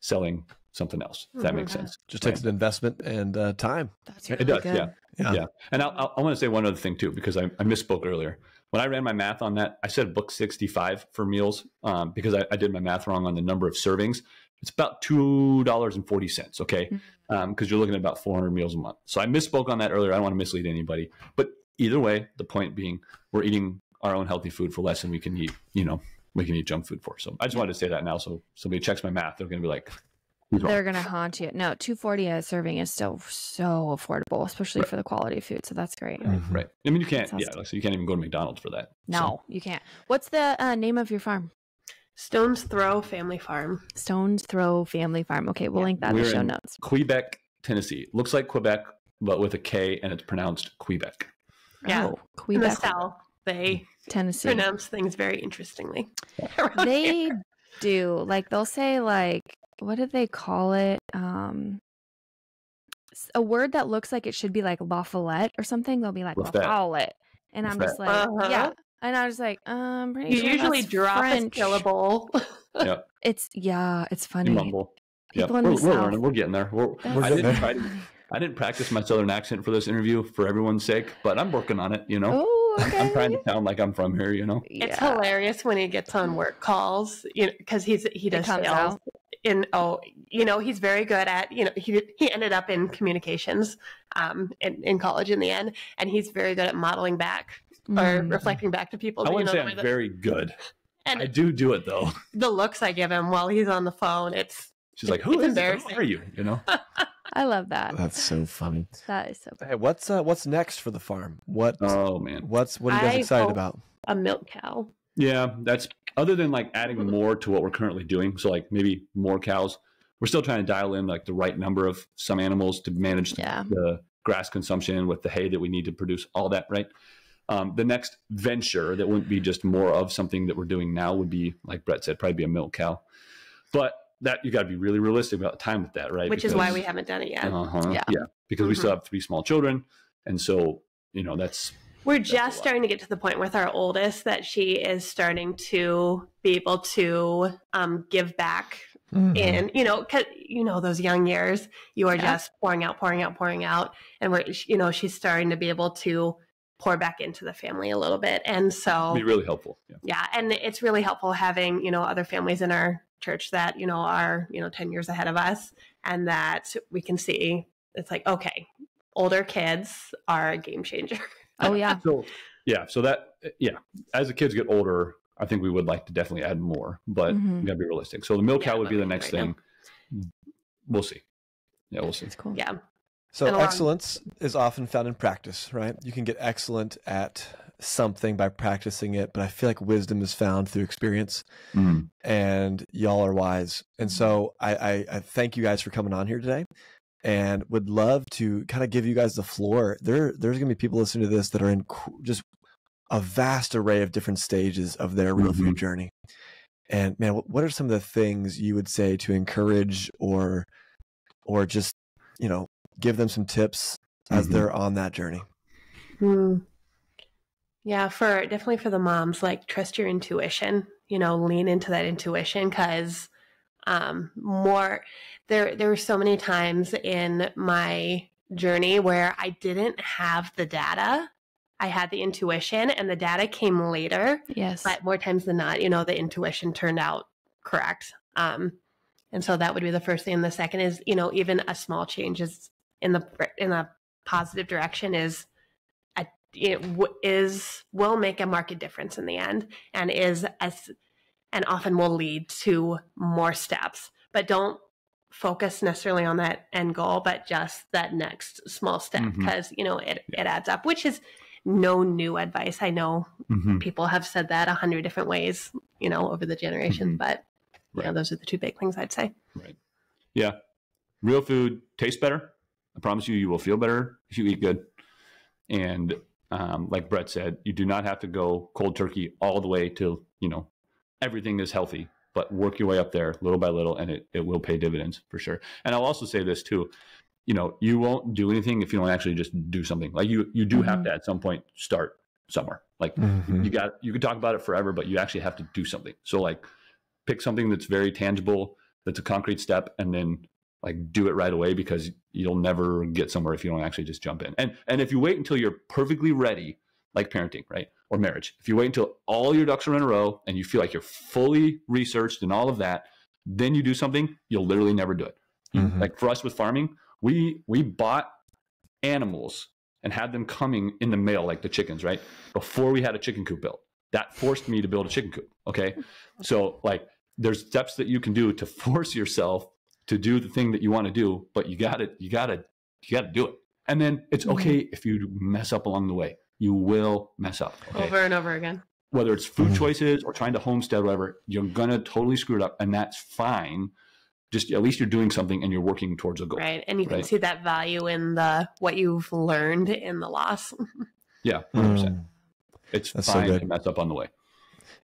selling something else. If that Mhm. makes sense. Just takes an investment and uh, time. That's It really does, good. yeah. Yeah. Yeah. And I'll, I'll, I want to say one other thing too, because I, I misspoke earlier. When I ran my math on that, I said book 65 for meals um, because I, I did my math wrong on the number of servings. It's about $2.40. Okay. Mhm. Because you're looking at about 400 meals a month. So I misspoke on that earlier. I don't want to mislead anybody. But either way, the point being, we're eating our own healthy food for less than we can eat, you know, we can eat junk food for. So I just wanted to say that now. So somebody checks my math, they're going to be like. They're gonna haunt you. No, two forty a serving is still so affordable, especially for the quality of food. So that's great. Mhm. Right. I mean, you can't, yeah, like, so you can't even go to McDonald's for that. So- No, you can't. What's the uh, name of your farm? Stones Throw Family Farm. Stones Throw Family Farm. Okay, we'll Yeah. link that in We're the show in- notes. Quebeck, Tennessee. Looks like Quebec, but with a K, and it's pronounced Quebec. Yeah. Oh, In the Quebec, South, they Tennessee. pronounce things very interestingly. [laughs] They here. do. Like they'll say like what do they call it? Um s- a word that looks like it should be like La Follette or something. They'll be like La Follette. And I'm just like, Uh-huh. yeah. And I was like, um, I'm pretty You sure usually that's drop French. a syllable. Yep. [laughs] It's yeah, it's You funny. mumble. Yep. We're, we're South. learning. We're getting there. We're, We're I, didn't there. try to, [laughs] I didn't practice my southern accent for this interview for everyone's sake, but I'm working on it, you know? Oh, okay. [laughs] I'm trying to sound like I'm from here, you know? It's Yeah. hilarious when he gets on work calls, you know, because he's he does comes sales. out. In oh, you know, he's very good at you know he he ended up in communications, um, in, in college in the end, and he's very good at modeling back or Mm. reflecting back to people. I wouldn't know, say I'm that- very good. [laughs] and I do do it though. [laughs] the looks I give him while he's on the phone, it's She's like, It's who is embarrassing. Who are you? You know? [laughs] I love that. That's so funny. That is so Hey, what's uh, what's next for the farm? What Oh man. what's what are you guys I excited hope- about? a milk cow. Yeah, that's other than like adding more to what we're currently doing. So like maybe more cows. We're still trying to dial in like the right number of some animals to manage Yeah. the grass consumption with the hay that we need to produce, all that, right? Um, the next venture that wouldn't be just more of something that we're doing now would be, like Brett said, probably be a milk cow. But that you got to be really realistic about the time with that, right? which is why we haven't done it yet. Uh-huh, Yeah. yeah, because we Mhm. still have three small children, and so you know that's We're a just starting to get to the point with our oldest that she is starting to be able to um, give back Mhm. in, you know, cause you know those young years, you are Yeah. just pouring out, pouring out, pouring out, and we're, you know, she's starting to be able to pour back into the family a little bit, and so be really helpful. Yeah. yeah, and it's really helpful having you know other families in our church that you know are you know ten years ahead of us, and that we can see it's like okay, older kids are a game changer. Oh yeah. So yeah, so that yeah, as the kids get older, I think we would like to definitely add more, but Mhm. we gotta be realistic. So the milk Yeah, cow would be the next right thing. We'll see. Yeah, we'll see. That's cool. Yeah. So along- excellence is often found in practice, right? You can get excellent at something by practicing it, but I feel like wisdom is found through experience, Mm. and y'all are wise. And so I, I, I thank you guys for coming on here today, and would love to kind of give you guys the floor. There, there's going to be people listening to this that are in just a vast array of different stages of their real food journey. And man, what, what are some of the things you would say to encourage or, or just, you know, give them some tips as Mhm. they're on that journey? Hmm. Yeah, for definitely for the moms, like trust your intuition. You know, lean into that intuition because um, more there there were so many times in my journey where I didn't have the data. I had the intuition, and the data came later. Yes. But more times than not, you know, the intuition turned out correct. Um, and so that would be the first thing. And the second is, you know, even a small change is in the in a positive direction is a it w- is will make a market difference in the end, and is as and often will lead to more steps. But don't focus necessarily on that end goal, but just that next small step because you know it it adds up, which is no new advice. I know Mhm. people have said that a hundred different ways, you know, over the generations. Mhm. But you know, those are the two big things I'd say. Right. Yeah. Real food tastes better. I promise you, you will feel better if you eat good. And um, like Brett said, you do not have to go cold turkey all the way till, you know, everything is healthy, but work your way up there little by little and it, it will pay dividends for sure. And I'll also say this too, you know, you won't do anything if you don't actually just do something. Like you, you do have Mhm. to at some point start somewhere. Like Mhm. you got you could talk about it forever, but you actually have to do something. So like pick something that's very tangible, that's a concrete step, and then like do it right away because you'll never get somewhere if you don't actually just jump in. And and if you wait until you're perfectly ready, like parenting, right? Or marriage, if you wait until all your ducks are in a row and you feel like you're fully researched and all of that, then you do something, you'll literally never do it. Mhm. Like for us with farming, we we bought animals and had them coming in the mail like the chickens, right? Before we had a chicken coop built. That forced me to build a chicken coop. Okay. [laughs] So like there's steps that you can do to force yourself to do the thing that you want to do, but you gotta you gotta you gotta do it. And then it's okay if you mess up along the way. You will mess up. Okay Over and over again. whether it's food Mhm. choices or trying to homestead, whatever, you're gonna totally screw it up, and that's fine. Just at least you're doing something and you're working towards a goal. Right. And you can Right. see that value in the what you've learned in the loss. [laughs] Yeah, 100%. Mm. It's That's so fine good. to mess up on the way.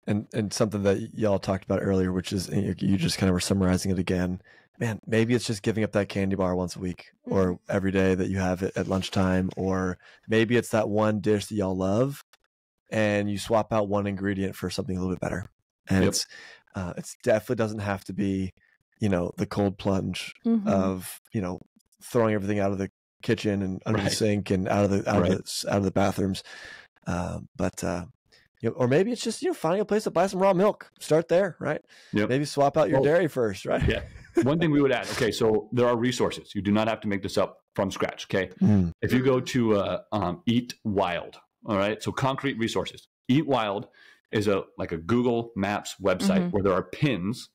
And and something that y'all talked about earlier, which is you you just kind of were summarizing it again. Man, maybe it's just giving up that candy bar once a week or every day that you have it at lunchtime, or maybe it's that one dish that y'all love, and you swap out one ingredient for something a little bit better. And Yep. it's uh, it's definitely doesn't have to be, you know, the cold plunge Mhm. of you know throwing everything out of the kitchen and under the sink and out of the out Right. of the out of the bathrooms. Uh, but uh, you know, or maybe it's just you know finding a place to buy some raw milk. Start there, right? Yep. Maybe swap out your Well, dairy first, right? Yeah. [laughs] One thing we would add. Okay, so there are resources. You do not have to make this up from scratch. Okay, Mm, if you go to uh, um, Eat Wild, all right. So concrete resources. Eat Wild is a like a Google Maps website Mhm. where there are pins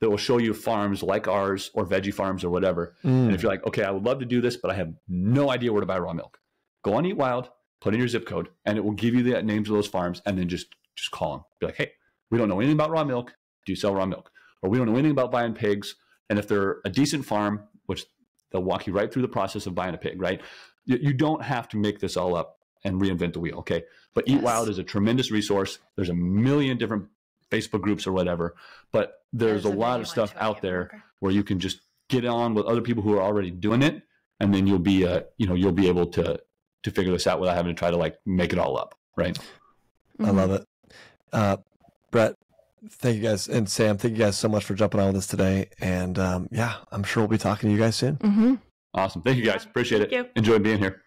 that will show you farms like ours or veggie farms or whatever And mm, if you're like, okay, I would love to do this, but I have no idea where to buy raw milk, go on Eat Wild, put in your zip code, and it will give you the names of those farms, and then just just call them. Be like, hey, we don't know anything about raw milk. Do you sell raw milk? Or we don't know anything about buying pigs. And if they're a decent farm, which they'll walk you right through the process of buying a pig, right? You, you don't have to make this all up and reinvent the wheel, okay? But Eat Wild is a tremendous resource. There's a million different Facebook groups or whatever, but there's a lot of stuff out there where you can just get on with other people who are already doing it and then you'll be uh you know you'll be able to to figure this out without having to try to like make it all up right I love it. Uh, Brett, thank you guys, and Sam, thank you guys so much for jumping on with us today. And um, yeah, I'm sure we'll be talking to you guys soon. Mm-hmm. awesome thank you guys appreciate it you. enjoy being here